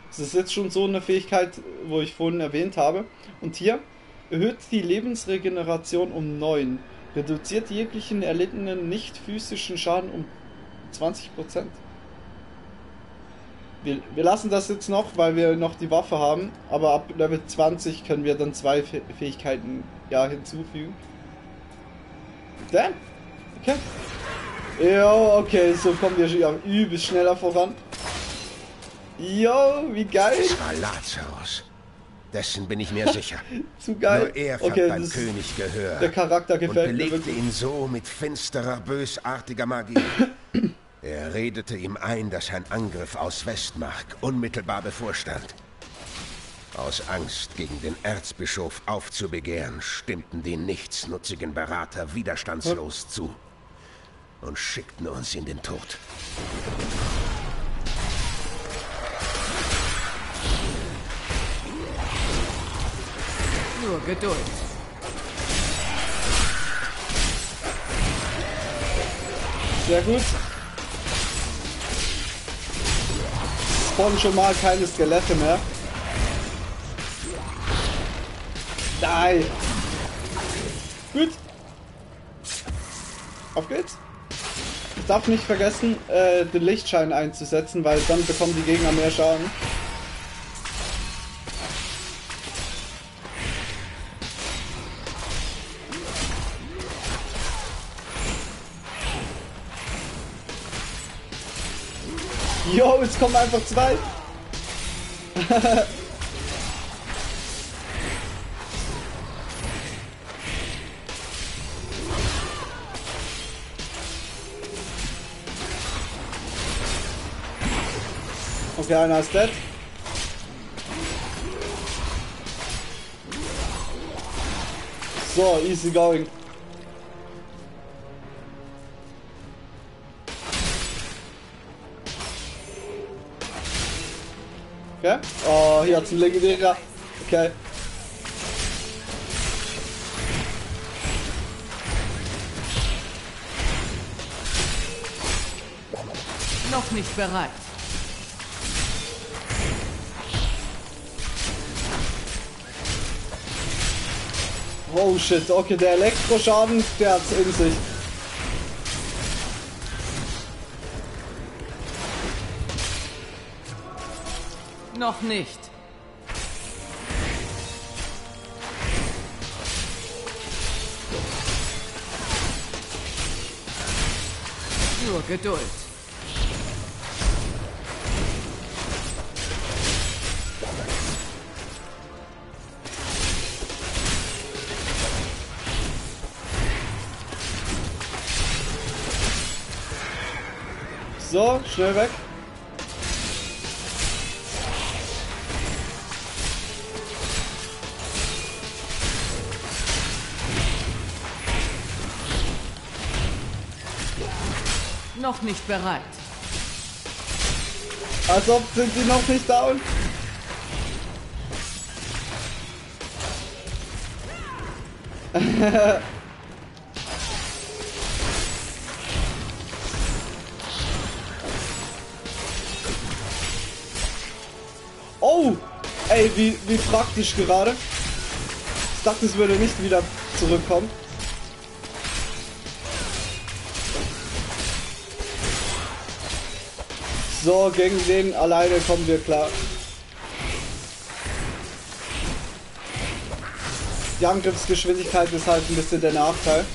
Das ist jetzt schon so eine Fähigkeit, wo ich vorhin erwähnt habe. Und hier erhöht die Lebensregeneration um 9. Reduziert jeglichen erlittenen nicht physischen Schaden um 20%. Wir, wir lassen das jetzt noch, weil wir noch die Waffe haben, aber ab Level 20 können wir dann zwei Fäh- Fähigkeiten ja hinzufügen. Damn. Okay. Ja, okay, so kommen wir ja übelst schneller voran. Yo, wie geil. Lazarus. Dessen bin ich mir sicher. Zu geil. Nur er fand Okay, beim König Gehör. der Charakter gefällt und belegte ihn so mit finsterer, bösartiger Magie. er redete ihm ein, dass ein Angriff aus Westmark unmittelbar bevorstand. Aus Angst, gegen den Erzbischof aufzubegehren, stimmten die nichtsnutzigen Berater widerstandslos zu und schickten uns in den Tod. Nur Geduld. Sehr gut. Spawnen schon mal keine Skelette mehr. Nein. Gut. Auf geht's. Ich darf nicht vergessen, äh, den Lichtschein einzusetzen, weil dann bekommen die Gegner mehr Schaden. Jo, jetzt kommen einfach zwei. okay, einer ist dead. So, easy going. Okay. Oh, hier hat's einen legendärer. Okay. Noch nicht bereit. Oh shit, okay, der Elektroschaden, der hat's in sich. Noch nicht. Nur Geduld. So, schnell weg. Noch nicht bereit. Als ob sind die noch nicht down. oh! Ey, wie, wie praktisch gerade. Ich dachte, es würde nicht wieder zurückkommen. So, gegen den alleine kommen wir klar. Die Angriffsgeschwindigkeit ist halt ein bisschen der Nachteil.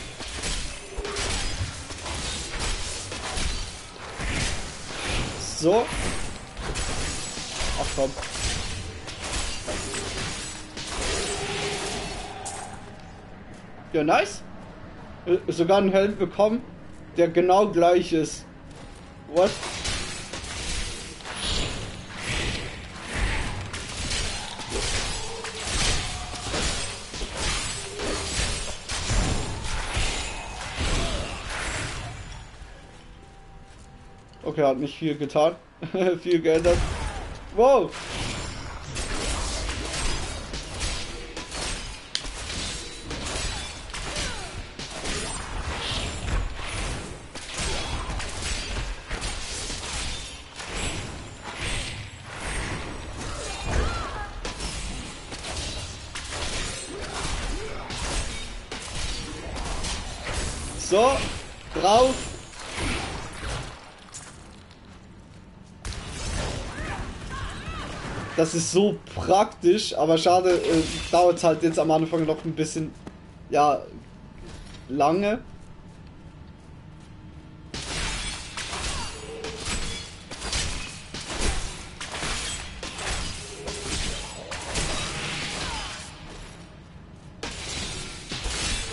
So. Ach komm. Ja, nice. Äh, Sogar einen Helm bekommen, der genau gleich ist. What? Okay, hat nicht viel getan. viel geändert. Wow! So, drauf. Das ist so praktisch, aber schade, äh, dauert es halt jetzt am Anfang noch ein bisschen, ja, lange.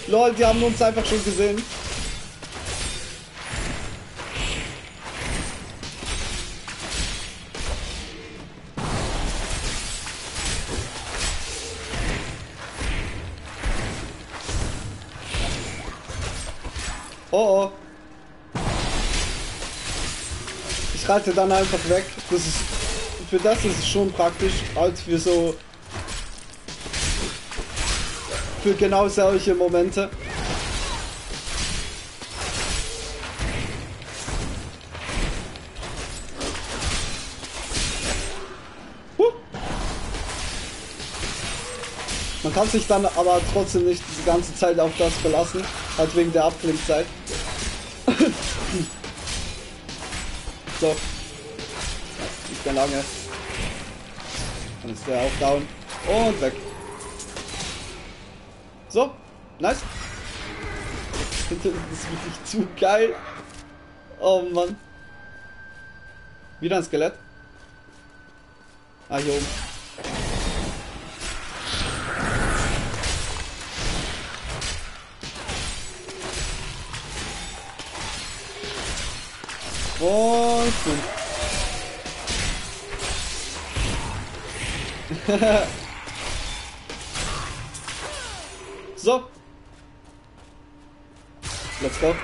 Lol, die haben uns einfach schon gesehen. Oh. Ich reite dann einfach weg. Das ist für das ist es schon praktisch, als für so für genau solche Momente. Man kann sich dann aber trotzdem nicht die ganze Zeit auf das verlassen, halt wegen der Abklingzeit. so. Nicht mehr lange. Dann ist der auch down. Und weg. So, nice. Das ist wirklich zu geil. Oh Mann. Wieder ein Skelett. Ah, hier oben. Und fünf. so. Let's go.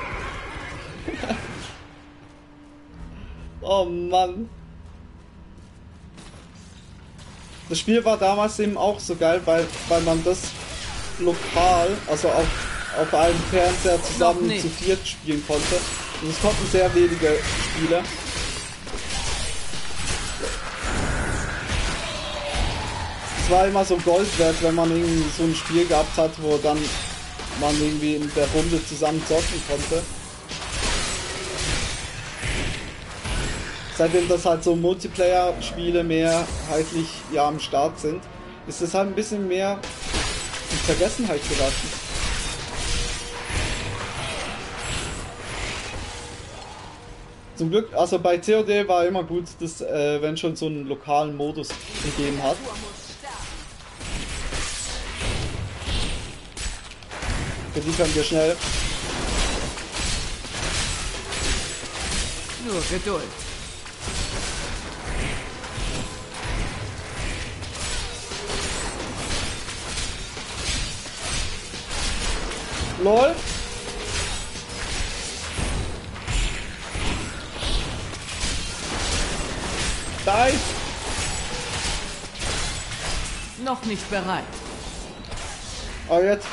oh Mann. Das Spiel war damals eben auch so geil, weil, weil man das lokal, also auf, auf einem Fernseher zusammen zu viert spielen konnte. Und es konnten sehr wenige Spieler. Es war immer so Gold wert, wenn man irgendwie so ein Spiel gehabt hat, wo dann man irgendwie in der Runde zusammen zocken konnte. Seitdem das halt so Multiplayer-Spiele mehrheitlich ja am Start sind, ist es halt ein bisschen mehr in Vergessenheit geraten. Zum Glück, also bei COD war immer gut, dass äh, wenn schon so einen lokalen Modus gegeben hat. Für die können wir schnell. Nur Geduld. LOL. Die. Noch nicht bereit. Oh, jetzt.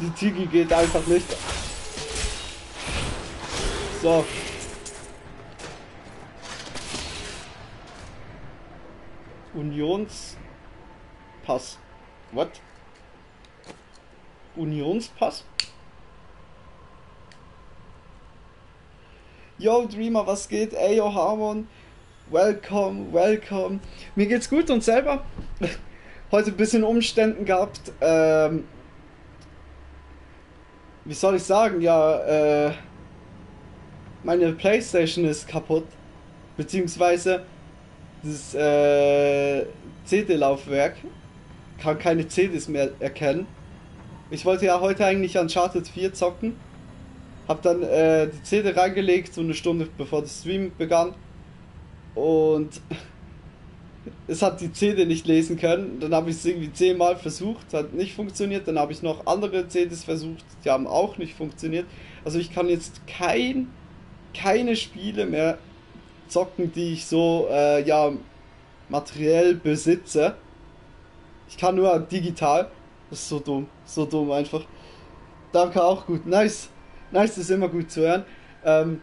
Die Tigi geht einfach nicht. So. Unionspass. What? Unionspass? Yo Dreamer, was geht? Ey, yo Harmon. Welcome, welcome. Mir geht's gut und selber. Heute ein bisschen Umständen gehabt. Ähm, wie soll ich sagen? Ja, äh, meine Playstation ist kaputt. Beziehungsweise das äh, CD-Laufwerk kann keine CDs mehr erkennen. Ich wollte ja heute eigentlich Uncharted 4 zocken. Hab dann äh, die CD reingelegt, so eine Stunde bevor der Stream begann. Und es hat die CD nicht lesen können. Dann habe ich es irgendwie zehnmal versucht, hat nicht funktioniert. Dann habe ich noch andere CDs versucht, die haben auch nicht funktioniert. Also ich kann jetzt kein, keine Spiele mehr zocken, die ich so äh, ja materiell besitze. Ich kann nur digital. Das ist so dumm, so dumm einfach. Danke auch gut, nice, nice das ist immer gut zu hören. Ähm,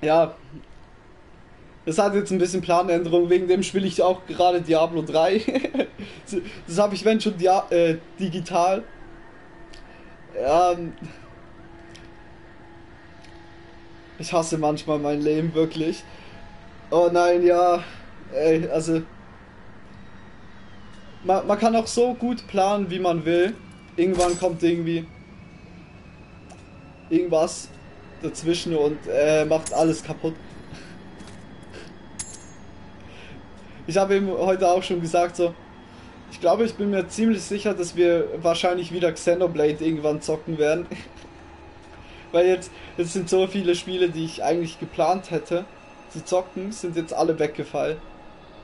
ja, das hat jetzt ein bisschen Planänderung, wegen dem spiele ich auch gerade Diablo 3. das habe ich, wenn schon, dia äh, digital. Ähm, ich hasse manchmal mein Leben wirklich. Oh nein, ja. Ey, also. Man, man kann auch so gut planen, wie man will. Irgendwann kommt irgendwie irgendwas dazwischen und äh, macht alles kaputt. ich habe ihm heute auch schon gesagt, so, ich glaube, ich bin mir ziemlich sicher, dass wir wahrscheinlich wieder Xenoblade irgendwann zocken werden. Weil jetzt, jetzt sind so viele Spiele, die ich eigentlich geplant hätte zu zocken, sind jetzt alle weggefallen.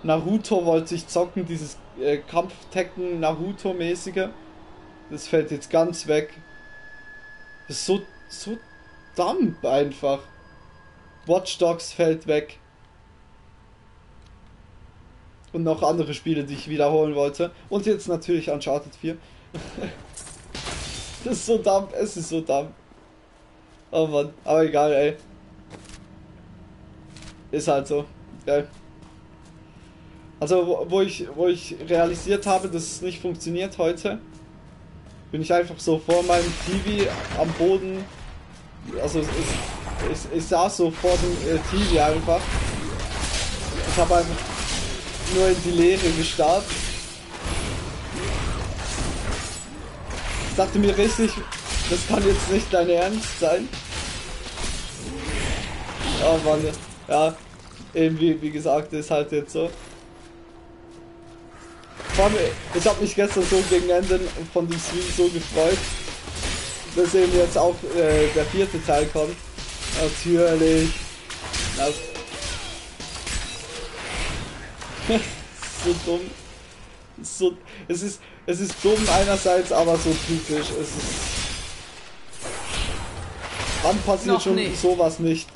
Naruto wollte ich zocken, dieses äh, Kampftekken Naruto-mäßige. Das fällt jetzt ganz weg. Das ist so, so dump einfach. Watch Dogs fällt weg. Und noch andere Spiele, die ich wiederholen wollte. Und jetzt natürlich Uncharted 4. das ist so dumm, es ist so dumm. Oh Mann, aber egal, ey. Ist halt so. Geil. Also, wo, ich, wo ich realisiert habe, dass es nicht funktioniert heute, bin ich einfach so vor meinem TV am Boden. Also, ich, ich saß so vor dem äh, TV einfach. Ich habe einfach nur in die Leere gestarrt. Ich dachte mir richtig, das kann jetzt nicht dein Ernst sein. Oh Mann, ja, eben wie, wie gesagt, ist halt jetzt so. Allem, ich habe mich gestern so gegen Ende von dem Stream so gefreut, dass eben jetzt auch äh, der vierte Teil kommt. Natürlich. Das so dumm. So, es ist, es ist dumm einerseits, aber so typisch. Es ist. Wann passiert Noch schon nicht. sowas nicht?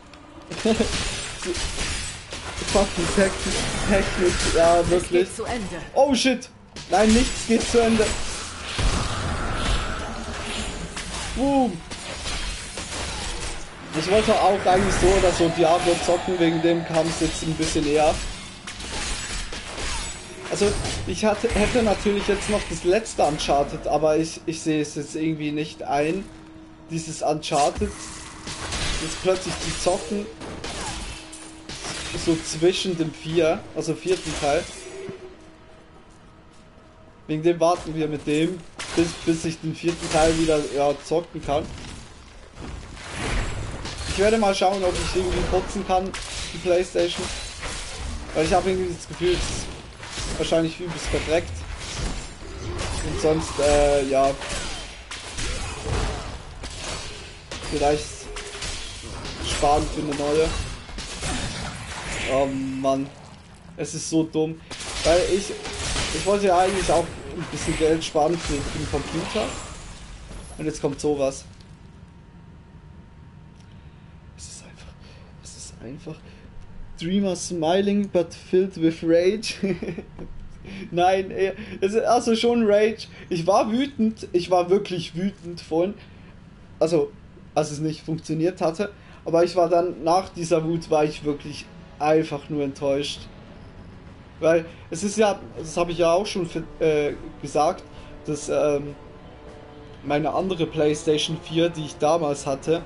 Fucking Technik, Technik, ja wirklich. Oh shit! Nein, nichts geht zu Ende. Boom! Ich wollte auch eigentlich so oder so Diablo zocken, wegen dem kam es jetzt ein bisschen eher. Also ich hatte, hätte natürlich jetzt noch das letzte Uncharted, aber ich, ich sehe es jetzt irgendwie nicht ein, dieses Uncharted, jetzt plötzlich die zocken, so zwischen dem vier, also vierten Teil. Wegen dem warten wir mit dem, bis, bis ich den vierten Teil wieder ja, zocken kann. Ich werde mal schauen, ob ich irgendwie putzen kann, die Playstation. Weil ich habe irgendwie das Gefühl, es wahrscheinlich übelst verdreckt. Und sonst, äh, ja. Vielleicht sparen für eine neue. Oh Mann. Es ist so dumm. Weil ich, ich wollte ja eigentlich auch ein bisschen Geld sparen für, den Computer. Und jetzt kommt sowas. Es ist einfach, es ist einfach Dreamer smiling but filled with rage. Nein, es ist also schon Rage. Ich war wütend, ich war wirklich wütend vorhin. Also, als es nicht funktioniert hatte. Aber ich war dann, nach dieser Wut, war ich wirklich einfach nur enttäuscht. Weil es ist ja, das habe ich ja auch schon äh, gesagt, dass ähm, meine andere PlayStation 4, die ich damals hatte,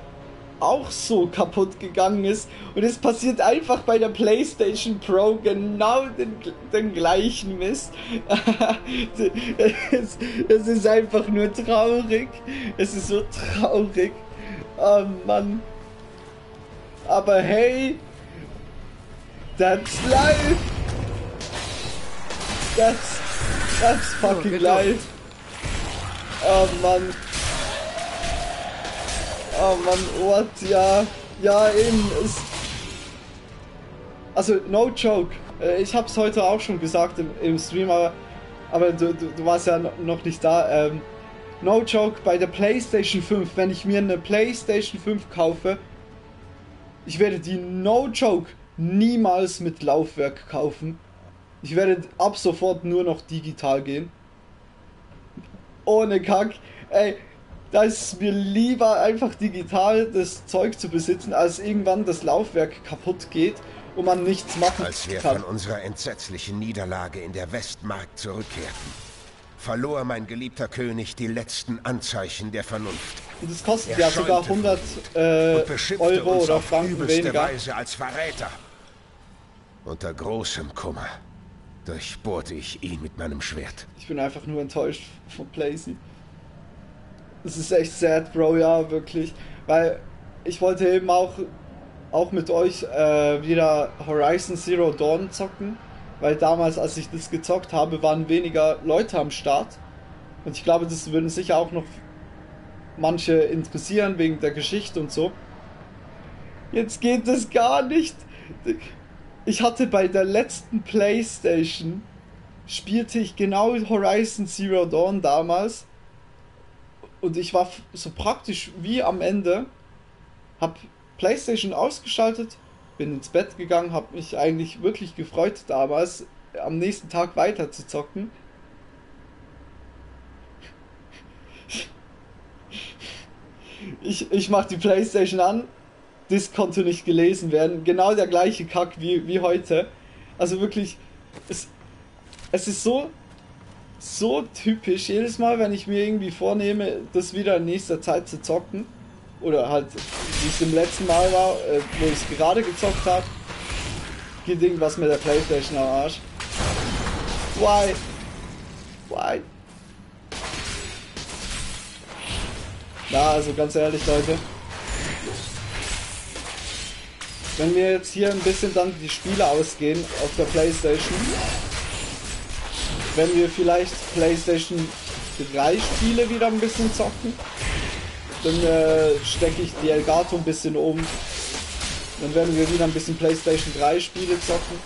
auch so kaputt gegangen ist. Und es passiert einfach bei der PlayStation Pro genau den, den gleichen Mist. es, es, ist einfach nur traurig. Es ist so traurig. Oh Mann. Aber hey, that's life. That's, that's fucking life. Oh Mann. Oh Mann, what? Ja, ja, eben. Ist also, no joke. Äh, ich hab's heute auch schon gesagt im, im Stream, aber, aber du, du, du, warst ja noch nicht da. Ähm, no joke, bei der PlayStation 5, wenn ich mir eine PlayStation 5 kaufe, ich werde die no joke niemals mit Laufwerk kaufen. Ich werde ab sofort nur noch digital gehen. Ohne Kack. Ey, da ist es mir lieber einfach digital das Zeug zu besitzen, als irgendwann das Laufwerk kaputt geht und man nichts machen kann. Als wir von unserer entsetzlichen Niederlage in der Westmark zurückkehrten, verlor mein geliebter König die letzten Anzeichen der Vernunft. Und es kostet er ja sogar 100 äh, Euro oder Franken weniger. Weise als Verräter. Unter großem Kummer durchbohrte ich ihn mit meinem Schwert. Ich bin einfach nur enttäuscht von Placy. Das ist echt sad, Bro, ja, wirklich. Weil ich wollte eben auch, auch mit euch äh, wieder Horizon Zero Dawn zocken. weil damals, als ich das gezockt habe, waren weniger Leute am Start. Und ich glaube, das würden sicher auch noch manche interessieren wegen der Geschichte und so. Jetzt geht es gar nicht. Ich hatte bei der letzten Playstation spielte ich genau Horizon Zero Dawn damals und ich war so praktisch wie am Ende, hab Playstation ausgeschaltet, bin ins Bett gegangen, hab mich eigentlich wirklich gefreut damals, am nächsten Tag weiter zu zocken. Ich, ich mach die Playstation an, das konnte nicht gelesen werden, genau der gleiche Kack wie, wie heute. Also wirklich, es, es ist so so typisch. Jedes Mal, wenn ich mir irgendwie vornehme, das wieder in nächster Zeit zu zocken, oder halt, wie es im letzten Mal war, äh, wo ich es gerade gezockt habe, geht irgendwas mit der Playstation am Arsch. Why? Why? Na, also ganz ehrlich, Leute. Wenn wir jetzt hier ein bisschen dann die Spiele ausgehen auf der Playstation, wenn wir vielleicht PlayStation 3 Spiele wieder ein bisschen zocken, dann äh, stecke ich die Elgato ein bisschen um. Dann werden wir wieder ein bisschen PlayStation 3 Spiele zocken.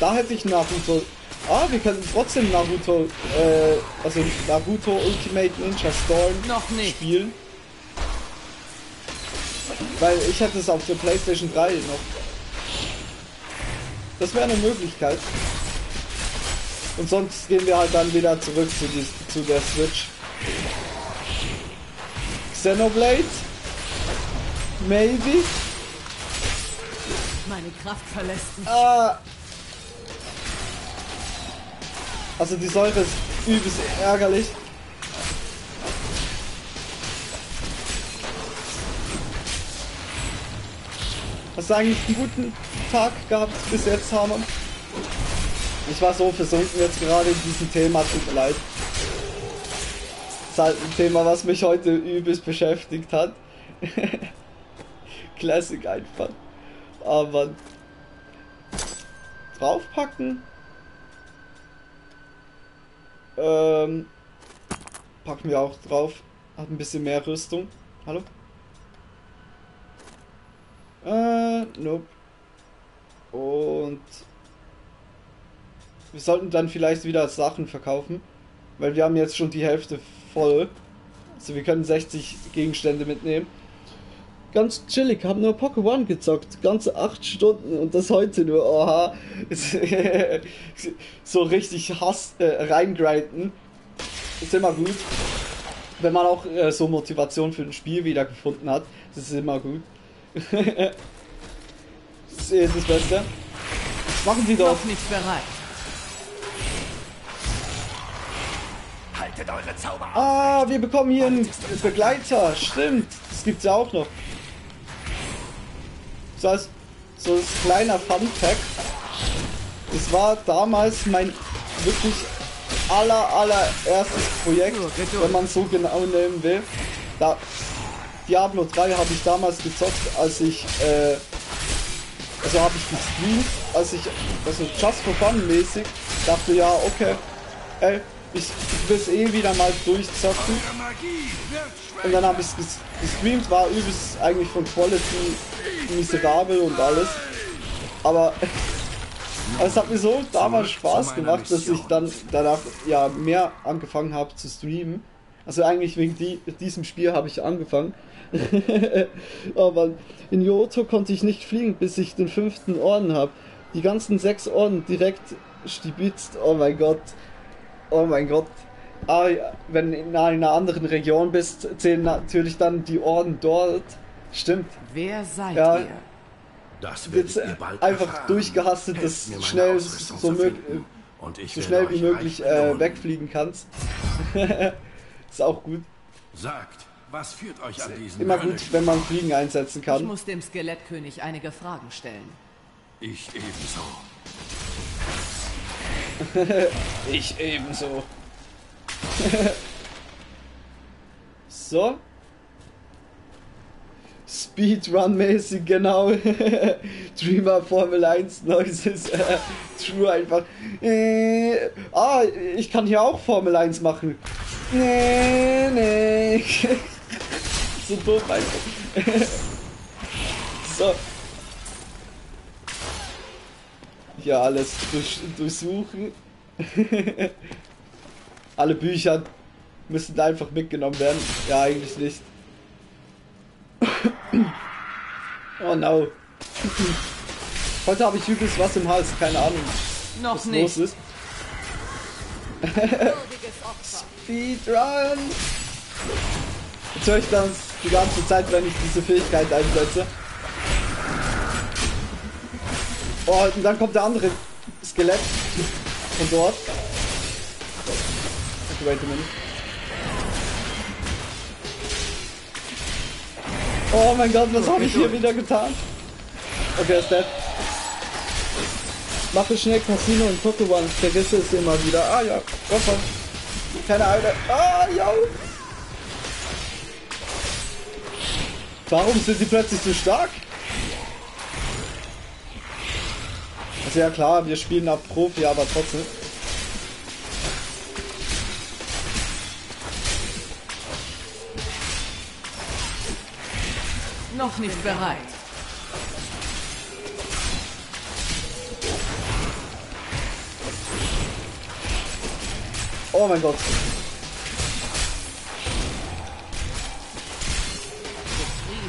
Da hätte ich Naruto. Ah, wir könnten trotzdem Naruto, äh, also Naruto Ultimate Ninja Storm Noch nicht. spielen. Weil ich hätte es auf der PlayStation 3 noch. Das wäre eine Möglichkeit. Und sonst gehen wir halt dann wieder zurück zu, die, zu der Switch. Xenoblade? Maybe? Meine Kraft verlässt mich. Ah. Also die Säure ist übelst ärgerlich. Hast du eigentlich einen guten Tag gehabt bis jetzt, Hammer? Ich war so versunken jetzt gerade in diesem Thema, tut mir leid. Das ist halt ein Thema, was mich heute übelst beschäftigt hat. Classic einfach. Aber draufpacken. Ähm, packen wir auch drauf. Hat ein bisschen mehr Rüstung. Hallo? Äh, nope. Und wir sollten dann vielleicht wieder Sachen verkaufen, weil wir haben jetzt schon die Hälfte voll. Also wir können 60 Gegenstände mitnehmen. Ganz chillig, haben nur Pokémon gezockt, ganze 8 Stunden und das heute nur, oha. so richtig Hass äh, reingrinden. Ist immer gut. Wenn man auch äh, so Motivation für ein Spiel wieder gefunden hat, das ist immer gut. Das ist das Beste. Machen Sie doch. Noch nicht bereit. Haltet eure Zauber auf. Ah, wir bekommen hier einen Begleiter. Stimmt, das gibt's ja auch noch. So als so als kleiner Fun Fact. Das war damals mein wirklich aller allererstes Projekt, wenn man so genau nehmen will. Da, Diablo 3 habe ich damals gezockt, als ich äh, also habe ich gestreamt, als ich also just for fun mäßig dachte ja okay, ey, ich, ich will es eh wieder mal durchzocken. Und dann habe ich es gestreamt, war übelst eigentlich von Quality miserabel und alles. Aber es hat mir so damals Spaß gemacht, dass ich dann danach ja mehr angefangen habe zu streamen. Also eigentlich wegen die, diesem Spiel habe ich angefangen. Aber in Yoto konnte ich nicht fliegen, bis ich den fünften Orden habe. Die ganzen sechs Orden direkt stibitzt. Oh mein Gott. Oh mein Gott. Ah, wenn du in einer anderen Region bist, zählen natürlich dann die Orden dort. Stimmt. Wer seid Ja. ihr? Das Jetzt äh, einfach durchgehastet, dass du schnell so, so schnell wie möglich äh, wegfliegen kannst. ist auch gut. Sagt, was führt euch an diesen Immer gut, wenn man Fliegen einsetzen Ich kann. muss dem Skelettkönig einige Fragen stellen. Ich ebenso. ich ebenso. so. Speedrun-mäßig, genau. Dreamer Formel 1 neues äh, True einfach. Äh, ah, ich kann hier auch Formel 1 machen. Nee, nee. so dumm einfach. so. Hier alles durch, durchsuchen. Alle Bücher müssen einfach mitgenommen werden. Ja, eigentlich nicht. oh no. Heute habe ich übelst was im Hals, keine Ahnung. Noch was nicht. los ist. Speedrun! Jetzt höre ich das die ganze Zeit, wenn ich diese Fähigkeit einsetze. Oh, und dann kommt der andere Skelett von dort. Okay, wait a minute. Oh mein Gott, was habe ich hier wieder getan? Okay, ist dead. Mache schnell Casino und Pokémon. Vergesse es immer wieder. Ah ja, Koffer. Keine Ahnung. Ah ja. Warum sind die plötzlich so stark? Also ja klar, wir spielen ab Profi, aber trotzdem. Noch nicht bereit. Oh mein Gott.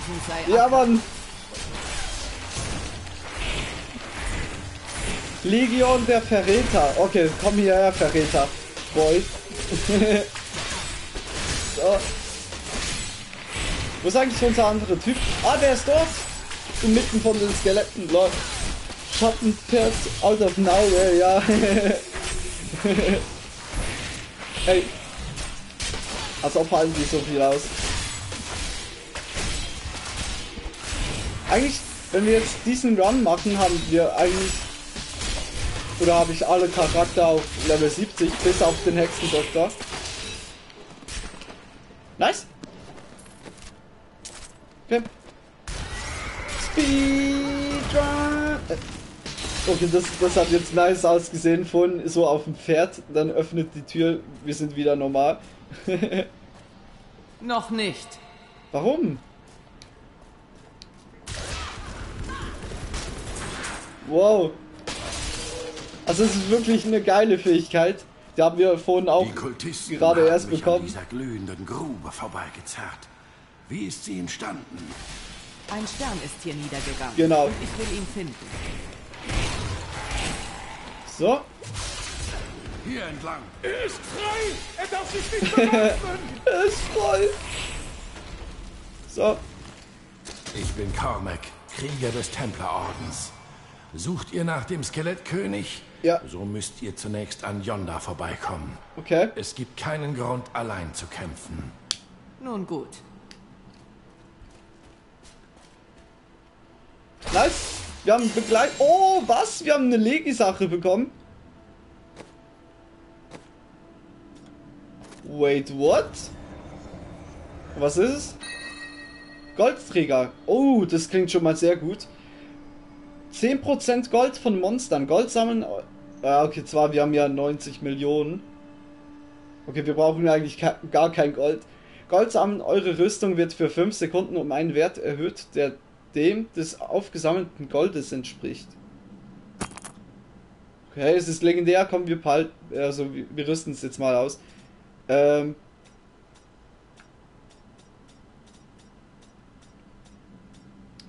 Riesen sei Ja, Mann. Legion der Verräter. Okay, komm hierher, Verräter. Boy. so. Wo ist eigentlich unser anderer Typ? Ah, der ist dort. Inmitten von den Skeletten. Lol. Schattenpferd out of nowhere, ja. hey. Als ob halten die so viel aus. Eigentlich, wenn wir jetzt diesen Run machen, haben wir eigentlich oder habe ich alle Charakter auf Level 70, bis auf den Hexendoktor. Nice. Okay. Speedrun. Okay, das, das hat jetzt nice ausgesehen. Von so auf dem Pferd, dann öffnet die Tür, wir sind wieder normal. Noch nicht. Warum? Wow. Also es ist wirklich eine geile Fähigkeit. Die haben wir vorhin auch Die Kultisten gerade erst bekommen. dieser glühenden Grube vorbeigezerrt. Wie ist sie entstanden? Ein Stern ist hier niedergegangen. Genau. Und ich will ihn finden. So. Hier entlang. Er ist frei! Er darf sich nicht bewaffnen! er ist frei! So. Ich bin Cormac, Krieger des Templerordens. Sucht ihr nach dem Skelettkönig? Ja. So müsst ihr zunächst an Yonda vorbeikommen. Okay. Es gibt keinen Grund, allein zu kämpfen. Nun gut. Nice. Wir haben Begleit... Oh, was? Wir haben eine Legi-Sache bekommen. Wait, what? Was ist es? Goldträger. Oh, das klingt schon mal sehr gut. 10% Gold von Monstern. Gold sammeln... Ja, okay, zwar, wir haben ja 90 Millionen. Okay, wir brauchen eigentlich gar kein Gold. Gold sammeln, eure Rüstung wird für 5 Sekunden um einen Wert erhöht, der dem des aufgesammelten Goldes entspricht. Okay, es ist legendär, kommen wir bald. Also, wir rüsten es jetzt mal aus. Ähm.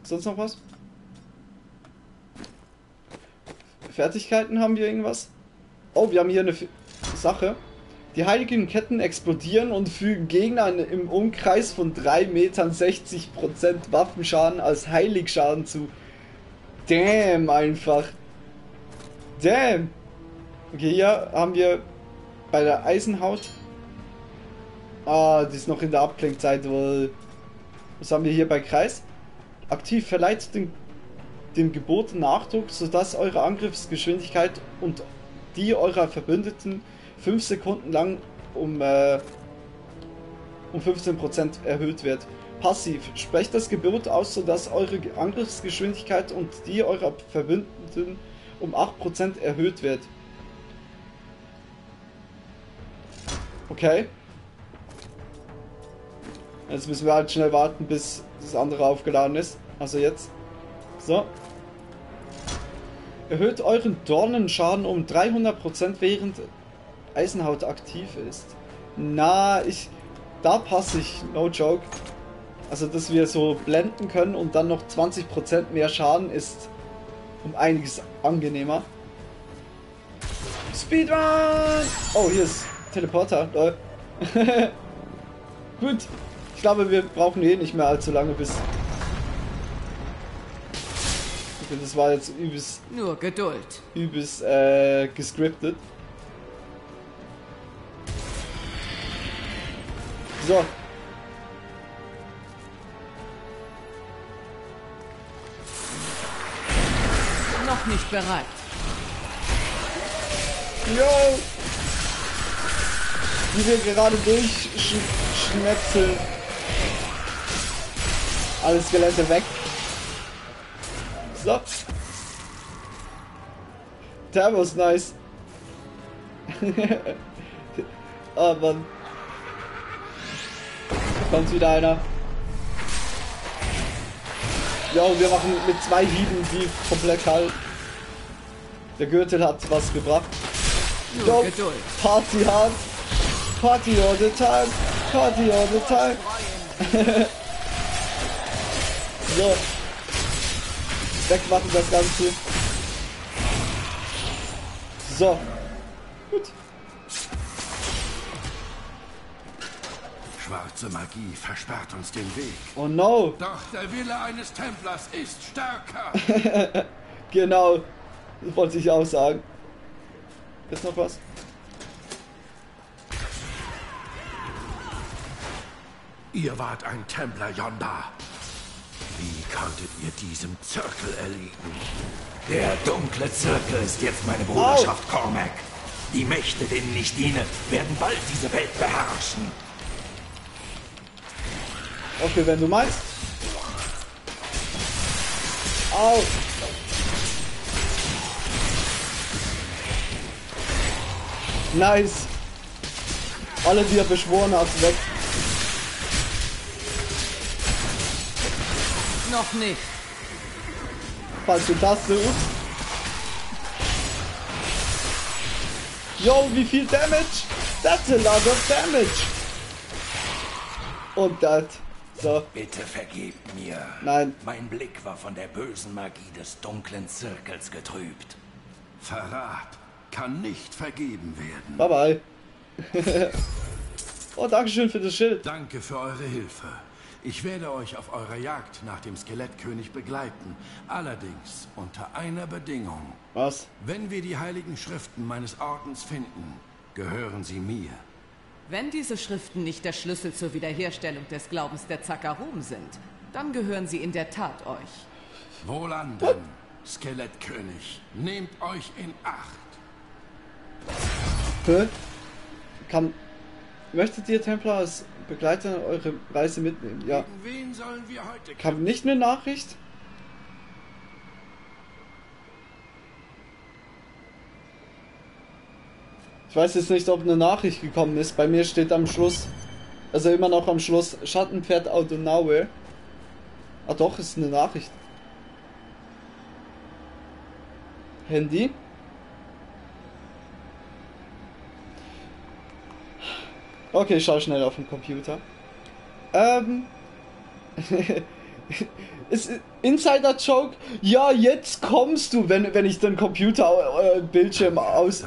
Sonst noch was? Fertigkeiten haben wir irgendwas? Oh, wir haben hier eine F Sache. Die heiligen Ketten explodieren und fügen Gegnern im Umkreis von 3 Metern 60% Waffenschaden als Heiligschaden zu. Damn, einfach. Damn. Okay, hier haben wir bei der Eisenhaut. Ah, die ist noch in der Abklingzeit. Was haben wir hier bei Kreis? Aktiv verleiht den, dem Gebot Nachdruck, sodass eure Angriffsgeschwindigkeit und die eurer Verbündeten 5 Sekunden lang um, äh, um 15% erhöht wird. Passiv. Sprecht das Gebot aus, sodass eure Angriffsgeschwindigkeit und die eurer Verbündeten um 8% erhöht wird. Okay. Jetzt müssen wir halt schnell warten, bis das andere aufgeladen ist. Also jetzt. So. Erhöht euren Dornenschaden um 300% während Eisenhaut aktiv ist. Na, ich... Da passe ich, no joke. Also, dass wir so blenden können und dann noch 20% mehr Schaden ist um einiges angenehmer. Speedrun! Oh, hier ist Teleporter. Lol. Gut. Ich glaube, wir brauchen eh nicht mehr allzu lange bis... Okay, das war jetzt übelst... Nur Geduld. Übelst, äh, gescriptet. So. Noch nicht bereit. Yo! Wie wir gerade durchschnetzeln. Alle Skelette weg. So. Der was nice. oh Mann. Da kommt wieder einer. Ja, und wir machen mit zwei Hieben die komplett kalt. Der Gürtel hat was gebracht. Geduld. Party hard. Party all the time. Party all the time. so. Wegmachen das Ganze. So. Gut. Schwarze Magie versperrt uns den Weg. Oh no. Doch der Wille eines Templers ist stärker. genau. Das wollte ich auch sagen. Ist noch was? Ihr wart ein Templer yonder. Wie konntet ihr diesem Zirkel erliegen? Der dunkle Zirkel ist jetzt meine Bruderschaft Cormac. Die Mächte, denen ich diene, werden bald diese Welt beherrschen. Okay, wenn du meinst. Au. Nice. Alle, die er beschworen hat, weg. Noch nicht. Falsche Taste, ups. Yo, wie viel Damage? That's a lot of damage. Und das. So. Bitte vergebt mir. Nein. Mein Blick war von der bösen Magie des dunklen Zirkels getrübt. Verrat kann nicht vergeben werden. Bye bye. oh, Dankeschön für das Schild. Danke für eure Hilfe. Ich werde euch auf eurer Jagd nach dem Skelettkönig begleiten. Allerdings unter einer Bedingung. Was? Wenn wir die heiligen Schriften meines Ordens finden, gehören sie mir. Wenn diese Schriften nicht der Schlüssel zur Wiederherstellung des Glaubens der Zakarum sind, dann gehören sie in der Tat euch. Wohlan dann, Skelettkönig. Nehmt euch in Acht. Hä? Kann. Möchtet ihr Templer als Begleiter eure Reise mitnehmen? Ja. Wen sollen wir heute Kam nicht eine Nachricht? Ich weiß jetzt nicht, ob eine Nachricht gekommen ist. Bei mir steht am Schluss, also immer noch am Schluss, Schattenpferd nowhere. Ah doch, ist eine Nachricht. Handy? Okay, ich schau schnell auf dem Computer. Ähm. ist Insider Joke? Ja, jetzt kommst du, wenn, wenn ich den Computer äh, Bildschirm aus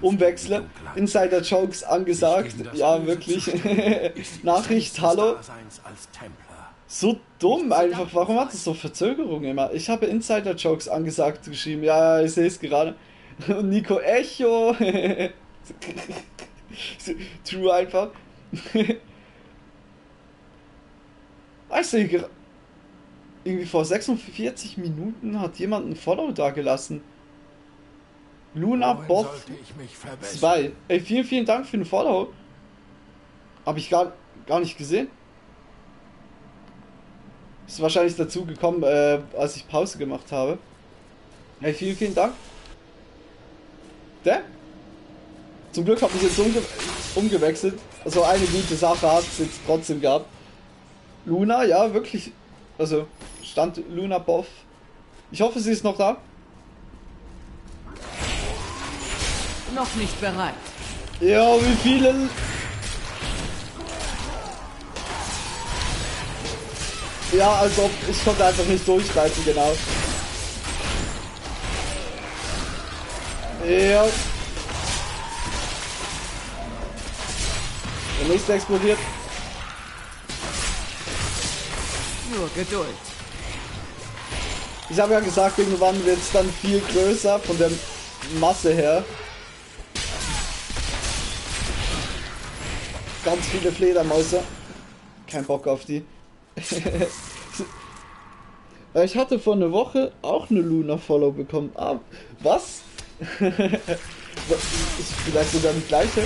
umwechsle. Insider Jokes angesagt. Ja, wirklich. Nachricht, hallo. So dumm einfach. Warum hat es so Verzögerung immer? Ich habe Insider Jokes angesagt geschrieben. Ja, ich sehe es gerade. Und Nico Echo. True einfach. ich sehe gerade. Irgendwie vor 46 Minuten hat jemand ein Follow da gelassen. Luna Bob 2. Ey, vielen, vielen Dank für den Follow. Habe ich gar, gar nicht gesehen. Ist wahrscheinlich dazu gekommen, äh, als ich Pause gemacht habe. Hey, vielen, vielen Dank. Der? Zum Glück habe ich jetzt umge umgewechselt. Also eine gute Sache hat es jetzt trotzdem gehabt. Luna, ja, wirklich. Also stand Luna Boff. Ich hoffe, sie ist noch da. Noch nicht bereit. Ja, wie viele... Ja, also ich konnte einfach nicht durchgreifen, genau. Ja. Nächste explodiert. Nur Geduld. Ich habe ja gesagt, irgendwann wird es dann viel größer von der Masse her. Ganz viele Fledermäuse. Kein Bock auf die. ich hatte vor einer Woche auch eine Luna Follow bekommen. Ah, was? Vielleicht sogar die gleiche?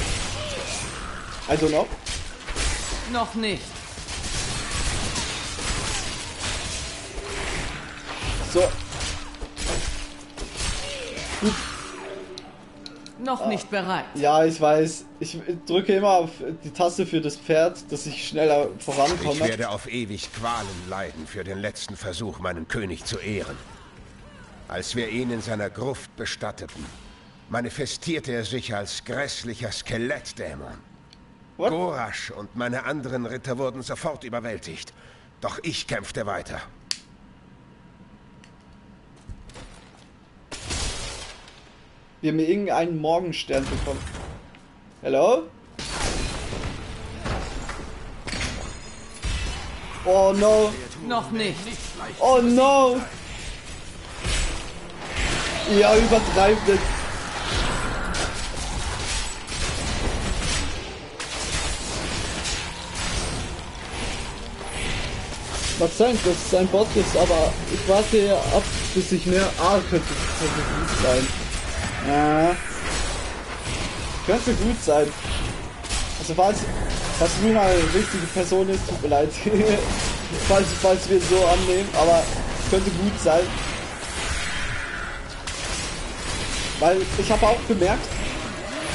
Also noch? Noch nicht. So. Gut. Noch Ah. nicht bereit. Ja, ich weiß. Ich drücke immer auf die Taste für das Pferd, dass ich schneller Ich vorankomme. werde auf ewig Qualen leiden für den letzten Versuch, meinen König zu ehren. Als wir ihn in seiner Gruft bestatteten, manifestierte er sich als grässlicher Skelettdämon. Gorasch und meine anderen Ritter wurden sofort überwältigt. Doch ich kämpfte weiter. Wir haben irgendeinen Morgenstern bekommen. Hello? Oh no. Noch nicht. Oh no. Ja, übertreibt es. Mag sein, dass es ein Bot ist, aber ich warte ja ab, bis ich mehr... Ah, könnte, könnte gut sein. Ja. Könnte gut sein. Also falls, falls Luna eine richtige Person ist, tut mir leid. falls, falls wir es so annehmen, aber könnte gut sein. Weil ich habe auch bemerkt,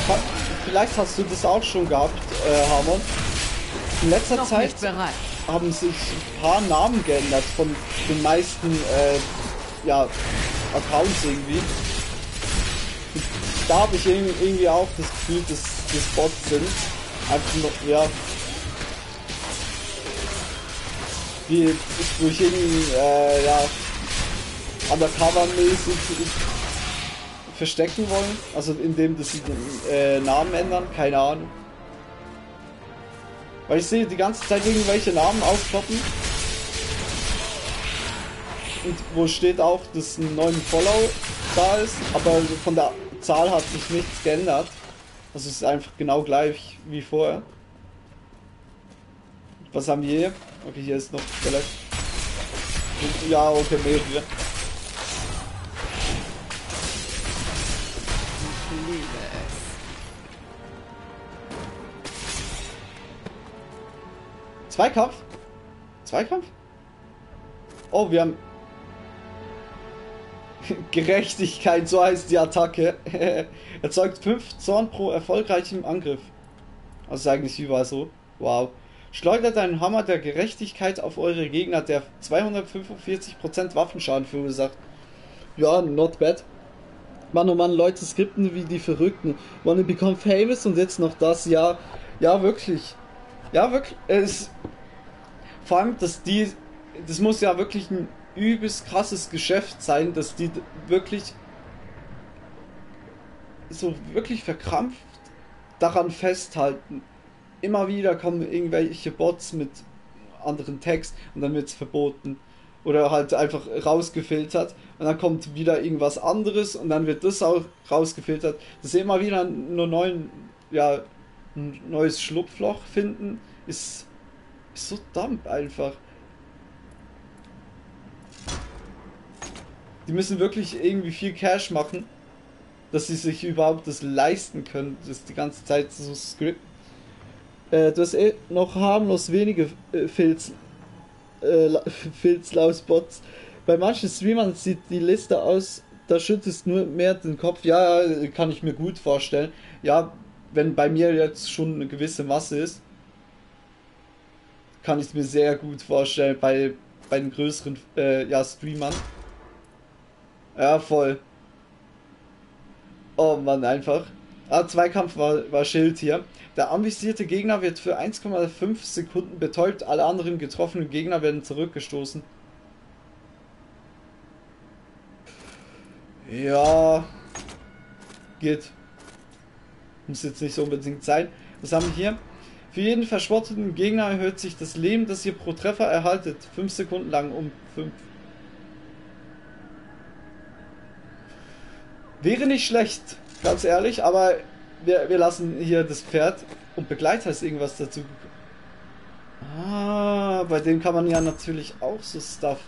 fa- vielleicht hast du das auch schon gehabt, äh, Harmon. In letzter Noch Zeit nicht bereit. Haben sich ein paar Namen geändert von den meisten äh, ja, Accounts irgendwie. Da habe ich irgendwie, auch das Gefühl, dass das Bots sind. Einfach noch, ja. Die sich durch irgendwie, äh, ja, undercover-mäßig verstecken wollen. Also indem dass sie den äh, Namen ändern, keine Ahnung. Weil ich sehe die ganze Zeit irgendwelche Namen aufploppen. Und wo steht auch, dass ein neuen Follow da ist, aber von der Zahl hat sich nichts geändert. Also es ist einfach genau gleich wie vorher. Was haben wir hier? Okay, hier ist noch vielleicht. Ja, okay, mehrere. Zweikampf? Zweikampf? Oh, wir haben. Gerechtigkeit, so heißt die Attacke. Erzeugt 5 Zorn pro erfolgreichem Angriff. Also ist eigentlich überall so. Wow. Schleudert einen Hammer der Gerechtigkeit auf eure Gegner, der 245% Waffenschaden verursacht. Ja, not bad. Mann, oh Mann, Leute skripten wie die Verrückten. Wanna become famous und jetzt noch das. Ja, ja, wirklich. Ja, wirklich. Es, vor allem, dass die. Das muss ja wirklich ein übelst krasses Geschäft sein, dass die wirklich. So wirklich verkrampft daran festhalten. Immer wieder kommen irgendwelche Bots mit anderen Text und dann wird es verboten. Oder halt einfach rausgefiltert und dann kommt wieder irgendwas anderes und dann wird das auch rausgefiltert. Dass sie immer wieder nur neuen, ja, ein neues Schlupfloch finden, ist, ist so dumm einfach. Die müssen wirklich irgendwie viel Cash machen, dass sie sich überhaupt das leisten können, das die ganze Zeit so scripten. Äh, du hast eh noch harmlos wenige äh, Filzen. äh, Filzlaus-Bots. Bei manchen Streamern sieht die Liste aus, da schüttest nur mehr den Kopf. Ja, kann ich mir gut vorstellen. Ja, wenn bei mir jetzt schon eine gewisse Masse ist, kann ich es mir sehr gut vorstellen bei, bei den größeren äh, ja, Streamern. Ja, voll. Oh Mann, einfach. Ah, Zweikampf war, war Schild hier. Der anvisierte Gegner wird für 1,5 Sekunden betäubt, alle anderen getroffenen Gegner werden zurückgestoßen. Ja. Geht. Muss jetzt nicht so unbedingt sein. Was haben wir hier? Für jeden verschwotteten Gegner erhöht sich das Leben, das ihr pro Treffer erhaltet. 5 Sekunden lang um 5. Wäre nicht schlecht, ganz ehrlich, aber wir, wir lassen hier das Pferd und Begleiter ist irgendwas dazu. Ah, bei dem kann man ja natürlich auch so Stuff.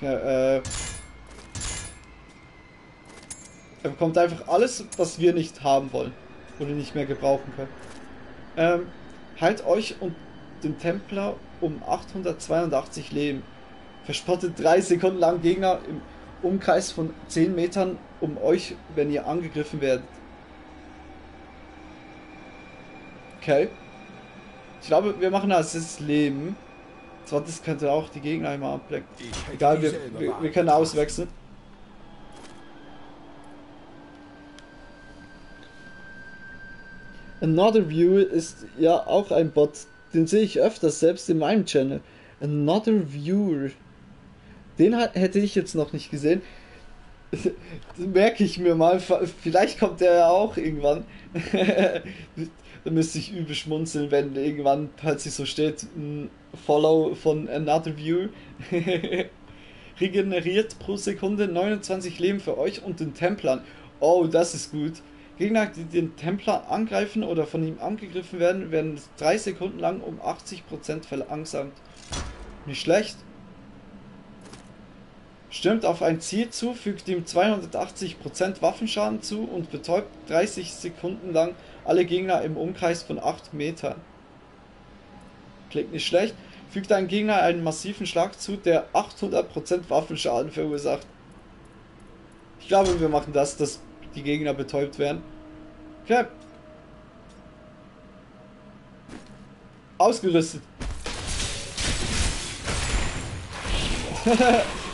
Ja, äh, er bekommt einfach alles, was wir nicht haben wollen. Oder nicht mehr gebrauchen können. Ähm, heilt euch und den Templer um 882 Leben. Verspottet drei Sekunden lang Gegner im Umkreis von 10 Metern um euch, wenn ihr angegriffen werdet. Okay. Ich glaube, wir machen das das Leben. Zwar, das könnte auch die Gegner einmal ablecken. Egal, wir, wir, wir können auswechseln. Another View ist ja auch ein Bot. Den sehe ich öfters, selbst in meinem Channel. Another Viewer. Den hätte ich jetzt noch nicht gesehen. Merke ich mir mal. Vielleicht kommt der ja auch irgendwann. da müsste ich übel schmunzeln, wenn irgendwann plötzlich so steht: ein Follow von Another View. Regeneriert pro Sekunde 29 Leben für euch und den Templern. Oh, das ist gut. Gegner, die den Templar angreifen oder von ihm angegriffen werden, werden 3 Sekunden lang um 80% verlangsamt. Nicht schlecht. Stürmt auf ein Ziel zu, fügt ihm 280% Waffenschaden zu und betäubt 30 Sekunden lang alle Gegner im Umkreis von 8 Metern. Klingt nicht schlecht. Fügt ein Gegner einen massiven Schlag zu, der 800% Waffenschaden verursacht. Ich glaube, wir machen das. Das die Gegner betäubt werden. Okay. Ausgerüstet.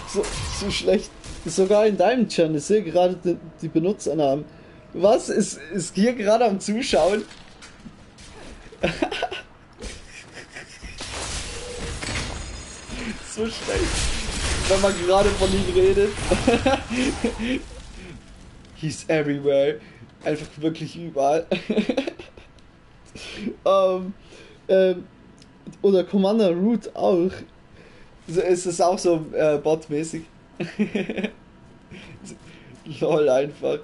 so, so schlecht. Sogar in deinem Channel. Ich sehe gerade die, die Benutzernamen. Was ist, ist hier gerade am Zuschauen? so schlecht. Wenn man gerade von ihm redet. He's everywhere. Einfach wirklich überall. um, ähm, oder Commander Root auch. Ist es auch so äh, botmäßig. Lol einfach.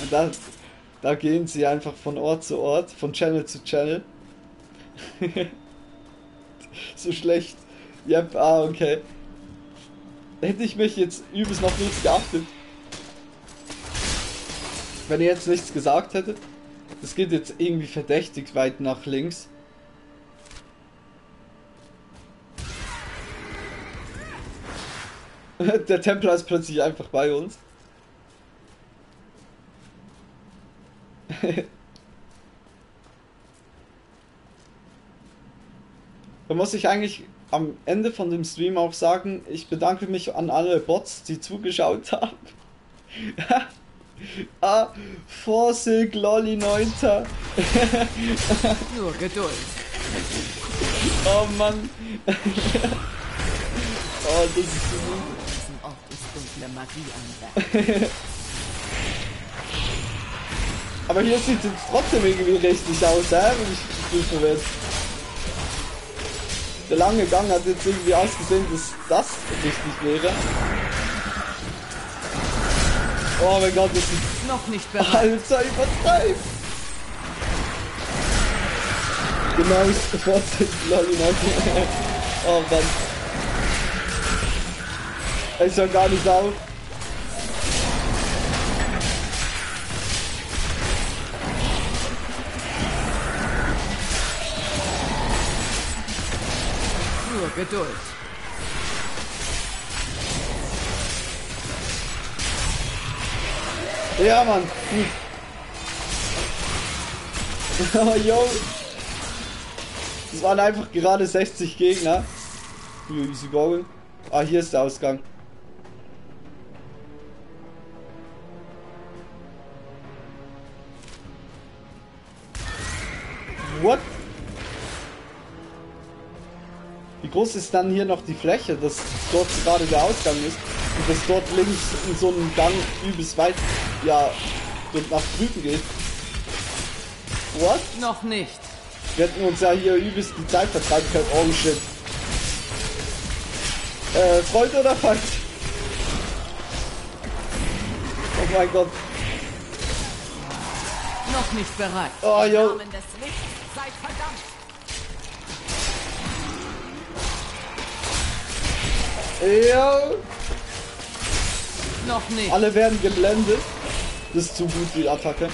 Und da, da gehen sie einfach von Ort zu Ort, von Channel zu Channel. so schlecht. Yep, ah, okay. Hätte ich mich jetzt übelst noch nichts geachtet wenn ihr jetzt nichts gesagt hättet. Es geht jetzt irgendwie verdächtig weit nach links. Der Templar ist plötzlich einfach bei uns. da muss ich eigentlich am Ende von dem Stream auch sagen, ich bedanke mich an alle Bots, die zugeschaut haben. Ah, Vorsig, Lolli 9. Nur Geduld. Oh Mann. oh, das ist so gut. Diesem Ort ist dunkle Magie anwärts. Aber hier sieht es trotzdem irgendwie richtig aus, hä? Wenn ich prüfen werde. Der lange Gang hat jetzt irgendwie ausgesehen, dass das richtig wäre. Oh mein Gott, das ist noch nicht bereit. Alter, übertreib! Genau, ich sofort Lolli Oh Mann. Ich höre gar nicht auf. Geduld. Ja, Mann. Oh, yo. Das waren einfach gerade 60 Gegner. Easy going. Ah, hier ist der Ausgang. What? Wie groß ist dann hier noch die Fläche, dass dort gerade der Ausgang ist und dass dort links in so einem Gang übelst weit, ja, nach drüben geht? What? Noch nicht. Wir hätten uns ja hier übelst die Zeit vertreiben können. Oh shit. Äh, Freund oder Feind? Oh mein Gott. Noch nicht bereit. Oh, jo. Namen des Lichts, seid verdammt! Ja. Noch nicht. Alle werden geblendet. Das ist zu gut, die Attacke.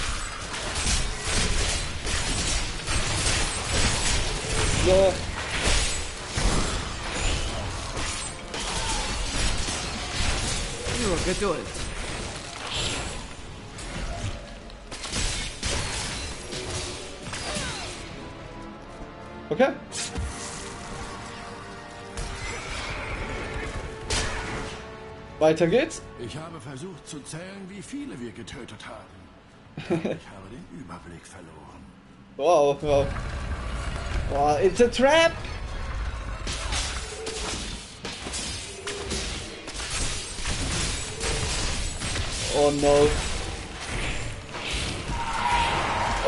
So. Nur Geduld. Okay. Weiter geht's. Ich habe versucht zu zählen, wie viele wir getötet haben. Ich habe den Überblick verloren. Wow, wow. Wow, it's a trap! Oh no.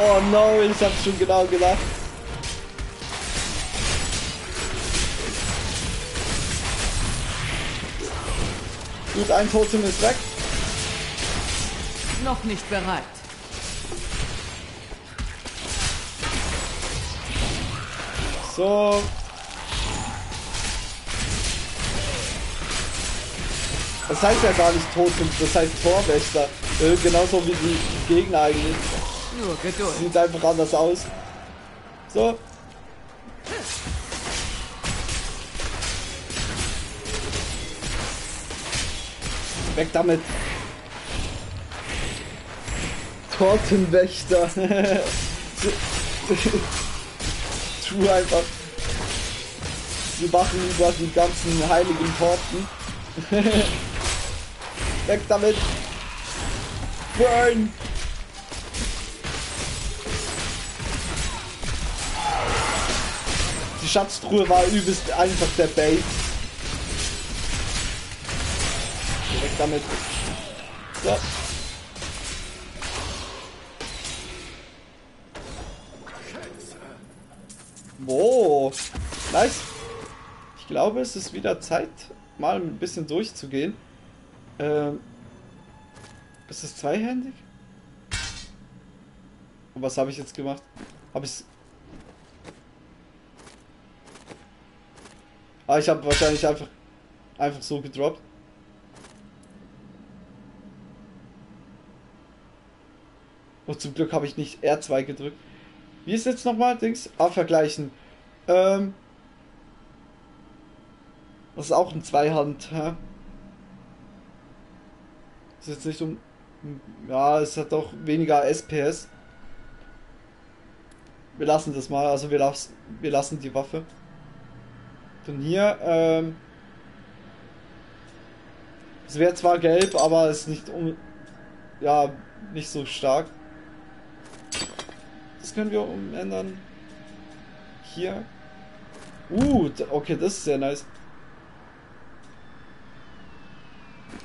Oh no, ich hab's schon genau gedacht. Gut, ein Totem ist weg. Noch nicht bereit. So. Das heißt ja gar nicht Totem, das heißt Torwächter. Äh, genauso wie die Gegner eigentlich. Nur Geduld. Sieht einfach anders aus. So. Weg damit. Tortenwächter. tu einfach. Sie machen über die ganzen heiligen Torten. Weg damit. Burn. Die Schatztruhe war übelst einfach der Bait. Weg damit. So. Wow. Nice. Ich glaube, es ist wieder Zeit, mal ein bisschen durchzugehen. Ähm, ist es zweihändig? Und was habe ich jetzt gemacht? Habe ich Ah, ich habe wahrscheinlich einfach einfach so gedroppt. Und zum Glück habe ich nicht R2 gedrückt. Wie ist jetzt nochmal Dings? Ah, vergleichen. Ähm. Das ist auch ein Zweihand, hä? Ist jetzt nicht um. Ja, es hat doch weniger SPS. Wir lassen das mal, also wir, las wir lassen die Waffe. Dann hier, ähm. Es wäre zwar gelb, aber es ist nicht um. Ja, nicht so stark. Das können wir umändern. Hier. Uh, okay, das ist sehr nice.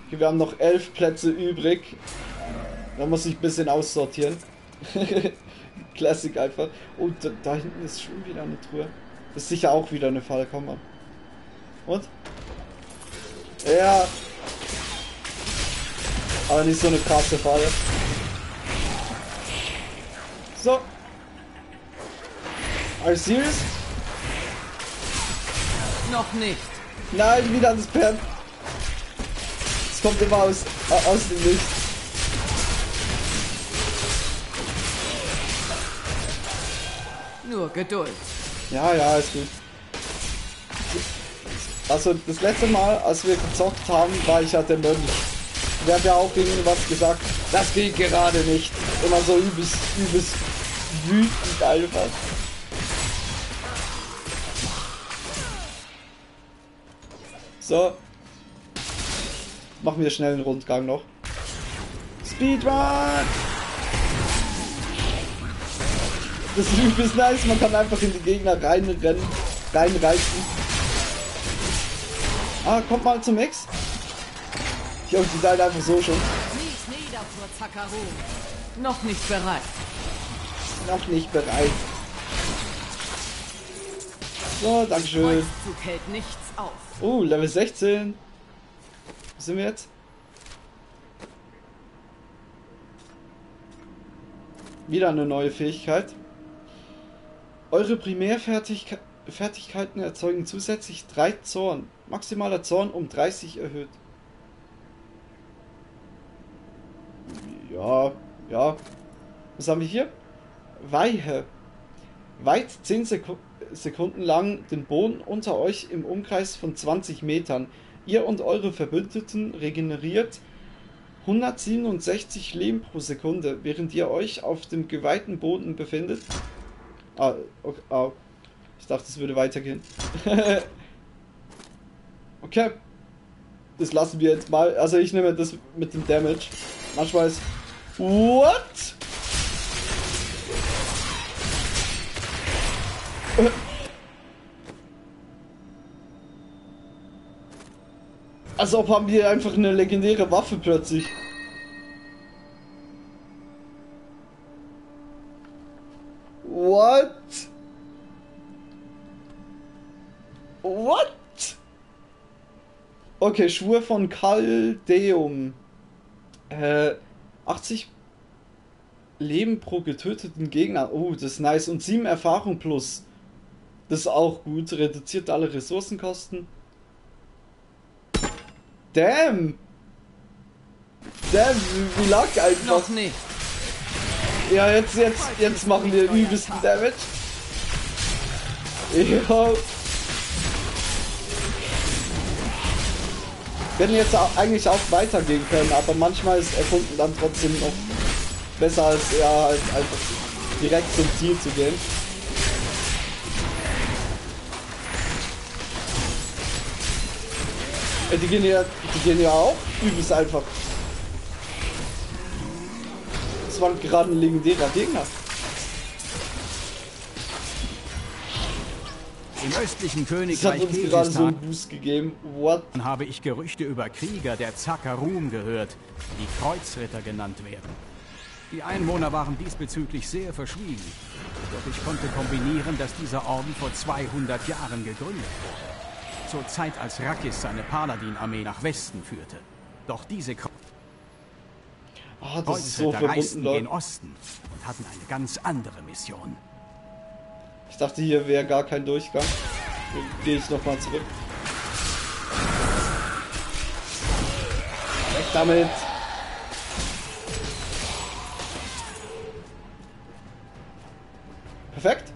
Okay, wir haben noch elf Plätze übrig. Da muss ich ein bisschen aussortieren. Classic einfach. Und da, da, hinten ist schon wieder eine Truhe. Das ist sicher auch wieder eine Falle. Komm mal. Und? Ja. Aber nicht so eine krasse Falle. So. Are you serious? Noch nicht. Nein, wieder das Pferd. Es kommt immer aus, aus dem Licht. Nur Geduld. Ja, ja, ist gut. Also das letzte Mal, als wir gezockt haben, war ich halt der Mönch. Der hat ja auch irgendwas gesagt, das geht gerade nicht. Immer so übelst, übelst wütend einfach. So. Machen wir schnell einen Rundgang noch. Speedrun! Das ist übelst nice, man kann einfach in die Gegner reinrennen, reinreißen. Ah, kommt mal zum Ex. Ich glaube, die seid einfach so schon. Noch nicht bereit. Noch nicht bereit. So, Dankeschön. Oh, Level 16. Wo sind wir jetzt? Wieder eine neue Fähigkeit. Eure Primärfertigkeiten erzeugen zusätzlich 3 Zorn. Maximaler Zorn um 30 erhöht. Ja, ja. Was haben wir hier? Weihe. Weit 10 Seku Sekunden lang den Boden unter euch im Umkreis von 20 Metern. Ihr und eure Verbündeten regeneriert 167 Leben pro Sekunde, während ihr euch auf dem geweihten Boden befindet. Ah, okay, ah. Ich dachte, es würde weitergehen. okay. Das lassen wir jetzt mal. Also ich nehme das mit dem Damage. Manchmal ist... What? Als ob haben wir einfach eine legendäre Waffe plötzlich. What? What? Okay, Schwur von Caldeum. Äh, 80 Leben pro getöteten Gegner. Oh, das ist nice. Und 7 Erfahrung plus. Das ist auch gut. Reduziert alle Ressourcenkosten. Damn! Damn, wie, lag einfach. Noch nicht. Ja, jetzt, jetzt, jetzt machen wir übelsten Damage. Ja. Wir hätten jetzt auch, eigentlich auch weitergehen können, aber manchmal ist Erkunden dann trotzdem noch besser als ja halt einfach direkt zum Ziel zu gehen. Die gehen ja, die gehen ja auch übelst einfach. Das war gerade ein legendärer Gegner. Im östlichen Das hat Königreich uns gerade so einen Boost gegeben. What? habe ich Gerüchte über Krieger der Zakarum gehört, die Kreuzritter genannt werden. Die Einwohner waren diesbezüglich sehr verschwiegen. Doch ich konnte kombinieren, dass dieser Orden vor 200 Jahren gegründet wurde. Zur Zeit, als Rakis seine Paladin-Armee nach Westen führte. Doch diese Kreu das ist so reisten Leute. Osten und hatten eine ganz andere Mission. Ich dachte, hier wäre gar kein Durchgang. Gehe ich nochmal zurück. Weg damit! Perfekt.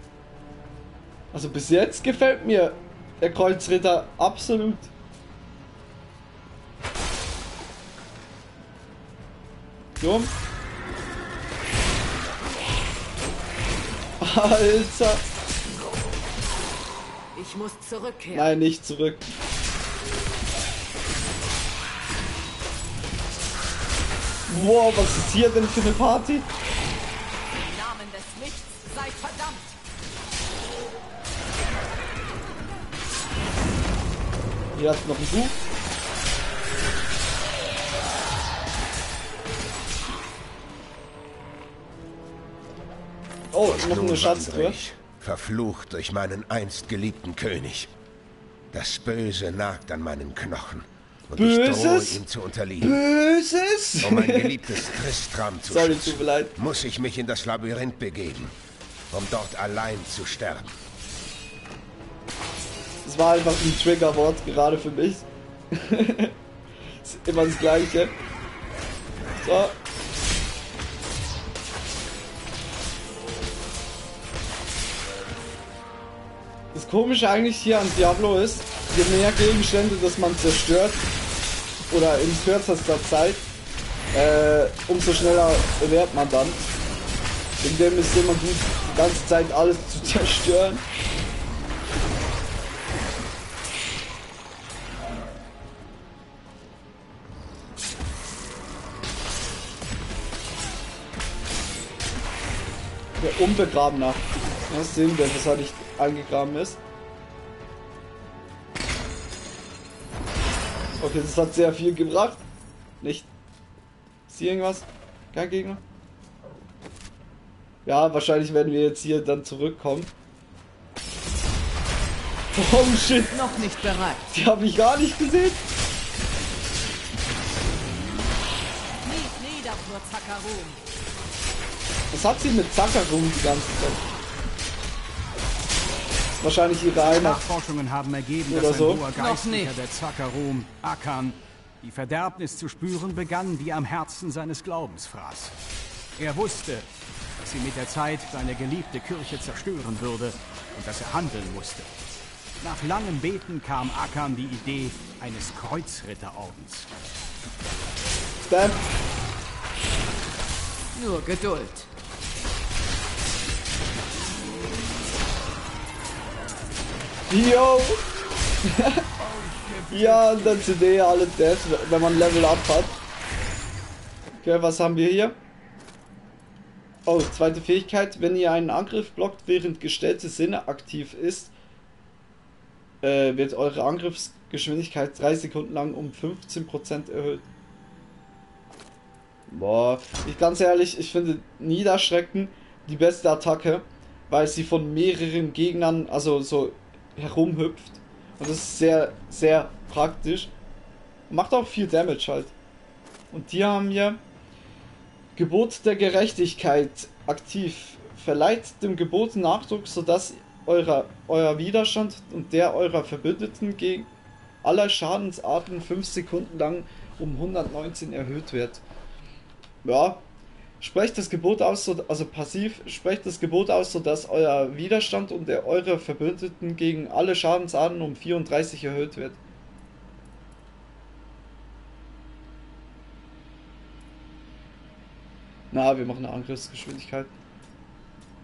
Also bis jetzt gefällt mir der Kreuzritter absolut. Jum. Alter. Ich muss zurückkehren. Nein, nicht zurück. Wow, was ist hier denn für eine Party? Hier hast du noch ein Buch. Oh, noch eine ich, verflucht durch meinen einst geliebten König. Das Böse nagt an meinen Knochen. Und ich drohe Böses? ihm zu unterliegen. Böses? Um mein geliebtes Tristram zu Sorry, schützen, muss ich mich in das Labyrinth begeben, um dort allein zu sterben. Das war einfach ein Triggerwort gerade für mich. ist immer das gleiche. So. Das Komische eigentlich hier an Diablo ist, je mehr Gegenstände, dass man zerstört, oder in kürzester Zeit, äh, umso schneller wehrt man dann. In dem ist immer gut, die ganze Zeit alles zu zerstören. Der Unbegrabener. Das sehen wir, er nicht eingegraben ist. Okay, das hat sehr viel gebracht. Nicht. Ist hier irgendwas? Kein Gegner? Ja, wahrscheinlich werden wir jetzt hier dann zurückkommen. Oh shit! Noch nicht bereit. Die habe ich gar nicht gesehen. Kniet nieder vor Zakarum. Was hat sie mit Zakarum die ganze Zeit? Ist wahrscheinlich ihre Heimat. Nachforschungen haben ergeben, Oder dass so. ein hoher Geistlicher der Zakarum, Akan, die Verderbnis zu spüren begann, die am Herzen seines Glaubens fraß. Er wusste, dass sie mit der Zeit seine geliebte Kirche zerstören würde und dass er handeln musste. Nach langem Beten kam Akan die Idee eines Kreuzritterordens. Stamp. Nur Geduld. Yo! ja, und dann sind eh alle dead, wenn man Level up hat. Okay, was haben wir hier? Oh, zweite Fähigkeit. Wenn ihr einen Angriff blockt, während gestellte Sinne aktiv ist, äh, wird eure Angriffsgeschwindigkeit 3 Sekunden lang um 15% erhöht. Boah, ich ganz ehrlich, ich finde Niederschrecken die beste Attacke, weil sie von mehreren Gegnern, also so herumhüpft. Und das ist sehr, sehr praktisch. Macht auch viel Damage halt. Und hier haben wir Gebot der Gerechtigkeit aktiv. Verleiht dem Gebot Nachdruck, sodass eurer, euer Widerstand und der eurer Verbündeten gegen aller Schadensarten 5 Sekunden lang um 119 erhöht wird. Ja, sprecht das Gebot aus, so, also passiv, sprecht das Gebot aus, sodass euer Widerstand und der eurer Verbündeten gegen alle Schadensarten um 34 erhöht wird. Na, wir machen eine Angriffsgeschwindigkeit.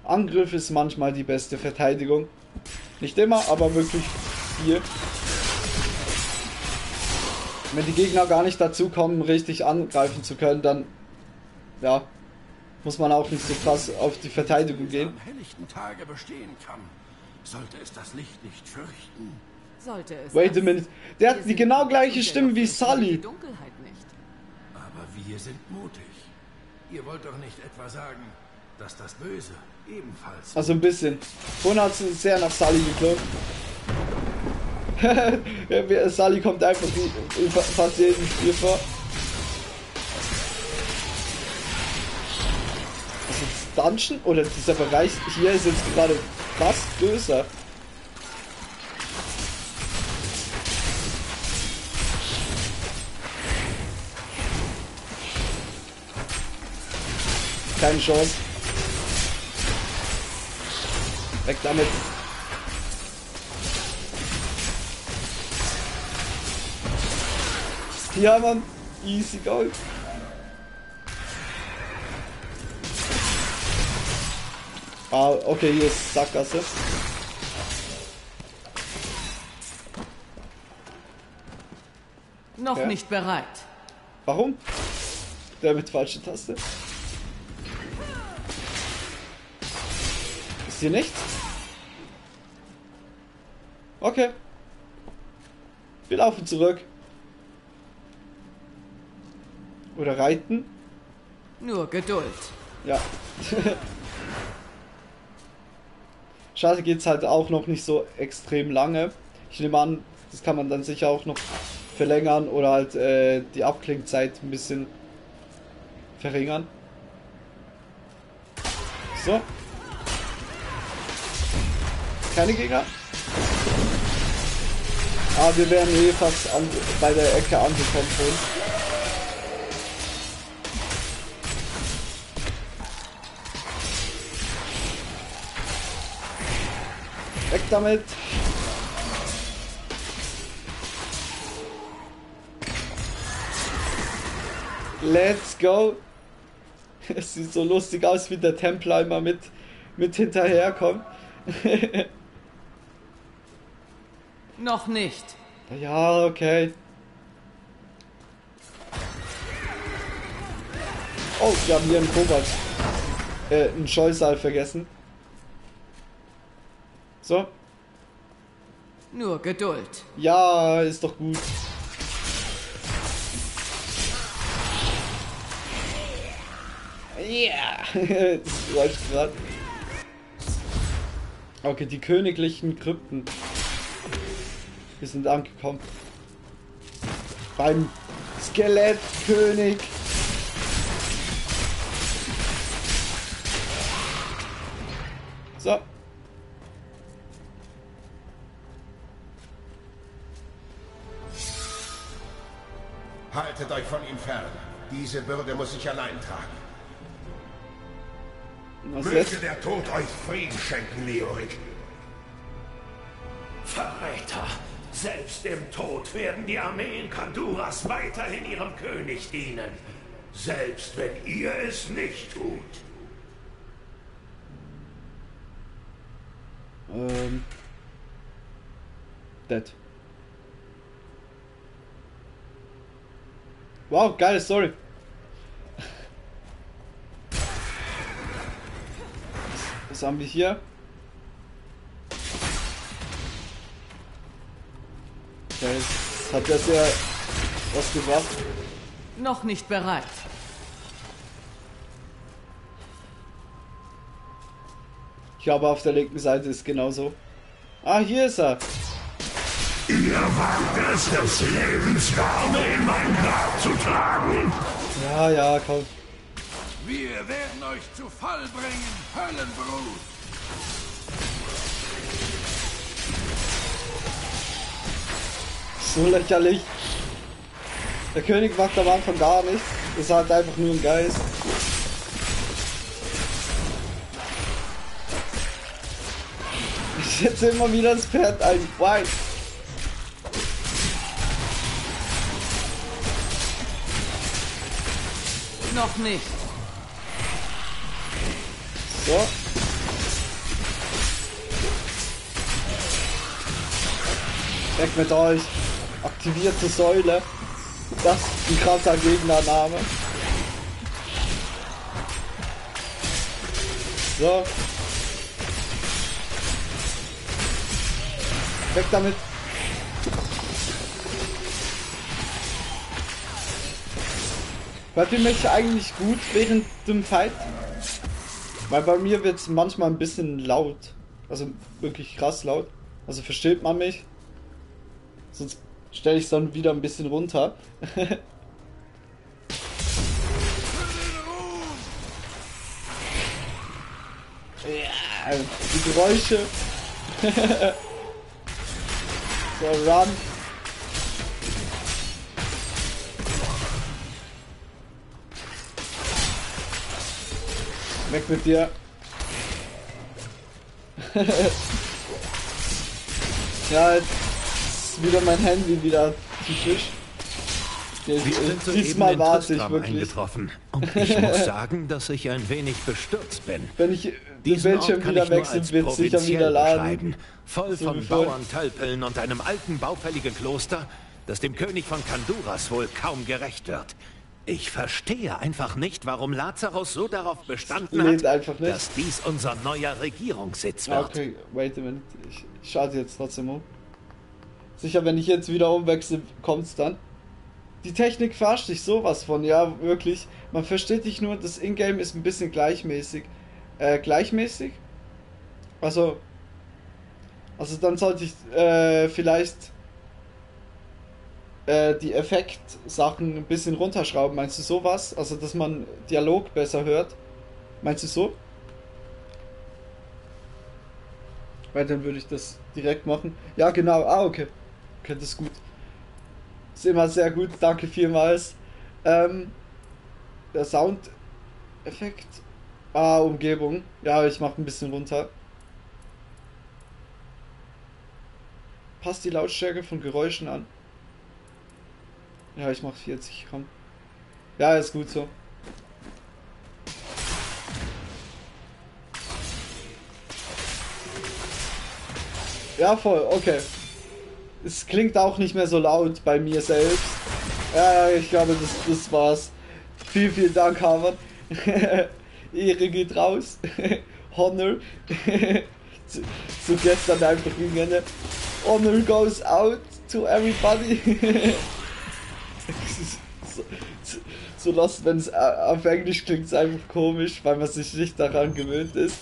Angriff ist manchmal die beste Verteidigung. Nicht immer, aber wirklich viel. Wenn die Gegner gar nicht dazu kommen, richtig angreifen zu können, dann ja, muss man auch nicht so krass auf die Verteidigung gehen. Am helllichten Tage bestehen kann, sollte es das Licht nicht fürchten. Sollte es. Wait a minute. Der hat die genau gleiche Stimme wie Sully. Die Dunkelheit nicht. Aber wir sind mutig. Ihr wollt doch nicht etwa sagen, dass das Böse ebenfalls. Also ein bisschen. Vorhin hat es sehr nach Sully geklungen. Sully kommt einfach in fa- fast jedem Spiel vor. Dungeon oder dieser Bereich hier ist jetzt gerade fast größer. Keine Chance. Weg damit. Ja, Mann. Easy Gold. Ah, okay, hier ist Sackgasse. Noch Ja. nicht bereit. Warum? Der mit falsche Taste. Ist hier nichts? Okay. Wir laufen zurück. Oder reiten. Nur Geduld. Ja. Schade geht's halt auch noch nicht so extrem lange. Ich nehme an, das kann man dann sicher auch noch verlängern oder halt äh, die Abklingzeit ein bisschen verringern. So. Keine Gegner. Ah, wir wären eh fast an, bei der Ecke angekommen schon. Weg damit! Let's go! Es sieht so lustig aus, wie der Templar immer mit, mit hinterherkommt. Noch nicht. Ja, okay. Oh, wir haben hier einen Kobalt. Äh, einen Scheusal vergessen. So. Nur Geduld. Ja, ist doch gut. Ja, yeah. das läuft gerade. Okay, die königlichen Krypten. Wir sind angekommen. Beim Skelettkönig. So. Haltet euch von ihm fern. Diese Bürde muss ich allein tragen. Was Möge jetzt? der Tod euch Frieden schenken, Leorik. Verräter! Selbst im Tod werden die Armeen Kanduras weiterhin ihrem König dienen. Selbst wenn ihr es nicht tut. Ähm. Dead. Wow, geile Story. Was haben wir hier? Jetzt hat das ja was gebracht. Noch nicht bereit. Ich glaube, auf der linken Seite ist genauso. Ah, hier ist er. Ihr wagt es des Lebens Gabe in mein Grab zu tragen. Ja, ja, komm. Wir werden euch zu Fall bringen, Höllenbrut. So lächerlich. Der König macht am Anfang gar nichts. Ist halt einfach nur ein Geist. Ich setze immer wieder das Pferd ein. Why? Noch nicht. So. Weg mit euch. Aktivierte Säule. Das ist ein krasser Gegnername. So. Weg damit. Hört ihr mich eigentlich gut während dem Fight? Weil bei mir wird es manchmal ein bisschen laut. Also wirklich krass laut. Also versteht man mich? Sonst stelle ich es dann wieder ein bisschen runter. ja, die Geräusche. so, run. Weg mit dir. ja, jetzt ist wieder mein Handy wieder zu Tisch. Wir Diesmal warte ich wirklich. eingetroffen. Und ich muss sagen, dass ich ein wenig bestürzt bin. Wenn ich den Bildschirm wieder als wird sicher wieder laden. Voll So von wie vorhin. Bauern, Tölpeln und einem alten, baufälligen Kloster, das dem König von Kanduras wohl kaum gerecht wird. Ich verstehe einfach nicht, warum Lazarus so darauf bestanden hat, dass dies unser neuer Regierungssitz wird. Okay, wait a minute. Ich, ich schalte jetzt trotzdem um. Sicher, wenn ich jetzt wieder umwechsle, kommt's dann. Die Technik verarscht dich sowas von, ja, wirklich. Man versteht dich nur, das Ingame ist ein bisschen gleichmäßig. Äh, gleichmäßig? Also. Also dann sollte ich äh, vielleicht äh, die Effektsachen ein bisschen runterschrauben. Meinst du sowas? Also, dass man Dialog besser hört? Meinst du so? Weil dann würde ich das direkt machen. Ja, genau. Ah, okay. Okay, das ist gut. Ist immer sehr gut. Danke vielmals. Ähm, der Soundeffekt. Ah, Umgebung. Ja, ich mache ein bisschen runter. Passt die Lautstärke von Geräuschen an. Ja, ich mache 40, komm. Ja, ist gut so. Ja, voll, okay. Es klingt auch nicht mehr so laut bei mir selbst. Ja, ich glaube, das, das war's. Vielen, vielen Dank, Harvard. Ehre geht raus. Honor. zu, zu gestern einfach gegangen. Honor goes out to everybody. So, so, so lost, wenn es auf Englisch klingt, es einfach komisch, weil man sich nicht daran gewöhnt ist.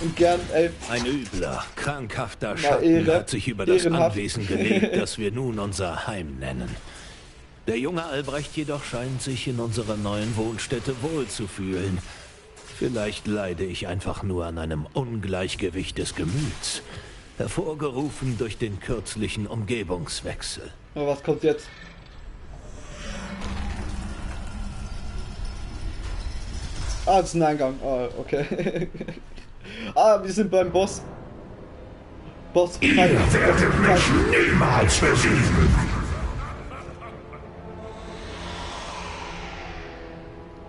Und gern, ey. Ein übler, krankhafter Schatten Ehre. hat sich über das Ehrenhaft. Anwesen gelegt, das wir nun unser Heim nennen. Der junge Albrecht jedoch scheint sich in unserer neuen Wohnstätte wohlzufühlen. Vielleicht leide ich einfach nur an einem Ungleichgewicht des Gemüts, hervorgerufen durch den kürzlichen Umgebungswechsel. Oh, was kommt jetzt? Ah, das ist ein Eingang. Ah, okay. ah, wir sind beim Boss. Boss. Ihr werdet mich niemals besiegen.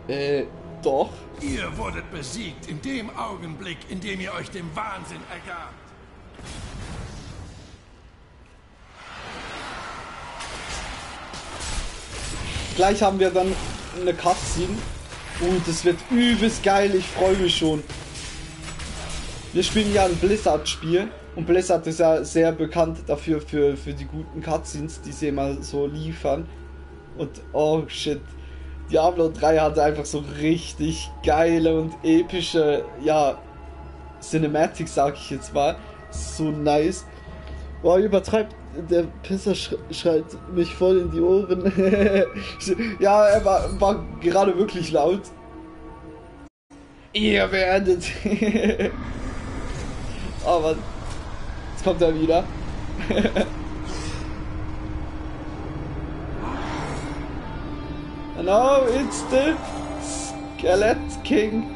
Äh, doch. Ihr wurdet besiegt in dem Augenblick, in dem ihr euch dem Wahnsinn ergabt. Gleich haben wir dann eine Cutscene. Und es wird übelst geil, ich freue mich schon. Wir spielen ja ein Blizzard-Spiel. Und Blizzard ist ja sehr bekannt dafür, für, für die guten Cutscenes, die sie immer so liefern. Und oh shit. Diablo 3 hatte einfach so richtig geile und epische, ja, Cinematics, sag ich jetzt mal. So nice. Boah, übertreibt. Der Pisser sch schreit mich voll in die Ohren. ja, er war, war gerade wirklich laut. Ihr werdet. Aber jetzt kommt er wieder. no, it's the Skelet King.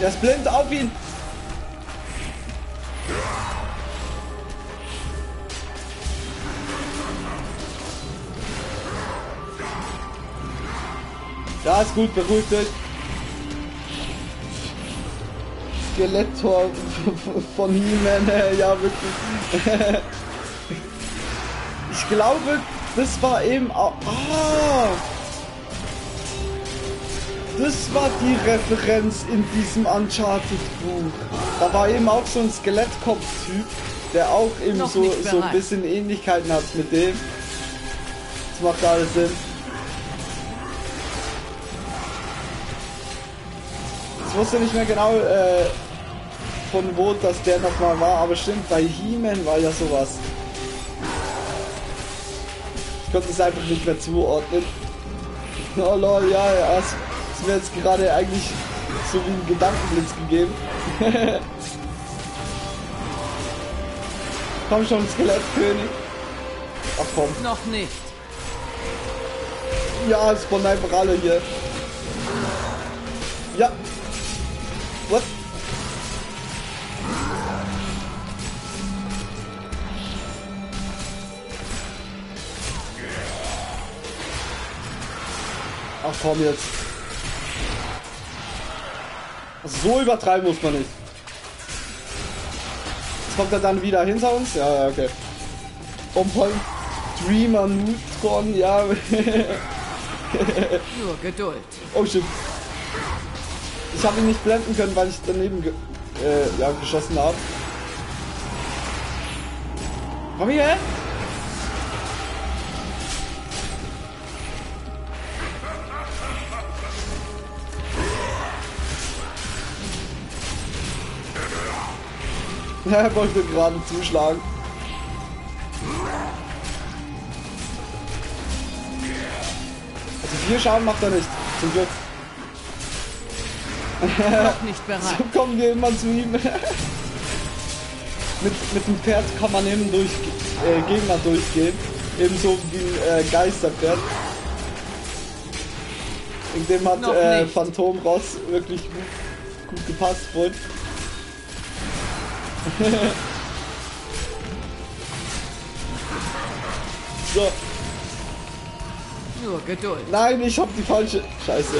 Der ist blind auf ihn. Ja, ist gut, beruhigt euch. Skeletttor von He-Man, äh, ja wirklich. ich glaube, das war eben auch... Ah! Das war die Referenz in diesem Uncharted-Buch. Da war eben auch so ein Skelettkopf-Typ, der auch eben Noch so, so ein bisschen Ähnlichkeiten hat mit dem. Das macht alles Sinn. Ich wusste nicht mehr genau, äh, von wo das der nochmal war, aber stimmt, bei He-Man war ja sowas. Ich konnte es einfach nicht mehr zuordnen. Oh lol, ja, ja, ist mir jetzt gerade eigentlich so wie ein Gedankenblitz gegeben. komm schon, Skelettkönig. Ach komm. Noch nicht. Ja, es spawnen einfach alle hier. Ja. What? Ach komm jetzt. So übertreiben muss man nicht. Jetzt kommt er dann wieder hinter uns? Ja, ja, okay. On point. Dreamer Neutron, ja. Nur Geduld. oh shit. Ich habe ihn nicht blenden können, weil ich daneben ge äh, ja, geschossen habe. Komm hier! er wollte gerade zuschlagen. Also viel Schaden macht er nicht, zum Glück. Noch nicht bereit. So kommen wir immer zu ihm. mit, mit dem Pferd kann man eben durch äh, Gegner durchgehen. Ebenso wie ein äh, Geisterpferd. In dem hat äh, nicht. Phantom Ross wirklich gut, gut gepasst wohl. so. Nur Geduld. Nein, ich hab die falsche. Scheiße.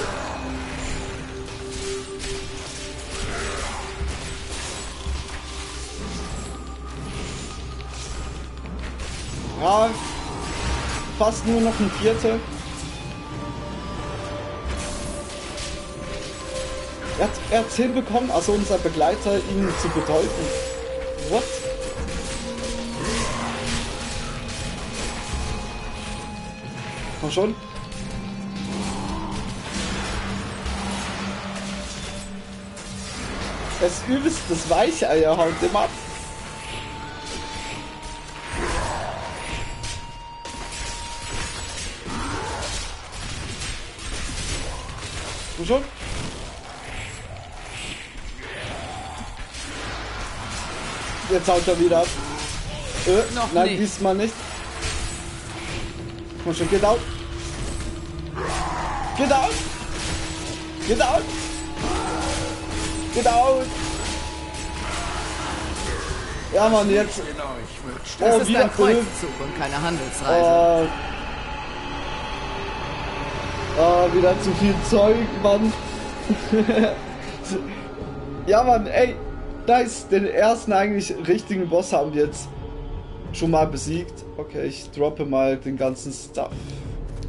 Ja, fast nur noch ein Viertel. Er hat, er hat's hinbekommen, also unser Begleiter ihn zu bedeuten. What? Komm schon. Das übelst das Weicheier haut dem ab. Komm schon. Jetzt haut er wieder ab. Äh, Noch nein, nicht. diesmal nicht. Komm schon, get out. Get out. Get out. Get out. Ja, Mann, jetzt. Das Oh, ist wieder ein Kreuzzug und keine Handelsreise. Oh. Oh, wieder zu viel Zeug, Mann. ja, Mann, ey. Nice, den ersten eigentlich richtigen Boss haben wir jetzt schon mal besiegt. Okay, ich droppe mal den ganzen Stuff,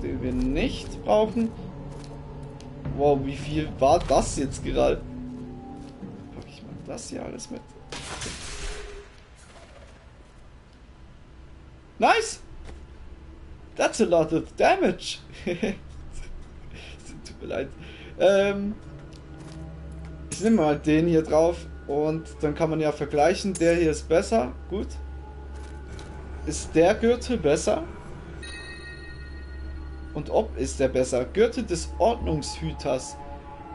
den wir nicht brauchen. Wow, wie viel war das jetzt gerade? Pack ich mal das hier alles mit. Nice! That's a lot of damage. Tut mir leid. Ähm, ich nehme mal den hier drauf und dann kann man ja vergleichen. Der hier ist besser. Gut. Ist der Gürtel besser? Und ob ist der besser? Gürtel des Ordnungshüters.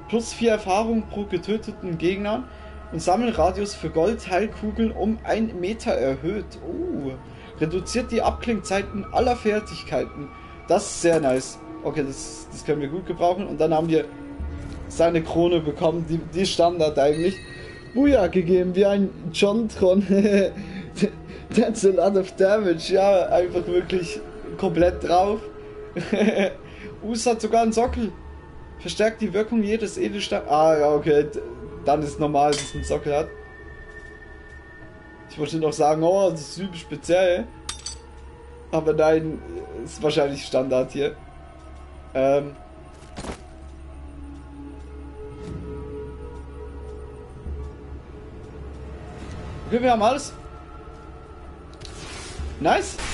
Plus 4 Erfahrung pro getöteten Gegnern und Sammelradius für Goldheilkugeln um 1 Meter erhöht. Oh. Reduziert die Abklingzeiten aller Fertigkeiten. Das ist sehr nice. Okay, das, das können wir gut gebrauchen. Und dann haben wir seine Krone bekommen, die, die Standard eigentlich. Buja gegeben, wie ein Jontron. That's a lot of damage. Ja, einfach wirklich komplett drauf. Us hat sogar einen Sockel. Verstärkt die Wirkung jedes Edelstein. Ah, ja, okay. Dann ist normal, dass es einen Sockel hat. Ich wollte noch sagen, oh, das ist super speziell. Aber nein, ist wahrscheinlich Standard hier. Ähm. Okay, wir haben alles. Nice.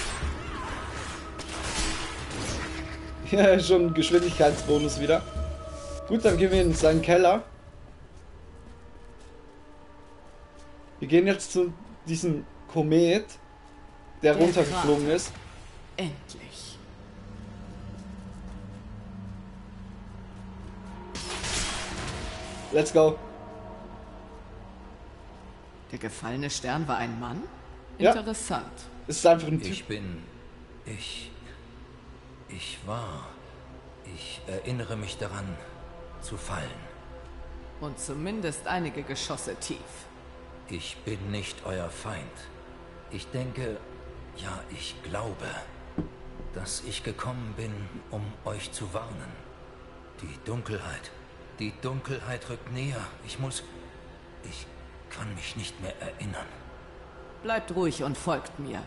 Ja, schon Geschwindigkeitsbonus wieder. Gut, dann gehen wir in seinen Keller. Wir gehen jetzt zu diesem Komet, der Der runtergeflogen ist. Endlich. Let's go. Der gefallene Stern war ein Mann? Ja. Interessant. Es ist einfach ein Ich bin. Ich. Ich war. Ich erinnere mich daran, zu fallen. Und zumindest einige Geschosse tief. Ich bin nicht euer Feind. Ich denke, ja, ich glaube, dass ich gekommen bin, um euch zu warnen. Die Dunkelheit. Die Dunkelheit rückt näher. Ich muss. Ich kann mich nicht mehr erinnern. Bleibt ruhig und folgt mir.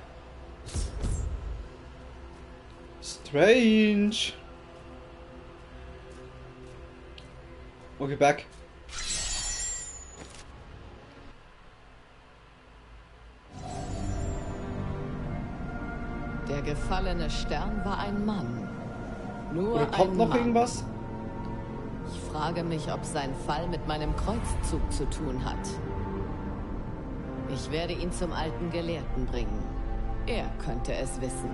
Strange. Okay, back. Der gefallene Stern war ein Mann. Nur Oder kommt ein noch Mann. irgendwas? Ich frage mich, ob sein Fall mit meinem Kreuzzug zu tun hat. Ich werde ihn zum alten Gelehrten bringen. Er könnte es wissen.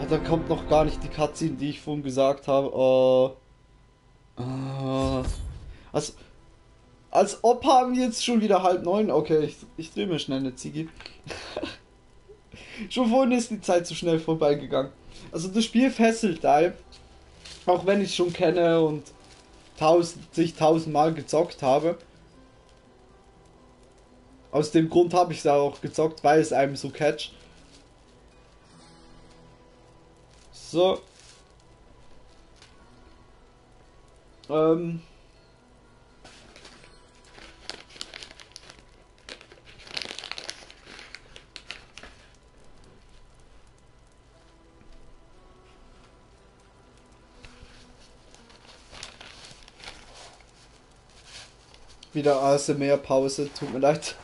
Ah, da kommt noch gar nicht die Cutscene, die ich vorhin gesagt habe. Oh. Ah. Also, als ob haben wir jetzt schon wieder halb neun. Okay, ich, ich drehe mir schnell eine Ziggy. schon vorhin ist die Zeit so schnell vorbeigegangen. Also das Spiel fesselt da. Auch wenn ich es schon kenne und tausend, zigtausend Mal gezockt habe. Aus dem Grund habe ich es auch gezockt, weil es einem so catcht. So. Ähm. Wieder ASMR-Pause, tut mir leid.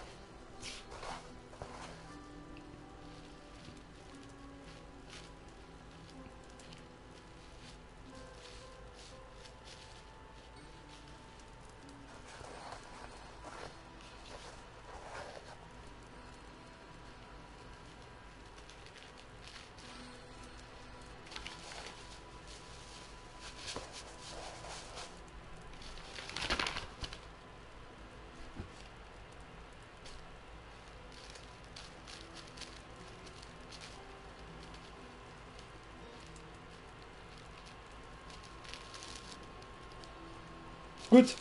Gut.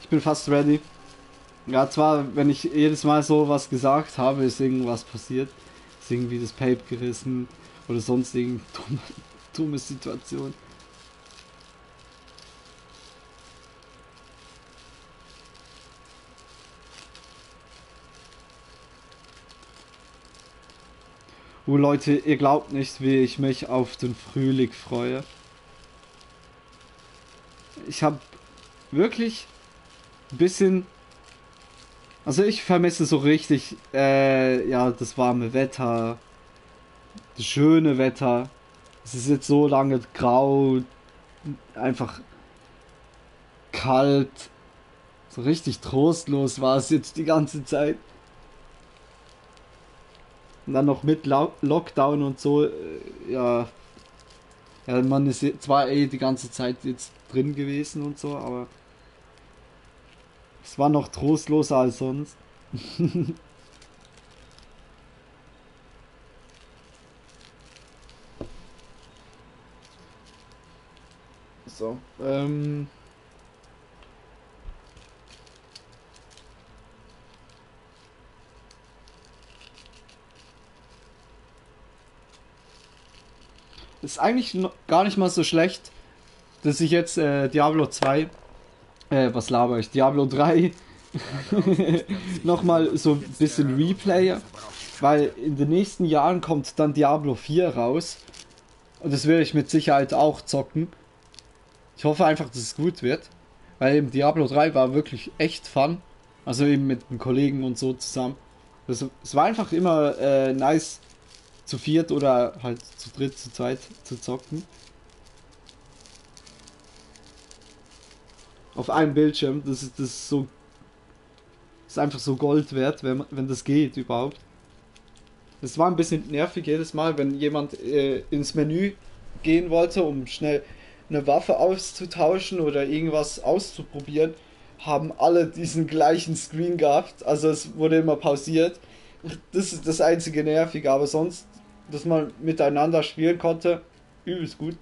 Ich bin fast ready. Ja, zwar, wenn ich jedes Mal so was gesagt habe, ist irgendwas passiert. Ist irgendwie das Pape gerissen oder sonst irgendeine dumme, dumme Situation. Oh Leute, ihr glaubt nicht, wie ich mich auf den Frühling freue ich habe wirklich ein bisschen. Also ich vermisse so richtig, äh, ja, das warme Wetter, das schöne Wetter. Es ist jetzt so lange grau, einfach kalt, so richtig trostlos war es jetzt die ganze Zeit. Und dann noch mit Lockdown und so, äh, ja, ja, man ist zwar eh die ganze Zeit jetzt drin gewesen und so, aber es war noch trostloser als sonst. so, ähm. Ist eigentlich gar nicht mal so schlecht, dass ich jetzt äh, Diablo 2, äh, was laber ich, Diablo 3 nochmal so ein bisschen replayer, weil in den nächsten Jahren kommt dann Diablo 4 raus und das werde ich mit Sicherheit auch zocken. Ich hoffe einfach, dass es gut wird, weil eben Diablo 3 war wirklich echt fun, also eben mit den Kollegen und so zusammen. Es war einfach immer äh, nice zu viert oder halt zu dritt, zu zweit zu zocken. Auf einem Bildschirm, das ist das ist so ist einfach so Gold wert, wenn, wenn das geht überhaupt. Es war ein bisschen nervig jedes Mal, wenn jemand äh, ins Menü gehen wollte, um schnell eine Waffe auszutauschen oder irgendwas auszuprobieren, haben alle diesen gleichen Screen gehabt. Also es wurde immer pausiert. Das ist das einzige Nervige, aber sonst dass man miteinander spielen konnte. Übelst gut.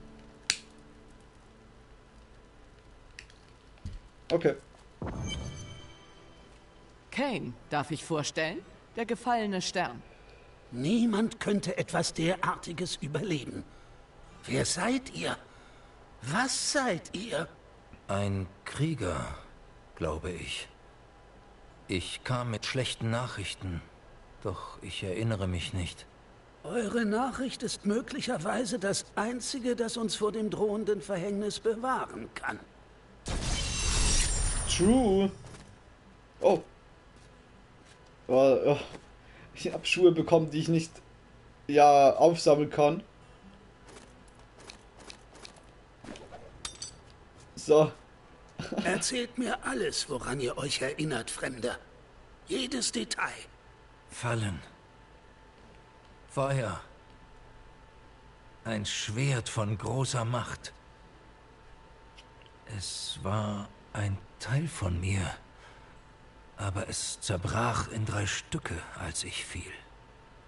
Okay. Kane, darf ich vorstellen? Der gefallene Stern. Niemand könnte etwas derartiges überleben. Wer seid ihr? Was seid ihr? Ein Krieger, glaube ich. Ich kam mit schlechten Nachrichten, doch ich erinnere mich nicht. Eure Nachricht ist möglicherweise das Einzige, das uns vor dem drohenden Verhängnis bewahren kann. True. Oh. oh, oh. Ich habe Schuhe bekommen, die ich nicht ja aufsammeln kann. So. Erzählt mir alles, woran ihr euch erinnert, Fremder. Jedes Detail. Fallen. Feuer. Ein Schwert von großer Macht. Es war ein Teil von mir, aber es zerbrach in drei Stücke, als ich fiel.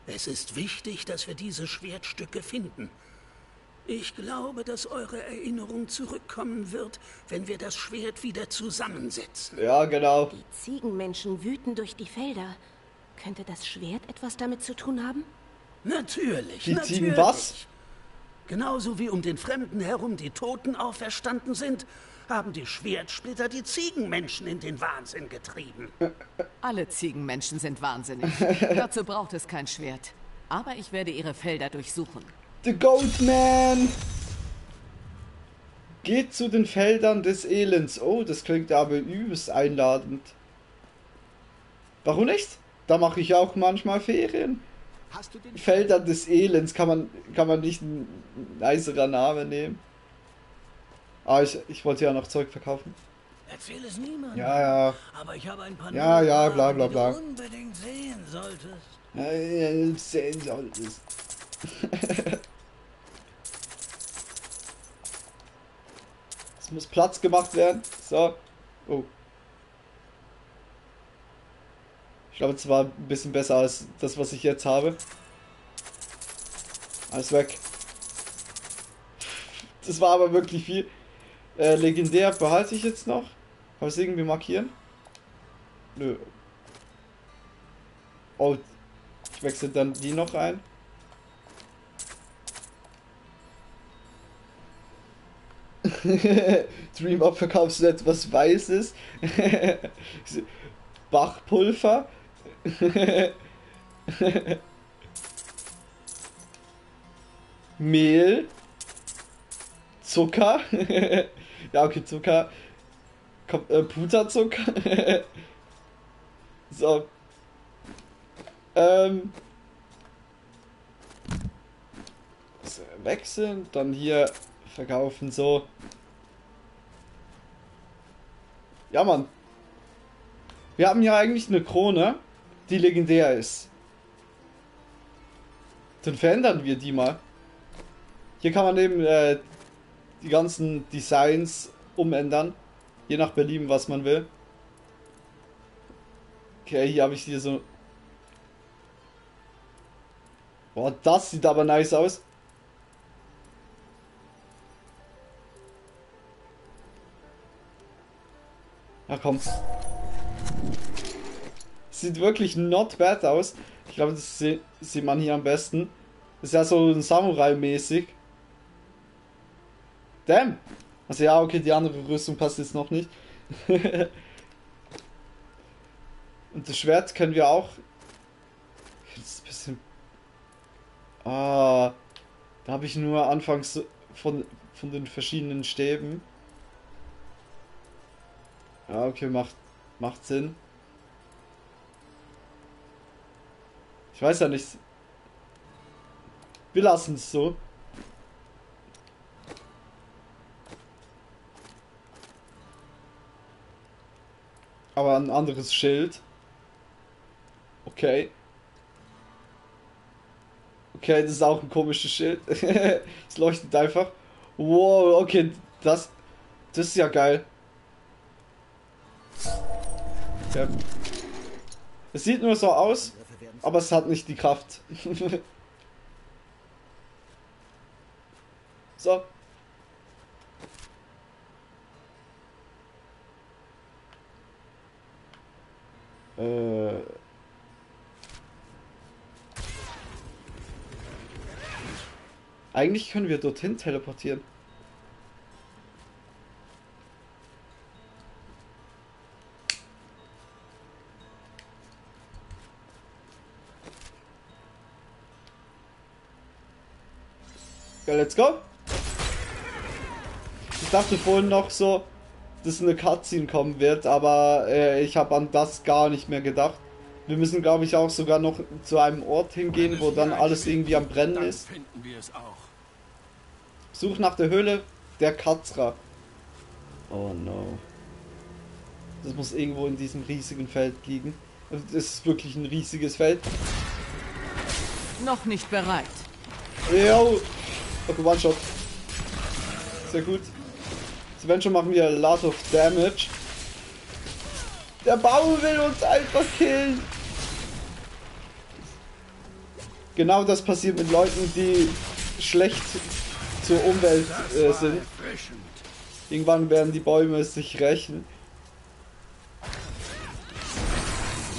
Es ist wichtig, dass wir diese Schwertstücke finden. Ich glaube, dass eure Erinnerung zurückkommen wird, wenn wir das Schwert wieder zusammensetzen. Ja, genau. Die Ziegenmenschen wüten durch die Felder. Könnte das Schwert etwas damit zu tun haben? Natürlich. Die natürlich. ziehen was? Genauso wie um den Fremden herum die Toten auferstanden sind, haben die Schwertsplitter die Ziegenmenschen in den Wahnsinn getrieben. Alle Ziegenmenschen sind wahnsinnig. Dazu braucht es kein Schwert. Aber ich werde ihre Felder durchsuchen. The Goatman! Geht zu den Feldern des Elends. Oh, das klingt aber übelst einladend. Warum nicht? Da mache ich auch manchmal Ferien. Felder des Elends kann man, kann man nicht ein nicerer Name nehmen. Ah, ich, ich wollte ja noch Zeug verkaufen. Erzähl es niemandem. Ja, ja. Aber ich habe ein paar Ja, ja, bla, bla, bla. die du unbedingt sehen solltest. Ja, ja, sehen solltest. Es muss Platz gemacht werden. So. Oh. Ich glaube, es war ein bisschen besser als das, was ich jetzt habe. Alles weg. Das war aber wirklich viel. Äh, legendär behalte ich jetzt noch. Kann ich irgendwie markieren? Nö. Oh, ich wechsle dann die noch ein. Dream Up verkaufst du etwas Weißes. Bachpulver. Mehl. Zucker. Ja, okay, Zucker. Kom äh, Puterzucker. so. Ähm. Wechseln, dann hier verkaufen, so. Ja, Mann. Wir haben ja eigentlich eine Krone, die legendär ist. Dann verändern wir die mal. Hier kann man eben äh, die ganzen Designs umändern. Je nach Belieben, was man will. Okay, hier habe ich hier so... Boah, das sieht aber nice aus. Ja, komm. Sieht wirklich not bad aus. Ich glaube, das sie- sieht man hier am besten. Ist ja so ein Samurai-mäßig. Damn! Also ja, okay, die andere Rüstung passt jetzt noch nicht. Und das Schwert können wir auch... Das ist ein bisschen... Ah, da habe ich nur anfangs von, von den verschiedenen Stäben. Ja, okay, macht, macht Sinn. Ich weiß ja nicht. Wir lassen es so. Aber ein anderes Schild. Okay. Okay, das ist auch ein komisches Schild. es leuchtet einfach. Wow, okay, das, das ist ja geil. Ja. Es sieht nur so aus, aber es hat nicht die Kraft. so. Eigentlich können wir dorthin teleportieren. Ja, let's go. Ich dachte vorhin noch so, dass eine Cutscene kommen wird, aber äh, ich habe an das gar nicht mehr gedacht. Wir müssen, glaube ich, auch sogar noch zu einem Ort hingehen, wo dann alles irgendwie am Brennen ist. Finden wir es auch. Such nach der Höhle der Katzra. Oh no. Das muss irgendwo in diesem riesigen Feld liegen. Also, Das ist wirklich ein riesiges Feld. Noch nicht bereit. Yo! Okay, One-Shot. Sehr gut. So, wenn schon machen wir a lot of damage. Der Baum will uns einfach killen. Genau das passiert mit Leuten, die schlecht zur Umwelt äh, sind. Irgendwann werden die Bäume sich rächen.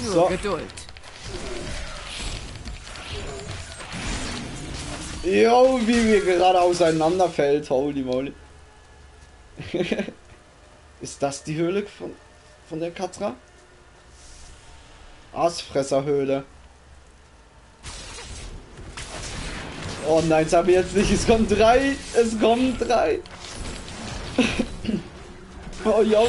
Nur So. Geduld. Jo, wie mir gerade auseinanderfällt. Holy moly. Ist das die Höhle von, von der Katra? Aasfresserhöhle. Oh nein, sag mir jetzt nicht, es kommen drei. Es kommen drei. oh jo.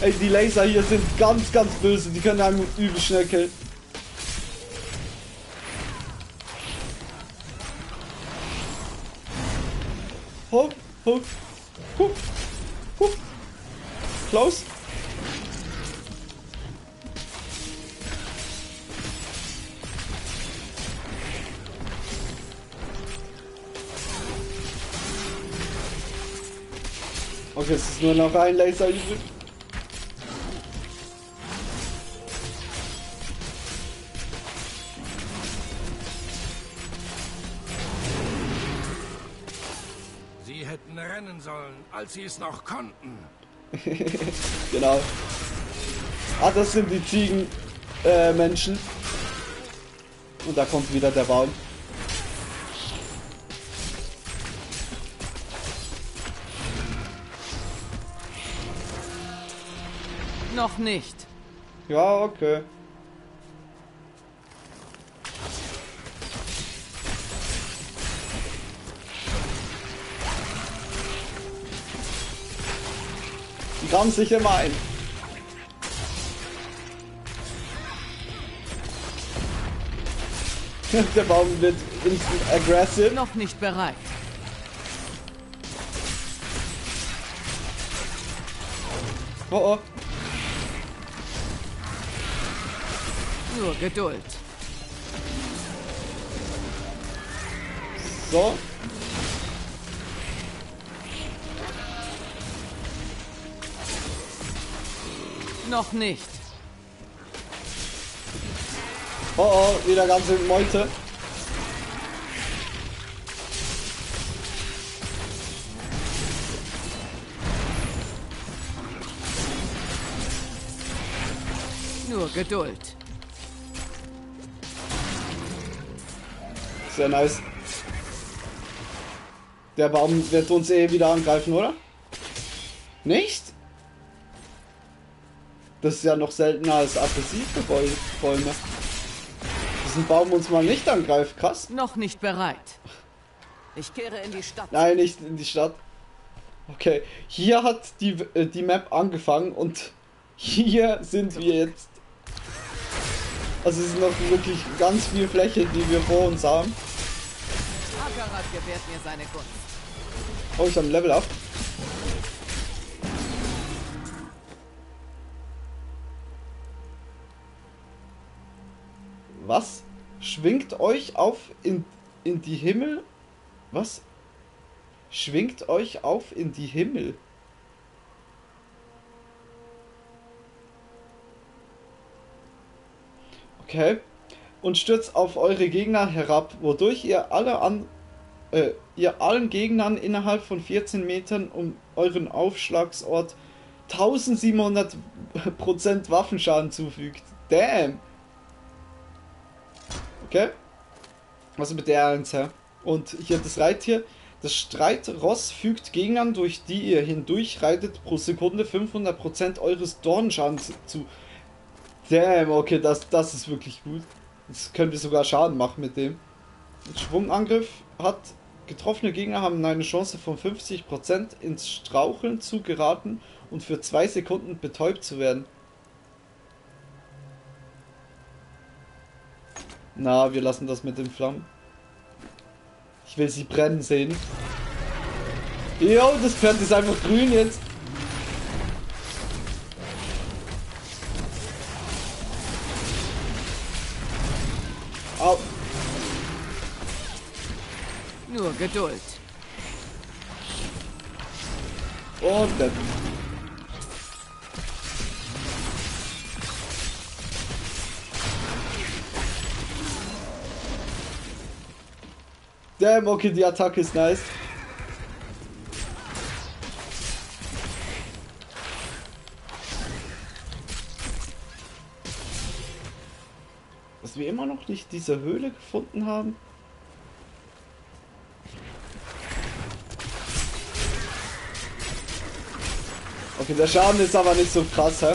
Ey, die Laser hier sind ganz, ganz böse. Die können einem übel schnell killen. Hoch, hoch, hoch, hoch. Close. Okay, es ist nur noch ein Laser übrig. Sie hätten rennen sollen, als sie es noch konnten. genau. Ah, das sind die Ziegen äh, Menschen. Und da kommt wieder der Baum. Noch nicht. Ja, okay. Die graben sich immer ein. Der Baum wird instant aggressive. Noch nicht bereit. Oh oh. Nur Geduld. So. Noch nicht. Oh oh, wieder ganze Meute. Nur Geduld. Sehr nice. Der Baum wird uns eh wieder angreifen, oder? Nicht? Das ist ja noch seltener als aggressive Bäu- Bäume. Dass ein Baum uns mal nicht angreift, krass. Noch nicht bereit. Ich kehre in die Stadt. Nein, nicht in die Stadt. Okay, hier hat die, äh, die Map angefangen und hier sind wir jetzt. Also es ist noch wirklich ganz viel Fläche, die wir vor uns haben. Akarat gewährt mir seine Gunst. Oh, ich habe ein Level up. Was? Schwingt euch auf in, in die Himmel? Was? Schwingt euch auf in die Himmel? Okay. Und stürzt auf eure Gegner herab, wodurch ihr alle an äh, ihr allen Gegnern innerhalb von 14 Metern um euren Aufschlagsort 1700% Waffenschaden zufügt. Damn. Okay. Also mit der 1 her. Und hier das Reittier. Das Streitross fügt Gegnern, durch die ihr hindurchreitet, pro Sekunde 500% eures Dornschadens zu. Damn, okay, das, das ist wirklich gut. Jetzt können wir sogar Schaden machen mit dem. Schwungangriff hat getroffene Gegner haben eine Chance von 50% ins Straucheln zu geraten und für zwei Sekunden betäubt zu werden. Na, wir lassen das mit den Flammen. Ich will sie brennen sehen. Jo, das Pferd ist einfach grün jetzt. Nur Geduld. Und dann. Damn, okay, die Attacke ist nice. Dass wir immer noch nicht diese Höhle gefunden haben. Okay, der Schaden ist aber nicht so krass, hä?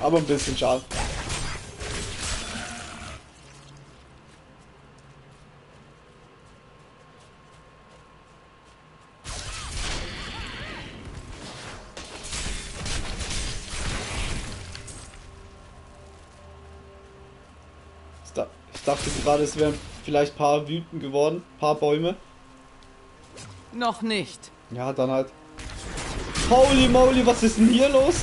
Aber ein bisschen Schaden. Ich da- Ich dachte gerade, es wären vielleicht ein paar wütend geworden, ein paar Bäume. Noch nicht. Ja, dann halt. Holy moly, was ist denn hier los?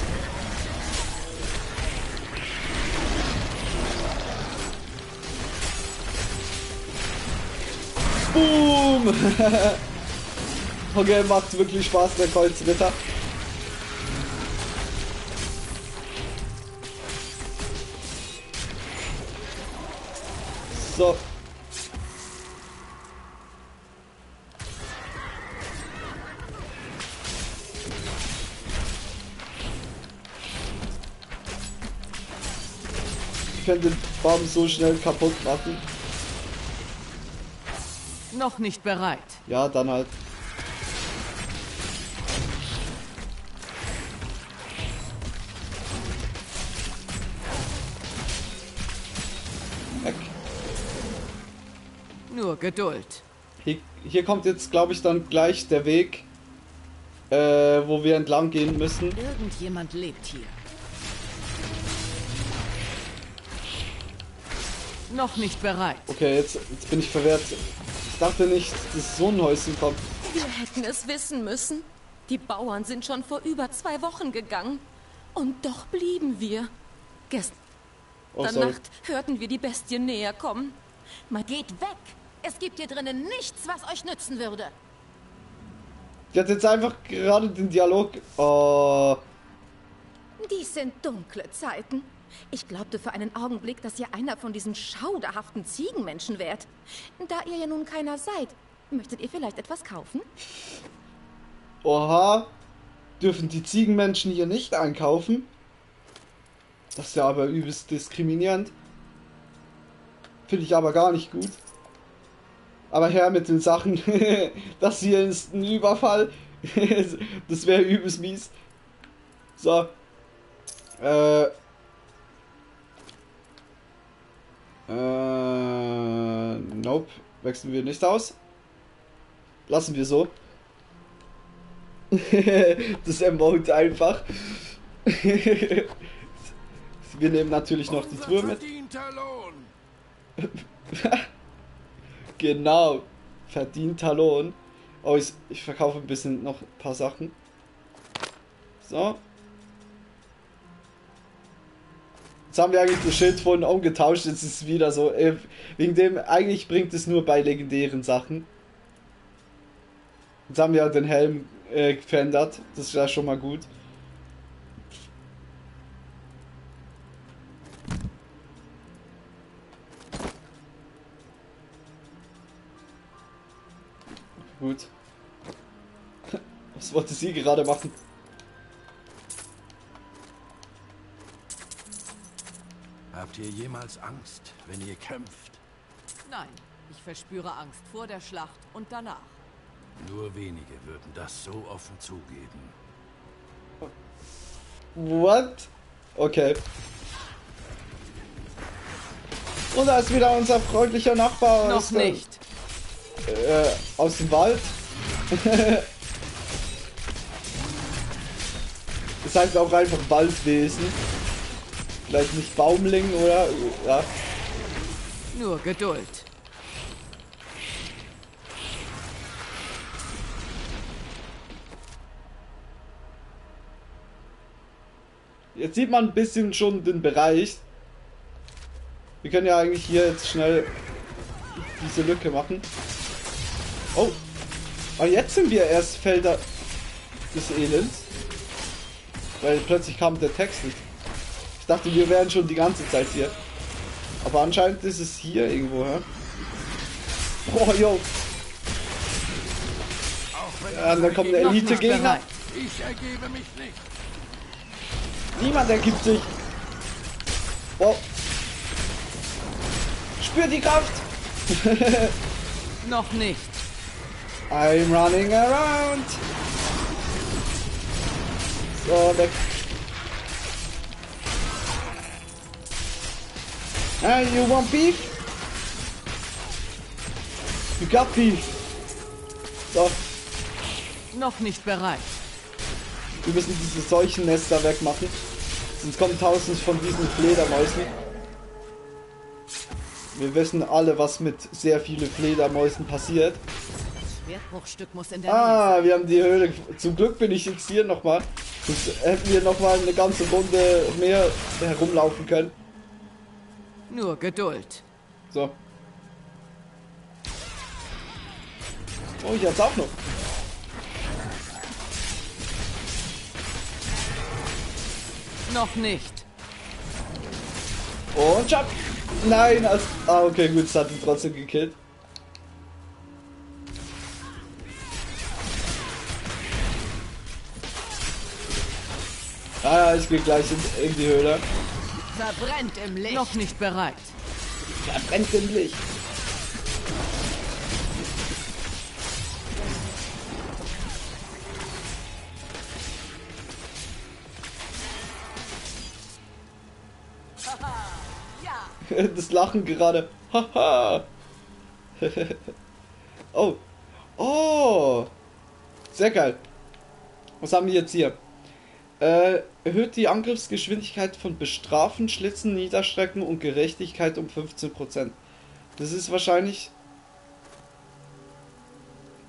Boom! okay, macht wirklich Spaß, der Kreuzritter. So. Ich kann den Baum so schnell kaputt machen. Noch nicht bereit. Ja, dann halt. Weg. Nur Geduld. Hier, hier kommt jetzt, glaube ich, dann gleich der Weg, äh, wo wir entlang gehen müssen. Irgendjemand lebt hier. Noch nicht bereit. Okay, jetzt, jetzt bin ich verwehrt. Ich dachte nicht, dass so ein Häuschen kommt. Wir hätten es wissen müssen. Die Bauern sind schon vor über zwei Wochen gegangen. Und doch blieben wir. Gestern Oh. Nacht hörten wir die Bestie näher kommen. Man Geht weg! Es gibt hier drinnen nichts, was euch nützen würde. Die hat jetzt einfach gerade den Dialog. Oh. Dies sind dunkle Zeiten. Ich glaubte für einen Augenblick, dass ihr einer von diesen schauderhaften Ziegenmenschen wärt. Da ihr ja nun keiner seid, möchtet ihr vielleicht etwas kaufen? Oha. Dürfen die Ziegenmenschen hier nicht einkaufen? Das ist ja aber übelst diskriminierend. Finde ich aber gar nicht gut. Aber her mit den Sachen. das hier ist ein Überfall. das wäre übelst mies. So. Äh. Äh. Nope. Wechseln wir nicht aus. Lassen wir so. das Emote einfach. wir nehmen natürlich noch die Tour mit. Genau. Verdienter Lohn. Oh, ich, ich verkaufe ein bisschen noch ein paar Sachen. So. Haben wir eigentlich das Schild vorhin umgetauscht. Jetzt ist es wieder so. Äh, wegen dem, eigentlich bringt es nur bei legendären Sachen. Jetzt haben wir den Helm äh, verändert. Das ist ja schon mal gut. Gut. Was wollte sie gerade machen? Habt ihr jemals Angst, wenn ihr kämpft? Nein, ich verspüre Angst vor der Schlacht und danach. Nur wenige würden das so offen zugeben. What? Okay. Und da ist wieder unser freundlicher Nachbar. Noch aus nicht. Äh, aus dem Wald. ist halt auch einfach Waldwesen. Vielleicht nicht Baumling oder. Ja. Nur Geduld. Jetzt sieht man ein bisschen schon den Bereich. Wir können ja eigentlich hier jetzt schnell diese Lücke machen. Oh. Aber jetzt sind wir erst Felder des Elends. Weil plötzlich kam der Text nicht. Ich dachte, wir wären schon die ganze Zeit hier. Aber anscheinend ist es hier irgendwo, hä? Oh, yo. Ja, dann kommt eine Elite-Gegner. Ich ergebe mich nicht. Niemand ergibt sich. Wow. Spür die Kraft! Noch nicht. I'm running around. So, weg. Hey, you want beef? You got beef. So, Noch nicht bereit. wir müssen diese Seuchennester wegmachen. Sonst kommen tausend von diesen Fledermäusen. Wir wissen alle, was mit sehr vielen Fledermäusen passiert. Ah, wir haben die Höhle. Zum Glück bin ich jetzt hier nochmal. Sonst hätten wir nochmal eine ganze Runde mehr herumlaufen können. Nur Geduld. So. Oh, ich hab's auch noch. Noch nicht. Und jump! Nein, als. Ah, okay, gut, es hat ihn trotzdem gekillt. Ah, ja, ich gehe gleich in, in die Höhle. Verbrennt im Licht. Noch nicht bereit. Verbrennt im Licht. Das Lachen gerade. Haha. oh. Oh. Sehr geil. Was haben wir jetzt hier? Äh, erhöht die Angriffsgeschwindigkeit von Bestrafen, Schlitzen, Niederstrecken und Gerechtigkeit um 15%. Das ist wahrscheinlich...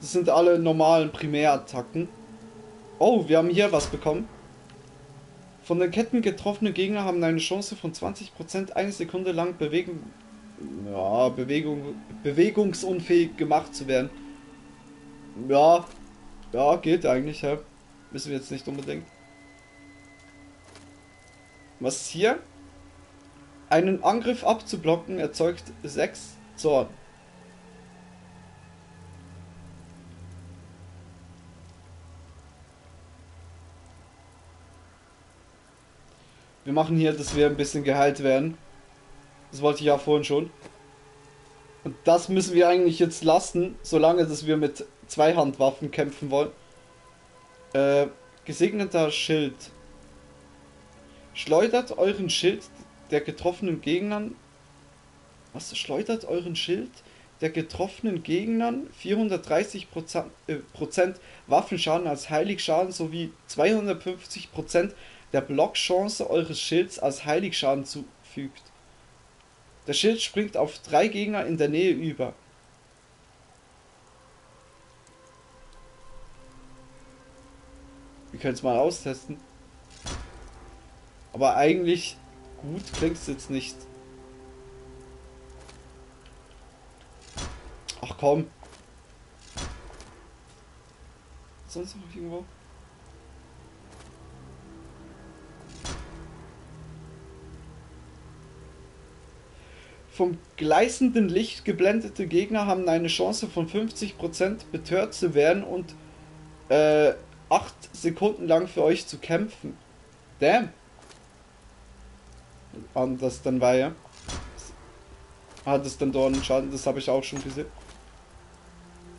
Das sind alle normalen Primärattacken. Oh, wir haben hier was bekommen. Von den Ketten getroffene Gegner haben eine Chance von 20% eine Sekunde lang Bewegung, ja, Bewegung, bewegungsunfähig gemacht zu werden. Ja, ja, geht eigentlich, ja. Müssen wir jetzt nicht unbedingt. Hier? Einen Angriff abzublocken erzeugt 6 Zorn. Wir machen hier, dass wir ein bisschen geheilt werden. Das wollte ich ja vorhin schon. Und das müssen wir eigentlich jetzt lassen, solange dass wir mit Zweihandwaffen kämpfen wollen. Äh, gesegneter Schild. Schleudert euren Schild der getroffenen Gegnern. Was? Schleudert euren Schild der getroffenen Gegnern 430 Prozent, äh, Prozent Waffenschaden als Heiligschaden sowie 250 Prozent der Blockchance eures Schilds als Heiligschaden zufügt. Der Schild springt auf drei Gegner in der Nähe über. Wir können es mal austesten. Aber eigentlich gut klingt es jetzt nicht. Ach komm. Sonst noch irgendwo? Vom gleißenden Licht geblendete Gegner haben eine Chance von 50% betört zu werden und äh, 8 Sekunden lang für euch zu kämpfen. Damn. Und das dann war ja. Hat es dann dort einen Schaden, das habe ich auch schon gesehen.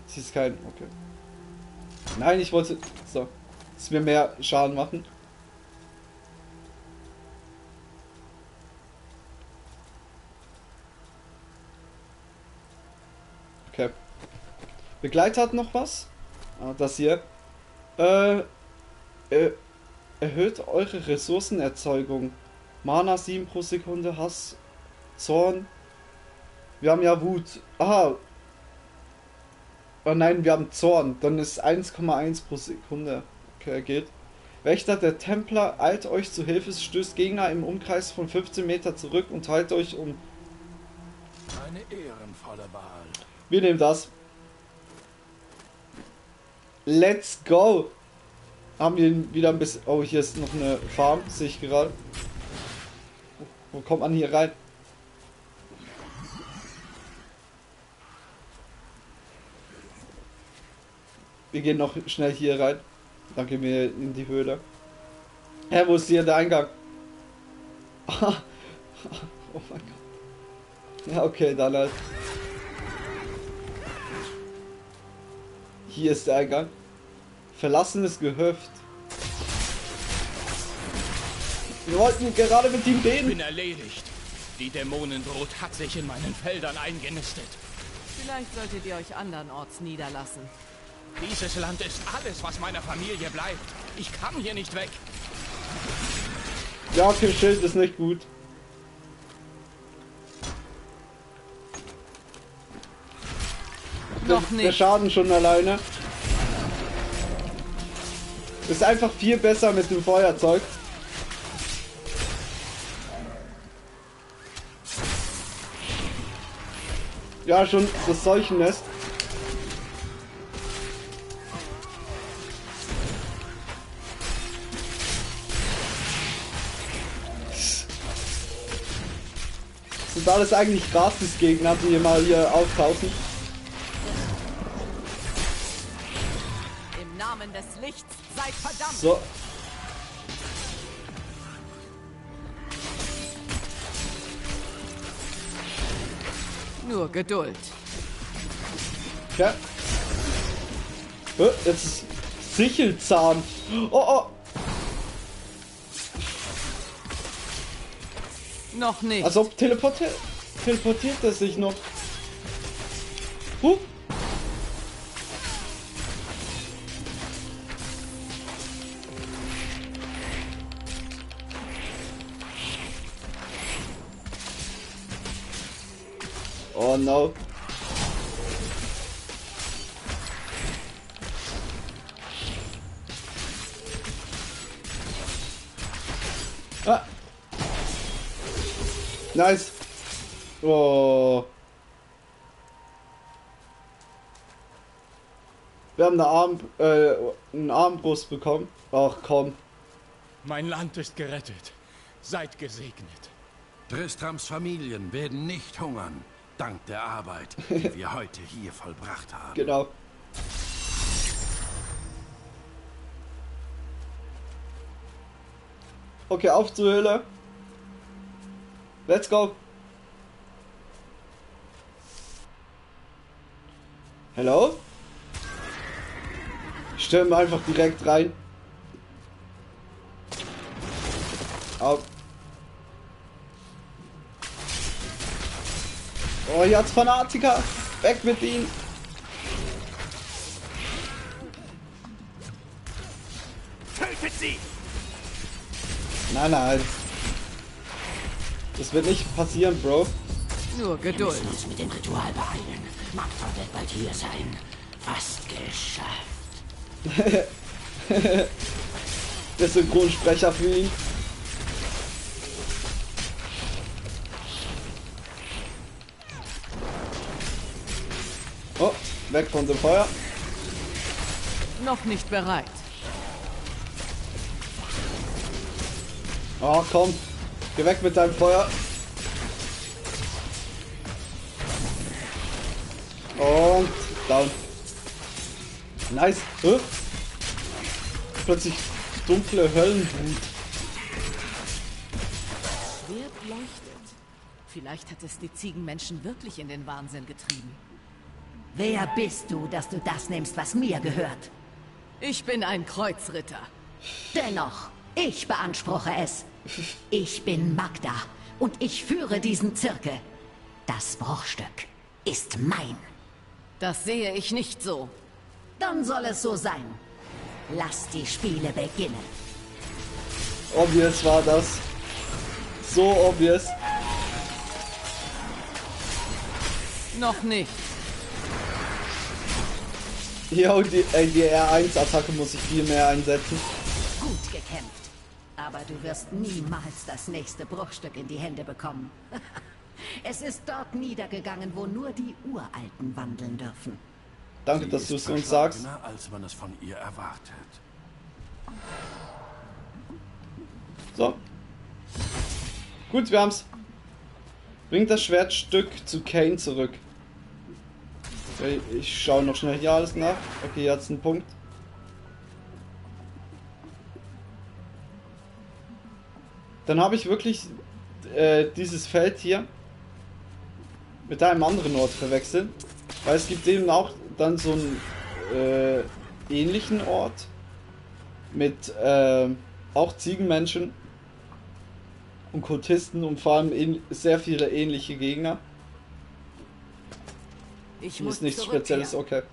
Das ist kein. Okay. Nein, ich wollte. So. Dass wir mehr Schaden machen. Okay. Begleiter hat noch was. Ah, das hier. Äh, äh, erhöht eure Ressourcenerzeugung. Mana 7 pro Sekunde, Hass, Zorn. Wir haben ja Wut. Aha. Oh nein, wir haben Zorn. Dann ist 1,1 pro Sekunde. Okay, geht. Wächter der Templer eilt euch zu Hilfe, stößt Gegner im Umkreis von 15 Meter zurück und teilt euch um. Eine ehrenvolle Wahl. Wir nehmen das. Let's go! Haben wir wieder ein bisschen. Oh, hier ist noch eine Farm, sehe ich gerade. Wo kommt man hier rein? Wir gehen noch schnell hier rein. Dann gehen wir in die Höhle. Hä, wo ist hier der Eingang? Oh mein Gott. Ja, okay, dann halt. Hier ist der Eingang. Verlassenes Gehöft. Wir wollten gerade mit ihm Ich reden. bin erledigt. Die Dämonenbrut hat sich in meinen Feldern eingenistet. Vielleicht solltet ihr euch andernorts niederlassen. Dieses Land ist alles, was meiner Familie bleibt. Ich kann hier nicht weg. Ja, okay, Schild ist nicht gut. Noch Der nicht. Schaden schon alleine. Ist einfach viel besser mit dem Feuerzeug. Ja, schon das Seuchennest. Sind alles eigentlich Gratis-Gegner, die mal hier auftauchen? Im Namen des Lichts seid verdammt! So. Nur Geduld. Ja. Äh, Jetzt ist Sichelzahn. Oh, oh. Noch nicht. Als ob teleportiert, teleportiert er sich noch. Huh. Oh no. Ah. Nice. Oh. Wir haben eine Arm, äh, eine Armbrust bekommen. Ach komm. Mein Land ist gerettet. Seid gesegnet. Tristrams Familien werden nicht hungern, dank der Arbeit, die wir heute hier vollbracht haben. Genau. Okay, auf zur Höhle. Let's go. Hello? Stürmen einfach direkt rein. Auf. Oh, jetzt Fanatiker. Weg mit ihnen. Tötet sie! Nein, nein. Das wird nicht passieren, Bro. Nur Wir Geduld. müssen uns mit dem Ritual beeilen. Magdor wird bald hier sein. Fast geschafft. Der Synchronsprecher für ihn. Oh, weg von dem Feuer. Noch nicht bereit. Oh, komm. Geh weg mit deinem Feuer. Und down. Nice. Huh? Plötzlich dunkle Höllenwut. Schwert leuchtet. Vielleicht hat es die Ziegenmenschen wirklich in den Wahnsinn getrieben. Wer bist du, dass du das nimmst, was mir gehört? Ich bin ein Kreuzritter. Dennoch, ich beanspruche es. Ich bin Magda und ich führe diesen Zirkel. Das Bruchstück ist mein. Das sehe ich nicht so. Dann soll es so sein. Lass die Spiele beginnen. Obvious war das. So obvious. Noch nicht. Ja, und die, äh, die R1-Attacke muss ich viel mehr einsetzen. Gut gekämpft. Aber du wirst niemals das nächste Bruchstück in die Hände bekommen. es ist dort niedergegangen, wo nur die Uralten wandeln dürfen. Danke, Sie dass du es uns sagst. als man es von ihr erwartet. So. Gut, wir haben's. Bringt das Schwertstück zu Kane zurück. Okay, Ich schaue noch schnell hier alles nach. Okay, jetzt ein Punkt. Dann habe ich wirklich äh, dieses Feld hier mit einem anderen Ort verwechseln. Weil es gibt eben auch dann so einen äh, ähnlichen Ort mit äh, auch Ziegenmenschen und Kultisten und vor allem sehr viele ähnliche Gegner. Ich muss ist nichts. Spezielles, okay.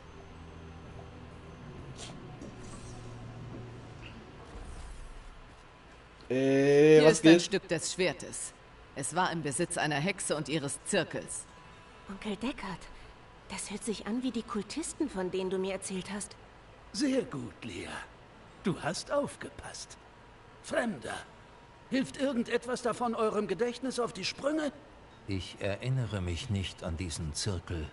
Äh, Hier was ist ein geht? Stück des Schwertes. Es war im Besitz einer Hexe und ihres Zirkels. Onkel Deckard, das hört sich an wie die Kultisten, von denen du mir erzählt hast. Sehr gut, Lea. Du hast aufgepasst. Fremder, hilft irgendetwas davon eurem Gedächtnis auf die Sprünge? Ich erinnere mich nicht an diesen Zirkel.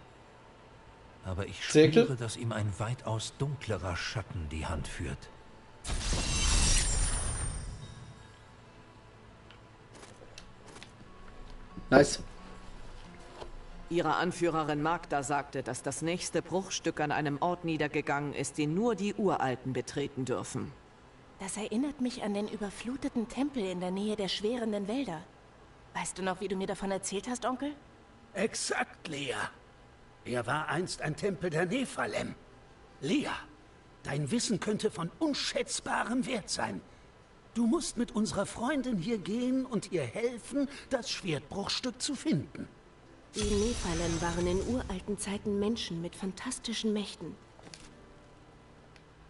Aber ich Zirkel? spüre, dass ihm ein weitaus dunklerer Schatten die Hand führt. Nice. Ihre Anführerin Magda sagte, dass das nächste Bruchstück an einem Ort niedergegangen ist, den nur die Uralten betreten dürfen. Das erinnert mich an den überfluteten Tempel in der Nähe der schwerenden Wälder. Weißt du noch, wie du mir davon erzählt hast, Onkel? Exakt, Lea. Er war einst ein Tempel der Nephalem. Lea, dein Wissen könnte von unschätzbarem Wert sein. Du musst mit unserer Freundin hier gehen und ihr helfen, das Schwertbruchstück zu finden. Die Nephalem waren in uralten Zeiten Menschen mit fantastischen Mächten.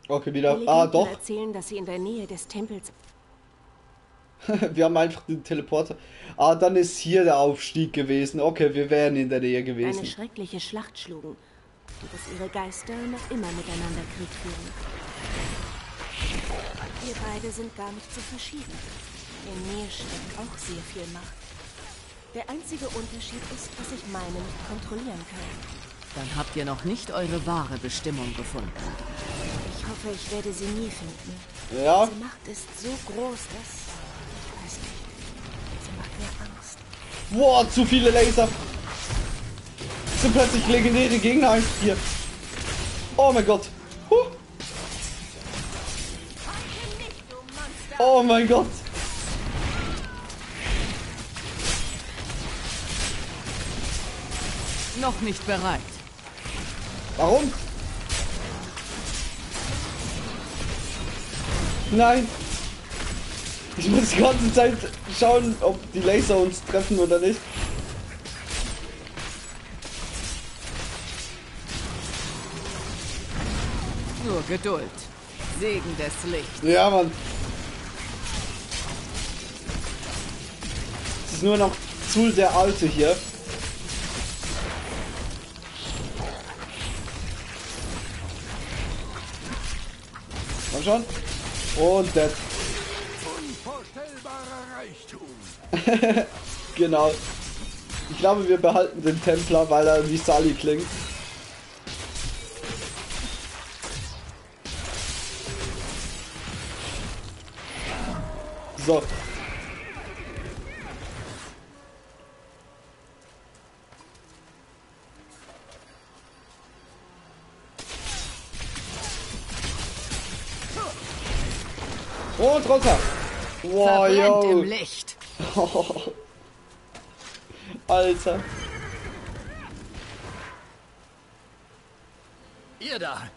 Okay, wieder. Ah, doch. erzählen, dass sie in der Nähe des Tempels wir haben einfach den Teleporter. Ah, dann ist hier der Aufstieg gewesen. Okay, wir wären in der Nähe eine gewesen. schreckliche Schlacht schlugen und dass ihre Geister noch immer miteinander Krieg führen. Wir beide sind gar nicht so verschieden. In mir steckt auch sehr viel Macht. Der einzige Unterschied ist, dass ich meine nicht kontrollieren kann. Dann habt ihr noch nicht eure wahre Bestimmung gefunden. Ich hoffe, ich werde sie nie finden. Ja. Diese Macht ist so groß, dass... Ich weiß nicht. Sie macht mir Angst. Boah, zu viele Laser. Sind plötzlich legendäre Gegner hier. Oh mein Gott. Huh. Oh mein Gott. Noch nicht bereit. Warum? Nein. Ich muss die ganze Zeit schauen, ob die Laser uns treffen oder nicht. Nur Geduld. Segen des Lichts. Ja, Mann. Es ist nur noch Zul der Alte hier. Komm schon. Und der. Reichtum. genau. Ich glaube, wir behalten den Templer, weil er wie Sally klingt. So. Und runter. Wow, Verbrennt yo. im Licht. Alter. Ihr da,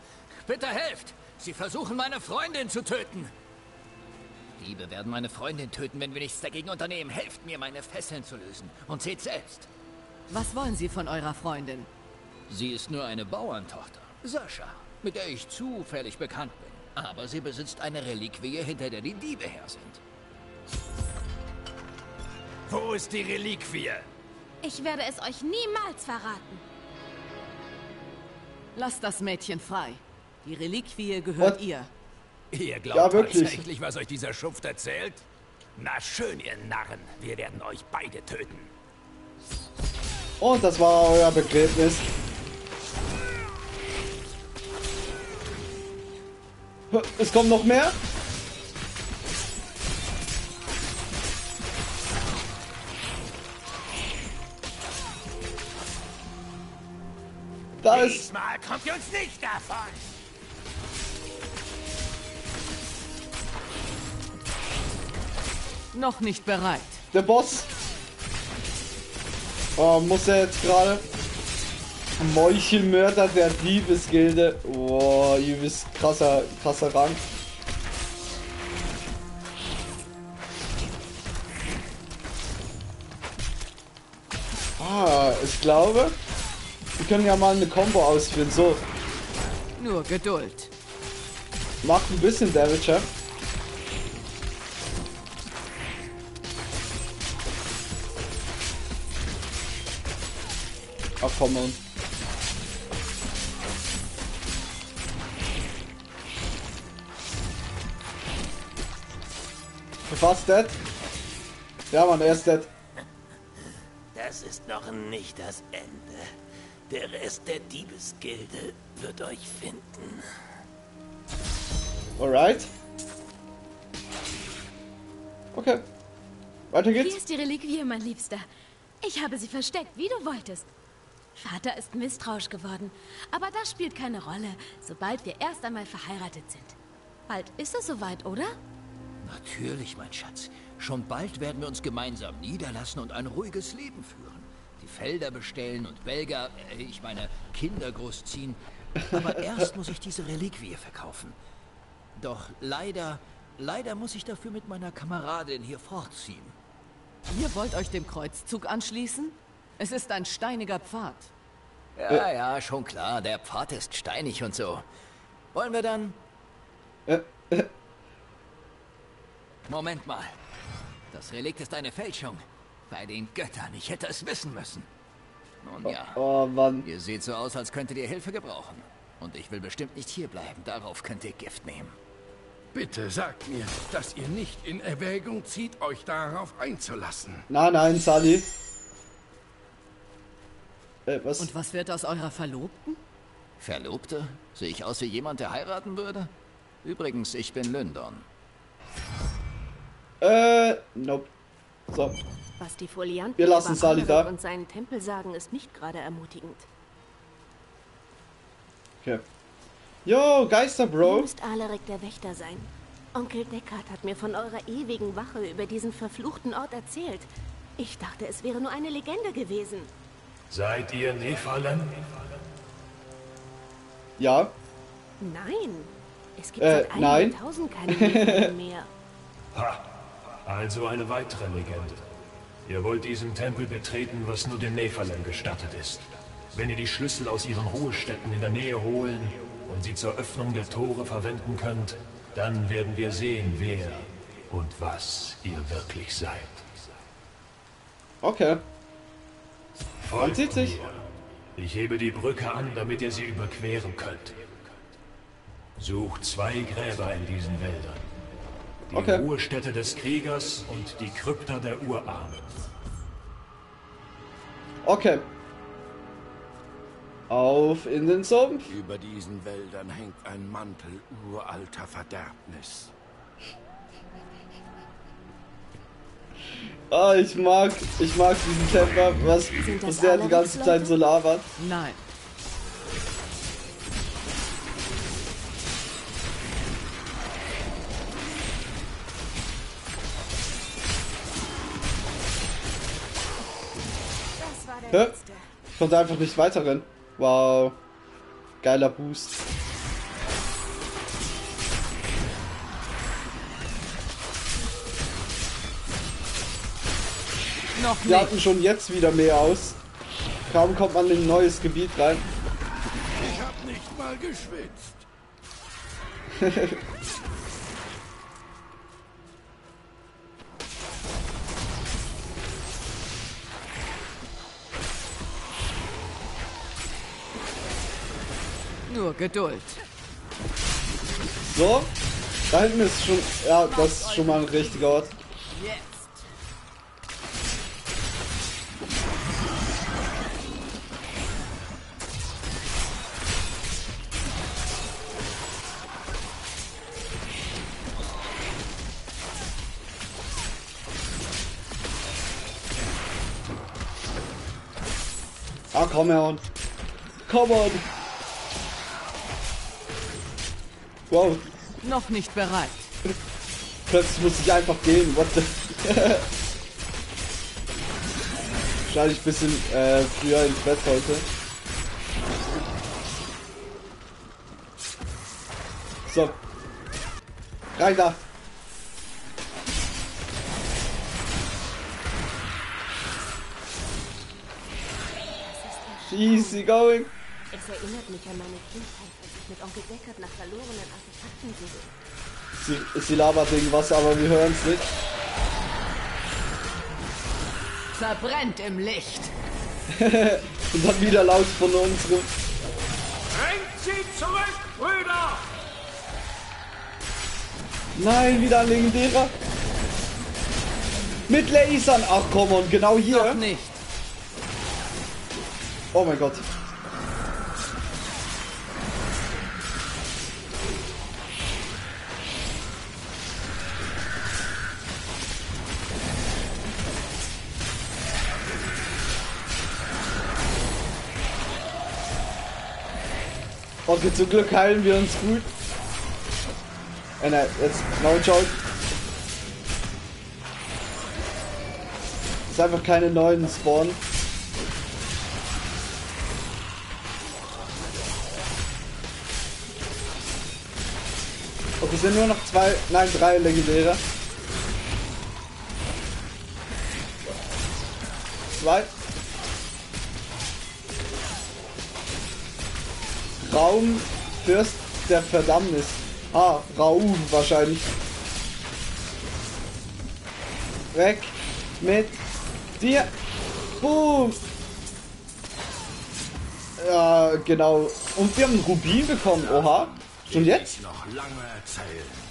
bitte helft! Sie versuchen, meine Freundin zu töten. Diebe werden meine Freundin töten, wenn wir nichts dagegen unternehmen. Helft mir, meine Fesseln zu lösen. Und seht selbst. Was wollen Sie von eurer Freundin? Sie ist nur eine Bauerntochter, Sascha, mit der ich zufällig bekannt bin. Aber sie besitzt eine Reliquie, hinter der die Diebe her sind. Wo ist die Reliquie? Ich werde es euch niemals verraten. Lasst das Mädchen frei. Die Reliquie gehört What? ihr. Ihr glaubt Ja, wirklich. tatsächlich, was euch dieser Schuft erzählt? Na schön, ihr Narren. Wir werden euch beide töten. Und das war euer Begräbnis. Es kommt noch mehr. Da ist Diesmal kommt ihr uns nicht davon. Noch nicht bereit. der Boss. Oh, muss er jetzt gerade. Meuchelmörder der Diebesgilde. Oh, übelst krasser, krasser Rang. Ah, ich glaube, wir können ja mal eine Combo ausführen. So, Nur Geduld. macht ein bisschen Damage, ja? Ach, komm on. Fast dead? Ja, Mann, er ist dead. Das ist noch nicht das Ende. Der Rest der Diebesgilde wird euch finden. Alright. Okay. Weiter geht's. Hier ist die Reliquie, mein Liebster. Ich habe sie versteckt, wie du wolltest. Vater ist misstrauisch geworden, aber das spielt keine Rolle, sobald wir erst einmal verheiratet sind. Bald ist es soweit, oder? Natürlich, mein Schatz. Schon bald werden wir uns gemeinsam niederlassen und ein ruhiges Leben führen. Felder bestellen und Belger, äh, ich meine Kinder großziehen. Aber erst muss ich diese Reliquie verkaufen. Doch leider, leider muss ich dafür mit meiner Kameradin hier fortziehen. Ihr wollt euch dem Kreuzzug anschließen? Es ist ein steiniger Pfad. Ja, ja, schon klar. Der Pfad ist steinig und so. Wollen wir dann? Moment mal. Das Relikt ist eine Fälschung. Bei den Göttern. Ich hätte es wissen müssen. Nun ja. Oh, Mann. Ihr seht so aus, als könntet ihr Hilfe gebrauchen. Und ich will bestimmt nicht hierbleiben. Darauf könnt ihr Gift nehmen. Bitte sagt mir, dass ihr nicht in Erwägung zieht, euch darauf einzulassen. Nein, nein, Sally. Äh, was? Und was wird aus eurer Verlobten? Verlobte? Sehe ich aus wie jemand, der heiraten würde? Übrigens, ich bin Lyndon. Äh, nope. So. Was die Folianten Wir lassen Conrad da. und seinen Tempel sagen, ist nicht gerade ermutigend. Okay. Yo, Geister, Du Bro. müsst Alaric der Wächter sein. Onkel Deckard hat mir von eurer ewigen Wache über diesen verfluchten Ort erzählt. Ich dachte, es wäre nur eine Legende gewesen. Seid ihr Nephalem? Ja. Nein, es gibt Äh, seit nein. 1000 keine mehr. Ha, also eine weitere Legende. Ihr wollt diesen Tempel betreten, was nur den Nephalem gestattet ist. Wenn ihr die Schlüssel aus ihren Ruhestätten in der Nähe holen und sie zur Öffnung der Tore verwenden könnt, dann werden wir sehen, wer und was ihr wirklich seid. Okay. Folgt sieht sich. Ich hebe die Brücke an, damit ihr sie überqueren könnt. Sucht zwei Gräber in diesen Wäldern. Die Okay. Ruhestätte des Kriegers und die Krypta der Urahnen. Okay. Auf in den Sumpf. Über diesen Wäldern hängt ein Mantel uralter Verderbnis. Ah, ich mag, ich mag diesen Temper, was, was der die ganze Zeit so labert. Nein. Hä? Ich konnte einfach nicht weiterrennen. Wow. Geiler Boost. Noch Wir hatten schon jetzt wieder mehr aus. Kaum kommt man in ein neues Gebiet rein. Ich hab nicht mal geschwitzt. Nur Geduld. So. Da hinten ist schon, ja, das ist schon mal ein richtiger Ort. Ah, komm her. Come on. Wow. Noch nicht bereit. Plötzlich muss ich einfach gehen. What the? wahrscheinlich ein bisschen äh, früher ins Bett heute. So. Rein da. Easy going. Es erinnert mich an meine Kindheit, mit Onkel Deckard nach verlorenen Artefakten suche. Sie, sie labert irgendwas, aber wir hören es nicht. Verbrennt im Licht. Und dann wieder laut von unserem. Bringt sie zurück, Brüder! Nein, wieder ein legendärer. Mit Lasern. Ach komm on, genau hier. Noch nicht. Oh mein Gott. Okay, zum Glück heilen wir uns gut. Äh, nein, jetzt neuen Jolt. Ist einfach keine neuen Spawn. Okay, sind nur noch zwei, nein, drei legendäre. Zwei. Raum Fürst der Verdammnis. Ah, Raum wahrscheinlich. Weg mit dir. Boom. Ja, genau. Und wir haben einen Rubin bekommen. Oha. Schon jetzt? Noch lange erzählen.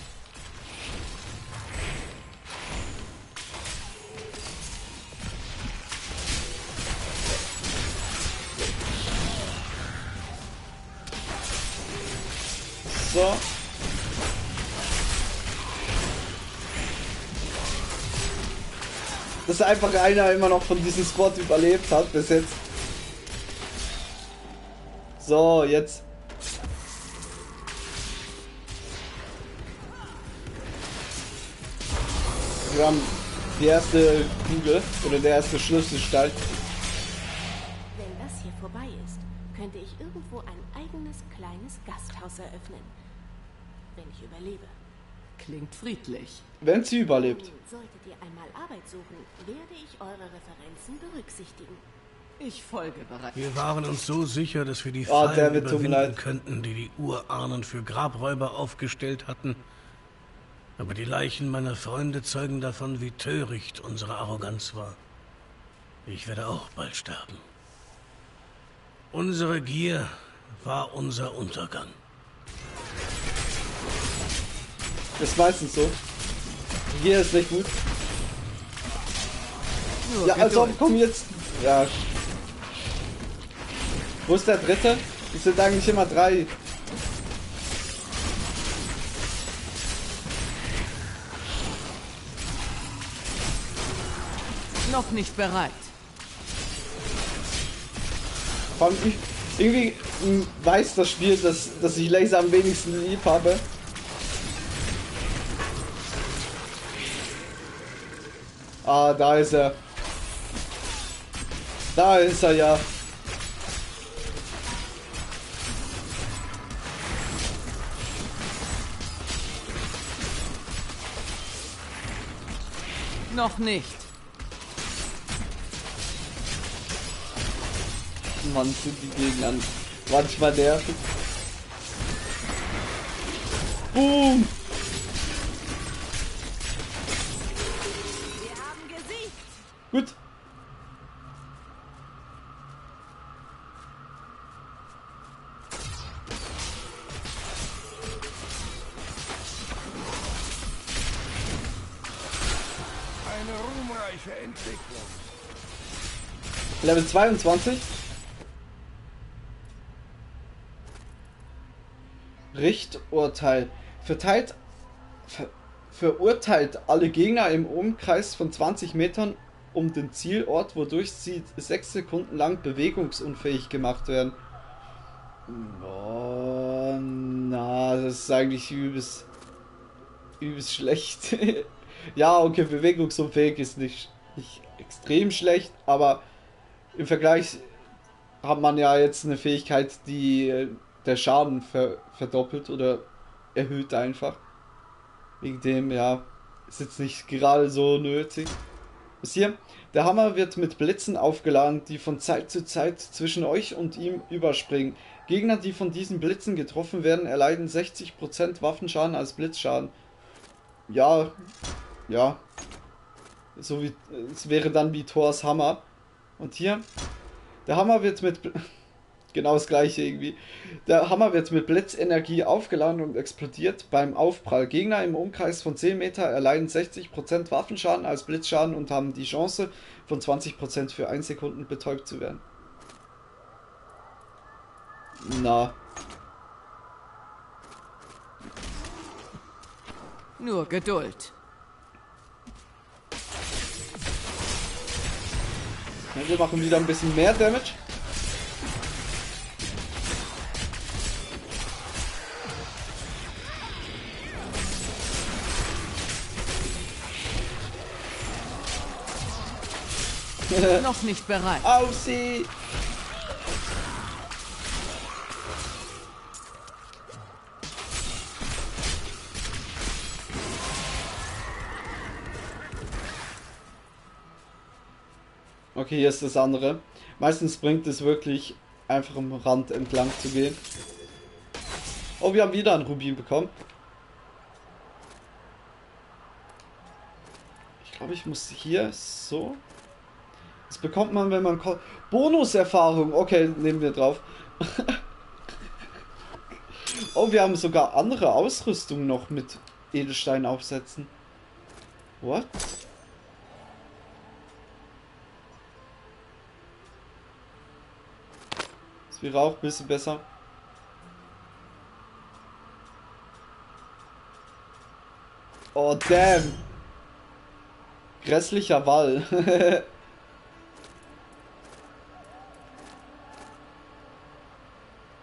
So. Dass einfach einer immer noch von diesem Spot überlebt hat bis jetzt. So, jetzt. Wir haben die erste Kugel oder der erste Schlüsselstein. Wenn das hier vorbei ist, könnte ich irgendwo ein eigenes kleines Gasthaus eröffnen. Überlebe. Klingt friedlich. Wenn sie überlebt. Solltet ihr einmal Arbeit suchen, werde ich eure Referenzen berücksichtigen. Ich folge bereit. Wir waren uns so sicher, dass wir die Oh, Fallen tut mir überwinden leid. könnten, die die Urahnen für Grabräuber aufgestellt hatten. Aber die Leichen meiner Freunde zeugen davon, wie töricht unsere Arroganz war. Ich werde auch bald sterben. Unsere Gier war unser Untergang. Das ist meistens so. Hier ist nicht gut. Ja, also komm jetzt. Ja. Wo ist der dritte? Es sind eigentlich immer drei. Noch nicht bereit. Vor allem ich, irgendwie m, weiß das Spiel, dass, dass ich Laser am wenigsten lieb habe. Ah, da ist er. Da ist er ja. Noch nicht. Mann, sind die Gegner manchmal nervig. Boom! Gut. Eine ruhmreiche Entwicklung. Level 22. Richturteil. Verteilt, ver, verurteilt alle Gegner im Umkreis von 20 Metern um den Zielort, wodurch sie 6 Sekunden lang bewegungsunfähig gemacht werden. Oh, na, das ist eigentlich übelst, übelst schlecht. ja, okay, bewegungsunfähig ist nicht, nicht extrem schlecht, aber im Vergleich hat man ja jetzt eine Fähigkeit, die äh, der Schaden ver verdoppelt oder erhöht einfach. Wegen dem, ja, ist jetzt nicht gerade so nötig. Was hier? Der Hammer wird mit Blitzen aufgeladen, die von Zeit zu Zeit zwischen euch und ihm überspringen. Gegner, die von diesen Blitzen getroffen werden, erleiden 60% Waffenschaden als Blitzschaden. Ja, ja. So wie, es wäre dann wie Thors Hammer. Und hier, der Hammer wird mit, genau das gleiche irgendwie. Der Hammer wird mit Blitzenergie aufgeladen und explodiert beim Aufprall. Gegner im Umkreis von 10 Meter erleiden 60% Waffenschaden als Blitzschaden und haben die Chance von 20% für 1 Sekunden betäubt zu werden. Na. Nur Geduld. Wir machen wieder ein bisschen mehr Damage. Noch nicht bereit. Auf sie! Okay, hier ist das andere. Meistens bringt es wirklich einfach am Rand entlang zu gehen. Oh, wir haben wieder einen Rubin bekommen. Ich glaube, ich muss hier so. Das bekommt man, wenn man... Bonuserfahrung. Okay, nehmen wir drauf. oh, wir haben sogar andere Ausrüstung noch mit Edelstein aufsetzen. What? Das wäre auch ein bisschen besser. Oh, damn. Grässlicher Wall.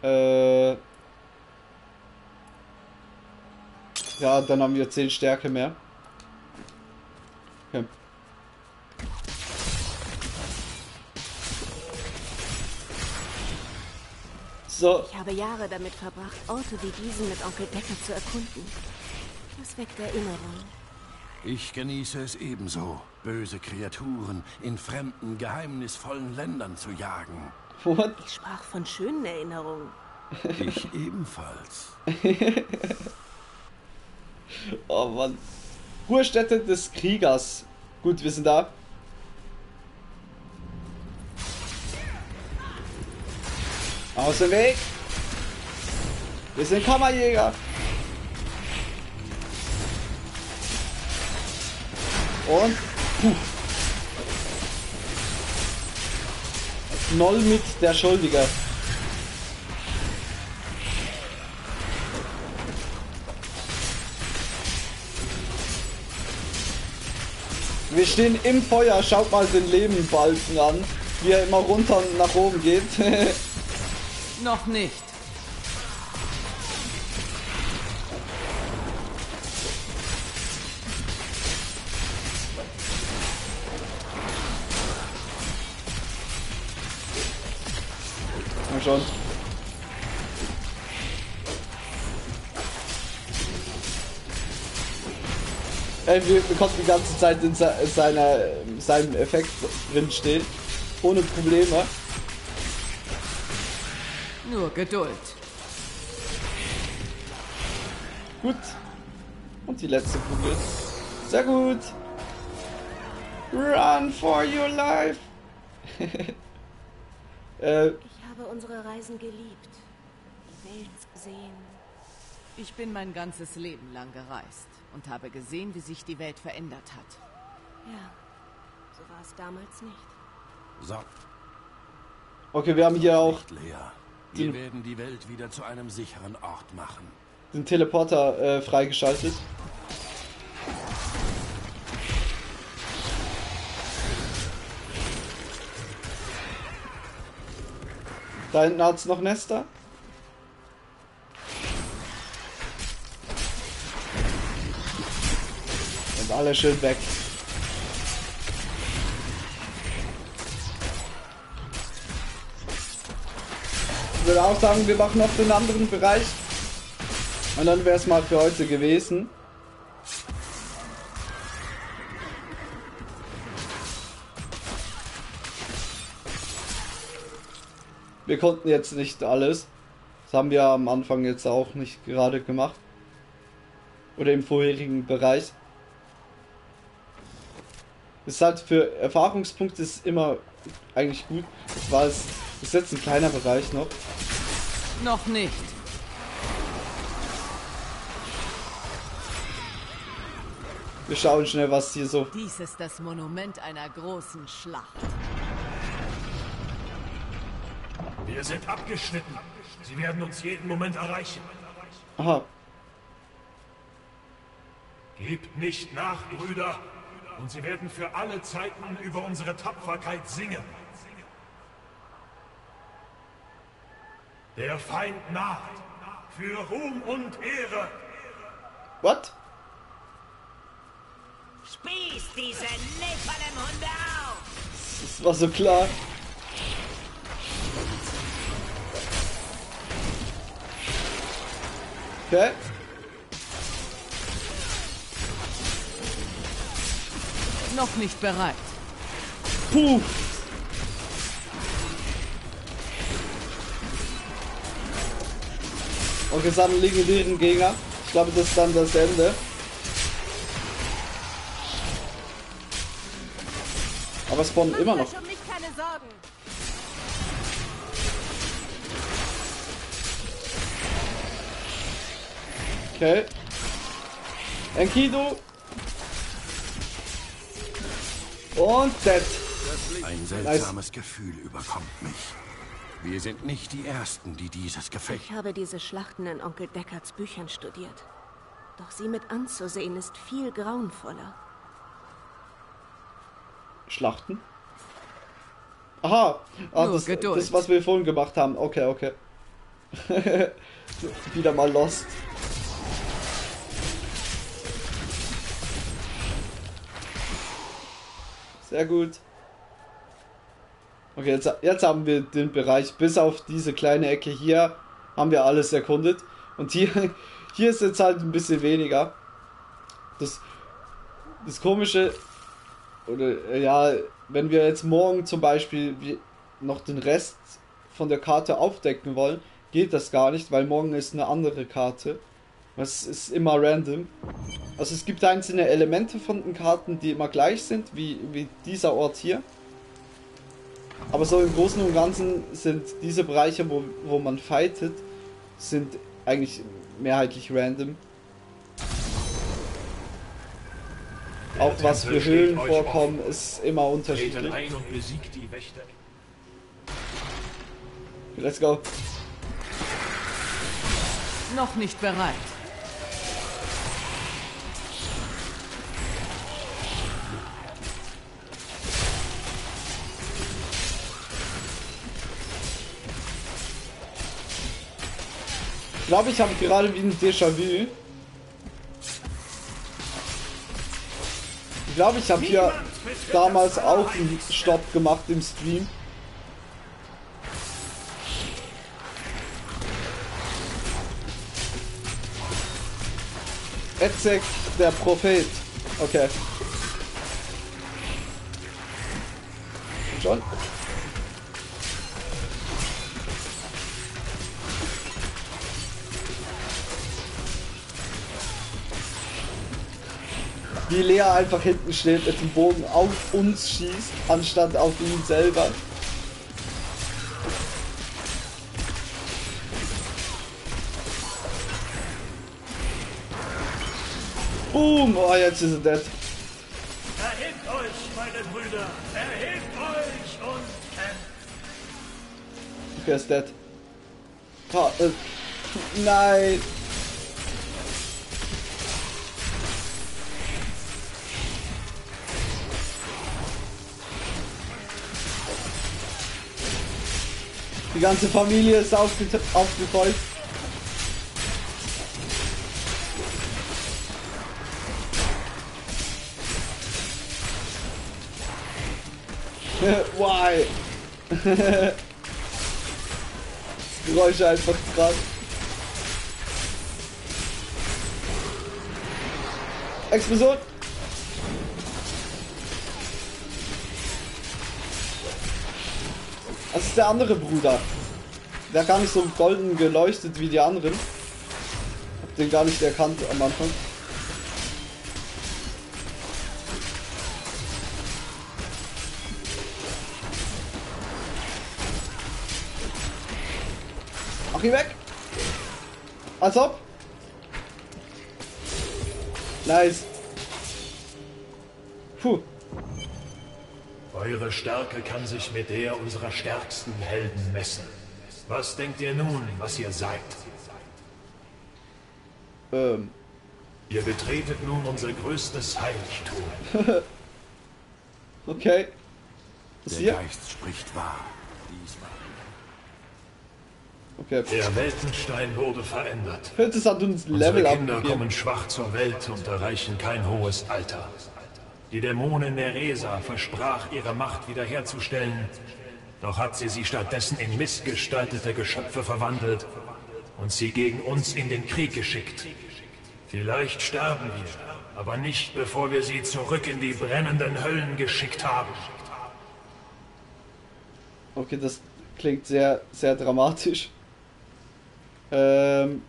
äh. Ja, dann haben wir 10 Stärke mehr. Okay. So. Ich habe Jahre damit verbracht, Orte wie diesen mit Onkel Decker zu erkunden. Das weckt Erinnerungen. Ich genieße es ebenso, böse Kreaturen in fremden, geheimnisvollen Ländern zu jagen. What? Ich sprach von schönen Erinnerungen. Ich ebenfalls. oh Mann. Ruhestätte des Kriegers. Gut, wir sind da. Aus dem Weg! Wir sind Kammerjäger! Und. Puh. Noll mit der Schuldige. Wir stehen im Feuer, schaut mal den Lebenbalken an, wie er immer runter und nach oben geht. Noch nicht. Schon. Wir konnten die ganze Zeit in se seiner, seinem Effekt drin stehen. Ohne Probleme. Nur Geduld. Gut. Und die letzte Kugel. Sehr gut. Run for your life. äh, habe unsere Reisen geliebt. Die Welt gesehen. Ich bin mein ganzes Leben lang gereist und habe gesehen, wie sich die Welt verändert hat. Ja, so war es damals nicht. So, okay, wir haben hier auch Lea. Wir den, werden die Welt wieder zu einem sicheren Ort machen. den Teleporter äh, freigeschaltet. Da hinten hat es noch Nester. Und alle schön weg. Ich würde auch sagen, wir machen noch den anderen Bereich. Und dann wäre es mal für heute gewesen. Wir konnten jetzt nicht alles. Das haben wir am Anfang jetzt auch nicht gerade gemacht. Oder im vorherigen Bereich. ist halt für Erfahrungspunkte ist immer eigentlich gut. Es. Das ist jetzt ein kleiner Bereich noch. Noch nicht. Wir schauen schnell, was hier so. Dies ist das Monument einer großen Schlacht. Wir sind abgeschnitten. Sie werden uns jeden Moment erreichen. Aha. Gebt nicht nach, Brüder, und sie werden für alle Zeiten über unsere Tapferkeit singen. Der Feind naht. Für Ruhm und Ehre. What? Spieß diese Nephalem-Hunde auf! Das war so klar. Okay. Noch nicht bereit. Puh. Okay, es hat einen legendären Gegner. Ich glaube, das ist dann das Ende. Aber es spawnen immer noch. Okay. Enkidu. Und dead. Ein seltsames Gefühl überkommt mich. Wir sind nicht die Ersten, die dieses Gefecht... Ich habe diese Schlachten in Onkel Deckards Büchern studiert. Doch sie mit anzusehen ist viel grauenvoller. Schlachten? Aha. Ah, das, das, was wir vorhin gemacht haben. Okay, okay. Wieder mal lost. Sehr gut. Okay, jetzt, jetzt haben wir den Bereich, bis auf diese kleine Ecke hier, haben wir alles erkundet. Und hier, hier ist jetzt halt ein bisschen weniger. Das, das Komische, oder äh, ja, wenn wir jetzt morgen zum Beispiel noch den Rest von der Karte aufdecken wollen, geht das gar nicht, weil morgen ist eine andere Karte. Es ist immer random. Also es gibt einzelne Elemente von den Karten, die immer gleich sind, wie, wie dieser Ort hier. Aber so im Großen und Ganzen sind diese Bereiche, wo, wo man fightet, sind eigentlich mehrheitlich random. Auch was für Höhlen vorkommen, ist immer unterschiedlich. ein und besiegt die Wächter. Let's go. Noch nicht bereit. Ich glaube, ich habe gerade wie ein Déjà-vu. Ich glaube, ich habe hier damals auch einen Stopp gemacht im Stream. Etzek, der Prophet. Okay. Schon? Wie Lea einfach hinten steht, mit dem Bogen auf uns schießt, anstatt auf ihn selber. Boom! Oh, jetzt ist er dead. Erhebt euch, meine Brüder! Erhebt euch und kämpft! Okay, er ist dead. Ah, äh, nein! Die ganze Familie ist aufge aufgekreuzt. Why? Geräusche einfach krass. Explosion! Ist der andere Bruder. Der gar nicht so golden geleuchtet wie die anderen. Hab den gar nicht erkannt am Anfang. Mach ihn weg! Als ob! Nice. Puh. Eure Stärke kann sich mit der unserer stärksten Helden messen. Was denkt ihr nun, was ihr seid? Ähm. Ihr betretet nun unser größtes Heiligtum. okay. Was Der hier? Geist spricht wahr. Diesmal. Okay. Der Weltenstein wurde verändert. Hat uns Unsere Level Kinder abgegeben. kommen schwach zur Welt und erreichen kein hohes Alter. Die Dämonin Neresa versprach, ihre Macht wiederherzustellen, doch hat sie sie stattdessen in missgestaltete Geschöpfe verwandelt und sie gegen uns in den Krieg geschickt. Vielleicht sterben wir, aber nicht bevor wir sie zurück in die brennenden Höllen geschickt haben. Okay, das klingt sehr, sehr dramatisch. Ähm,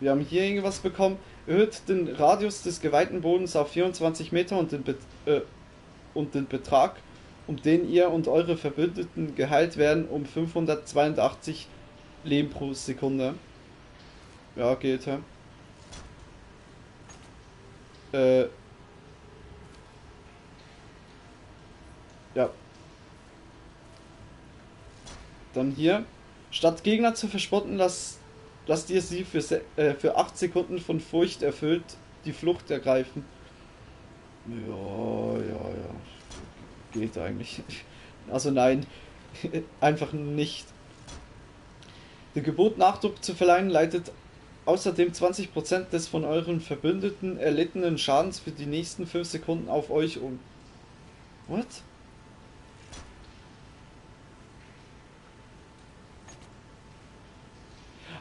wir haben hier irgendwas bekommen. Erhöht den Radius des geweihten Bodens auf 24 Meter und den, Bet äh, und den Betrag, um den ihr und eure Verbündeten geheilt werden, um 582 Leben pro Sekunde. Ja, geht, ja. Äh. Ja. Dann hier. Statt Gegner zu verspotten, lasst, lasst ihr sie für, äh, für 8 Sekunden von Furcht erfüllt die Flucht ergreifen. Ja, ja, ja. Geht eigentlich. Also nein. Einfach nicht. Dem Gebot Nachdruck zu verleihen leitet außerdem 20% des von euren Verbündeten erlittenen Schadens für die nächsten 5 Sekunden auf euch um. What?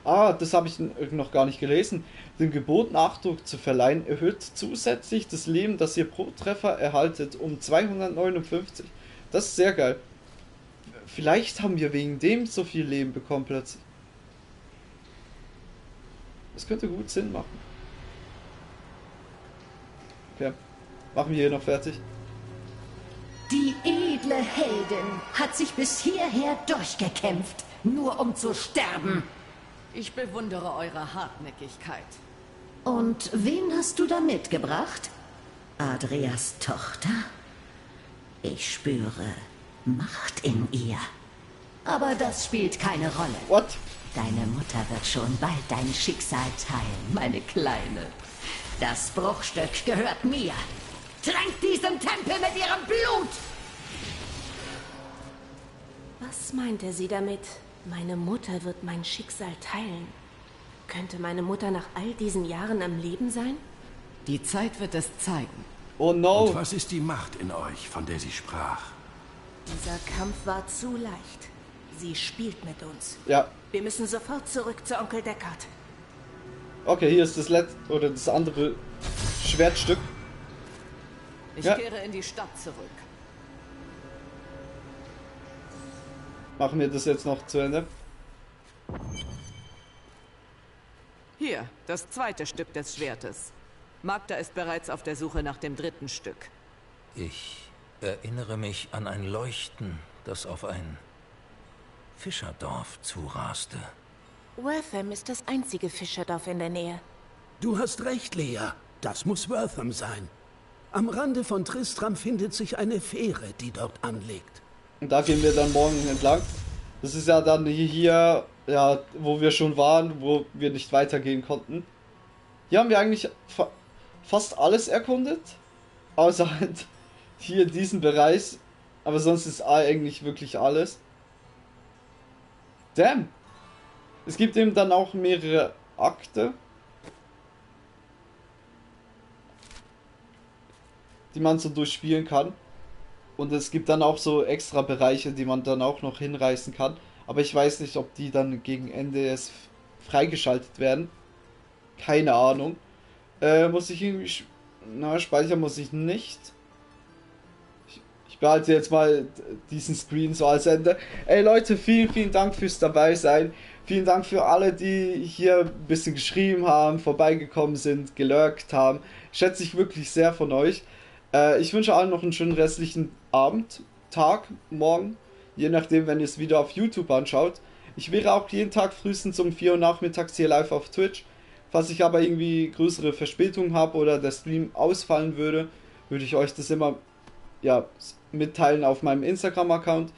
Ah, das habe ich n- noch gar nicht gelesen. Dem Gebot Nachdruck zu verleihen erhöht zusätzlich das Leben, das ihr pro Treffer erhaltet, um 259. Das ist sehr geil. Vielleicht haben wir wegen dem so viel Leben bekommen plötzlich. Das könnte gut Sinn machen. Okay. Machen wir hier noch fertig. Die edle Heldin hat sich bis hierher durchgekämpft, nur um zu sterben. Ich bewundere eure Hartnäckigkeit. Und wen hast du da mitgebracht? Adrias Tochter? Ich spüre Macht in ihr. Aber das spielt keine Rolle. What? Deine Mutter wird schon bald dein Schicksal teilen, meine Kleine. Das Bruchstück gehört mir. Tränkt diesen Tempel mit ihrem Blut! Was meinte sie damit? Meine Mutter wird mein Schicksal teilen. Könnte meine Mutter nach all diesen Jahren am Leben sein? Die Zeit wird es zeigen. Oh no. Und was ist die Macht in euch, von der sie sprach? Dieser Kampf war zu leicht. Sie spielt mit uns. Ja. Wir müssen sofort zurück zu Onkel Deckard. Okay, hier ist das letzte oder das andere Schwertstück. Ich Ja. kehre in die Stadt zurück. Machen wir das jetzt noch zu Ende. Hier, das zweite Stück des Schwertes. Magda ist bereits auf der Suche nach dem dritten Stück. Ich erinnere mich an ein Leuchten, das auf ein Fischerdorf zuraste. Wortham ist das einzige Fischerdorf in der Nähe. Du hast recht, Lea. Das muss Wortham sein. Am Rande von Tristram findet sich eine Fähre, die dort anlegt. Und da gehen wir dann morgen entlang. Das ist ja dann hier, ja, wo wir schon waren, wo wir nicht weitergehen konnten. Hier haben wir eigentlich fa fast alles erkundet. Außer halt hier diesen Bereich. Aber sonst ist eigentlich wirklich alles. Damn. Es gibt eben dann auch mehrere Akte. Die man so durchspielen kann. Und es gibt dann auch so extra Bereiche, die man dann auch noch hinreißen kann. Aber ich weiß nicht, ob die dann gegen Ende es freigeschaltet werden. Keine Ahnung. Äh, muss ich irgendwie. Na, speichern muss ich nicht. Ich, ich behalte jetzt mal diesen Screen so als Ende. Ey Leute, vielen, vielen Dank fürs dabei sein. Vielen Dank für alle, die hier ein bisschen geschrieben haben, vorbeigekommen sind, gelurkt haben. Schätze ich wirklich sehr von euch. Äh, ich wünsche allen noch einen schönen restlichen Abend, Tag, Morgen, je nachdem, wenn ihr es wieder auf YouTube anschaut. Ich wäre auch jeden Tag frühestens um 4 Uhr nachmittags hier live auf Twitch. Falls ich aber irgendwie größere Verspätungen habe oder der Stream ausfallen würde, würde ich euch das immer ja, mitteilen auf meinem Instagram-Account.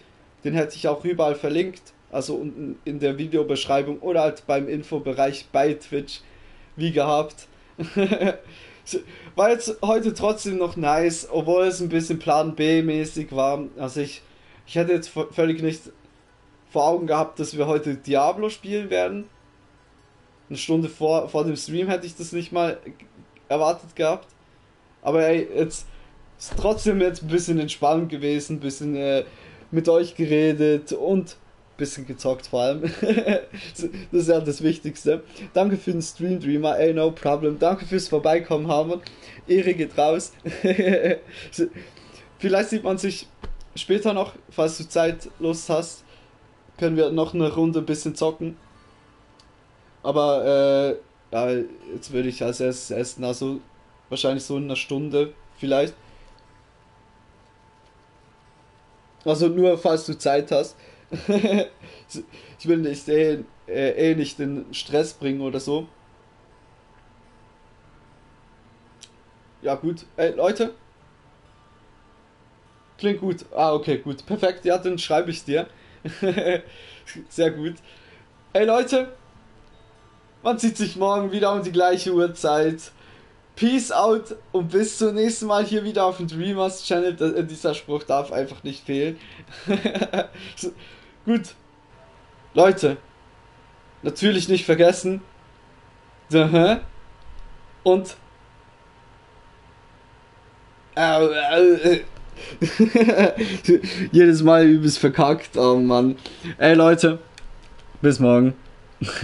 Den hätte ich auch überall verlinkt, also unten in der Videobeschreibung oder halt beim Infobereich bei Twitch, wie gehabt. war jetzt heute trotzdem noch nice, obwohl es ein bisschen Plan B-mäßig war. Also ich, ich hätte jetzt völlig nicht vor Augen gehabt, dass wir heute Diablo spielen werden. Eine Stunde vor, vor dem Stream hätte ich das nicht mal erwartet gehabt. Aber ey, jetzt ist trotzdem jetzt ein bisschen entspannt gewesen, ein bisschen äh, mit euch geredet und bisschen gezockt vor allem. das ist ja das Wichtigste. Danke für den Stream Dreamer, ey, no problem. Danke fürs Vorbeikommen, Hammer. Ehre geht raus. Vielleicht sieht man sich später noch, falls du Zeit, Lust hast. Können wir noch eine Runde ein bisschen zocken. Aber äh, ja, jetzt würde ich als erstes essen, also wahrscheinlich so in einer Stunde vielleicht. Also nur falls du Zeit hast. ich will nicht eh, äh, eh nicht den Stress bringen oder so. Ja gut, ey Leute. Klingt gut. Ah, okay, gut. Perfekt. Ja, dann schreibe ich dir. Sehr gut. Ey Leute, man sieht sich morgen wieder um die gleiche Uhrzeit. Peace out und bis zum nächsten Mal hier wieder auf dem Dreamers Channel. Äh, dieser Spruch darf einfach nicht fehlen. Gut. Leute, natürlich nicht vergessen. Und. Jedes Mal übelst verkackt. Oh Mann. Ey Leute, bis morgen.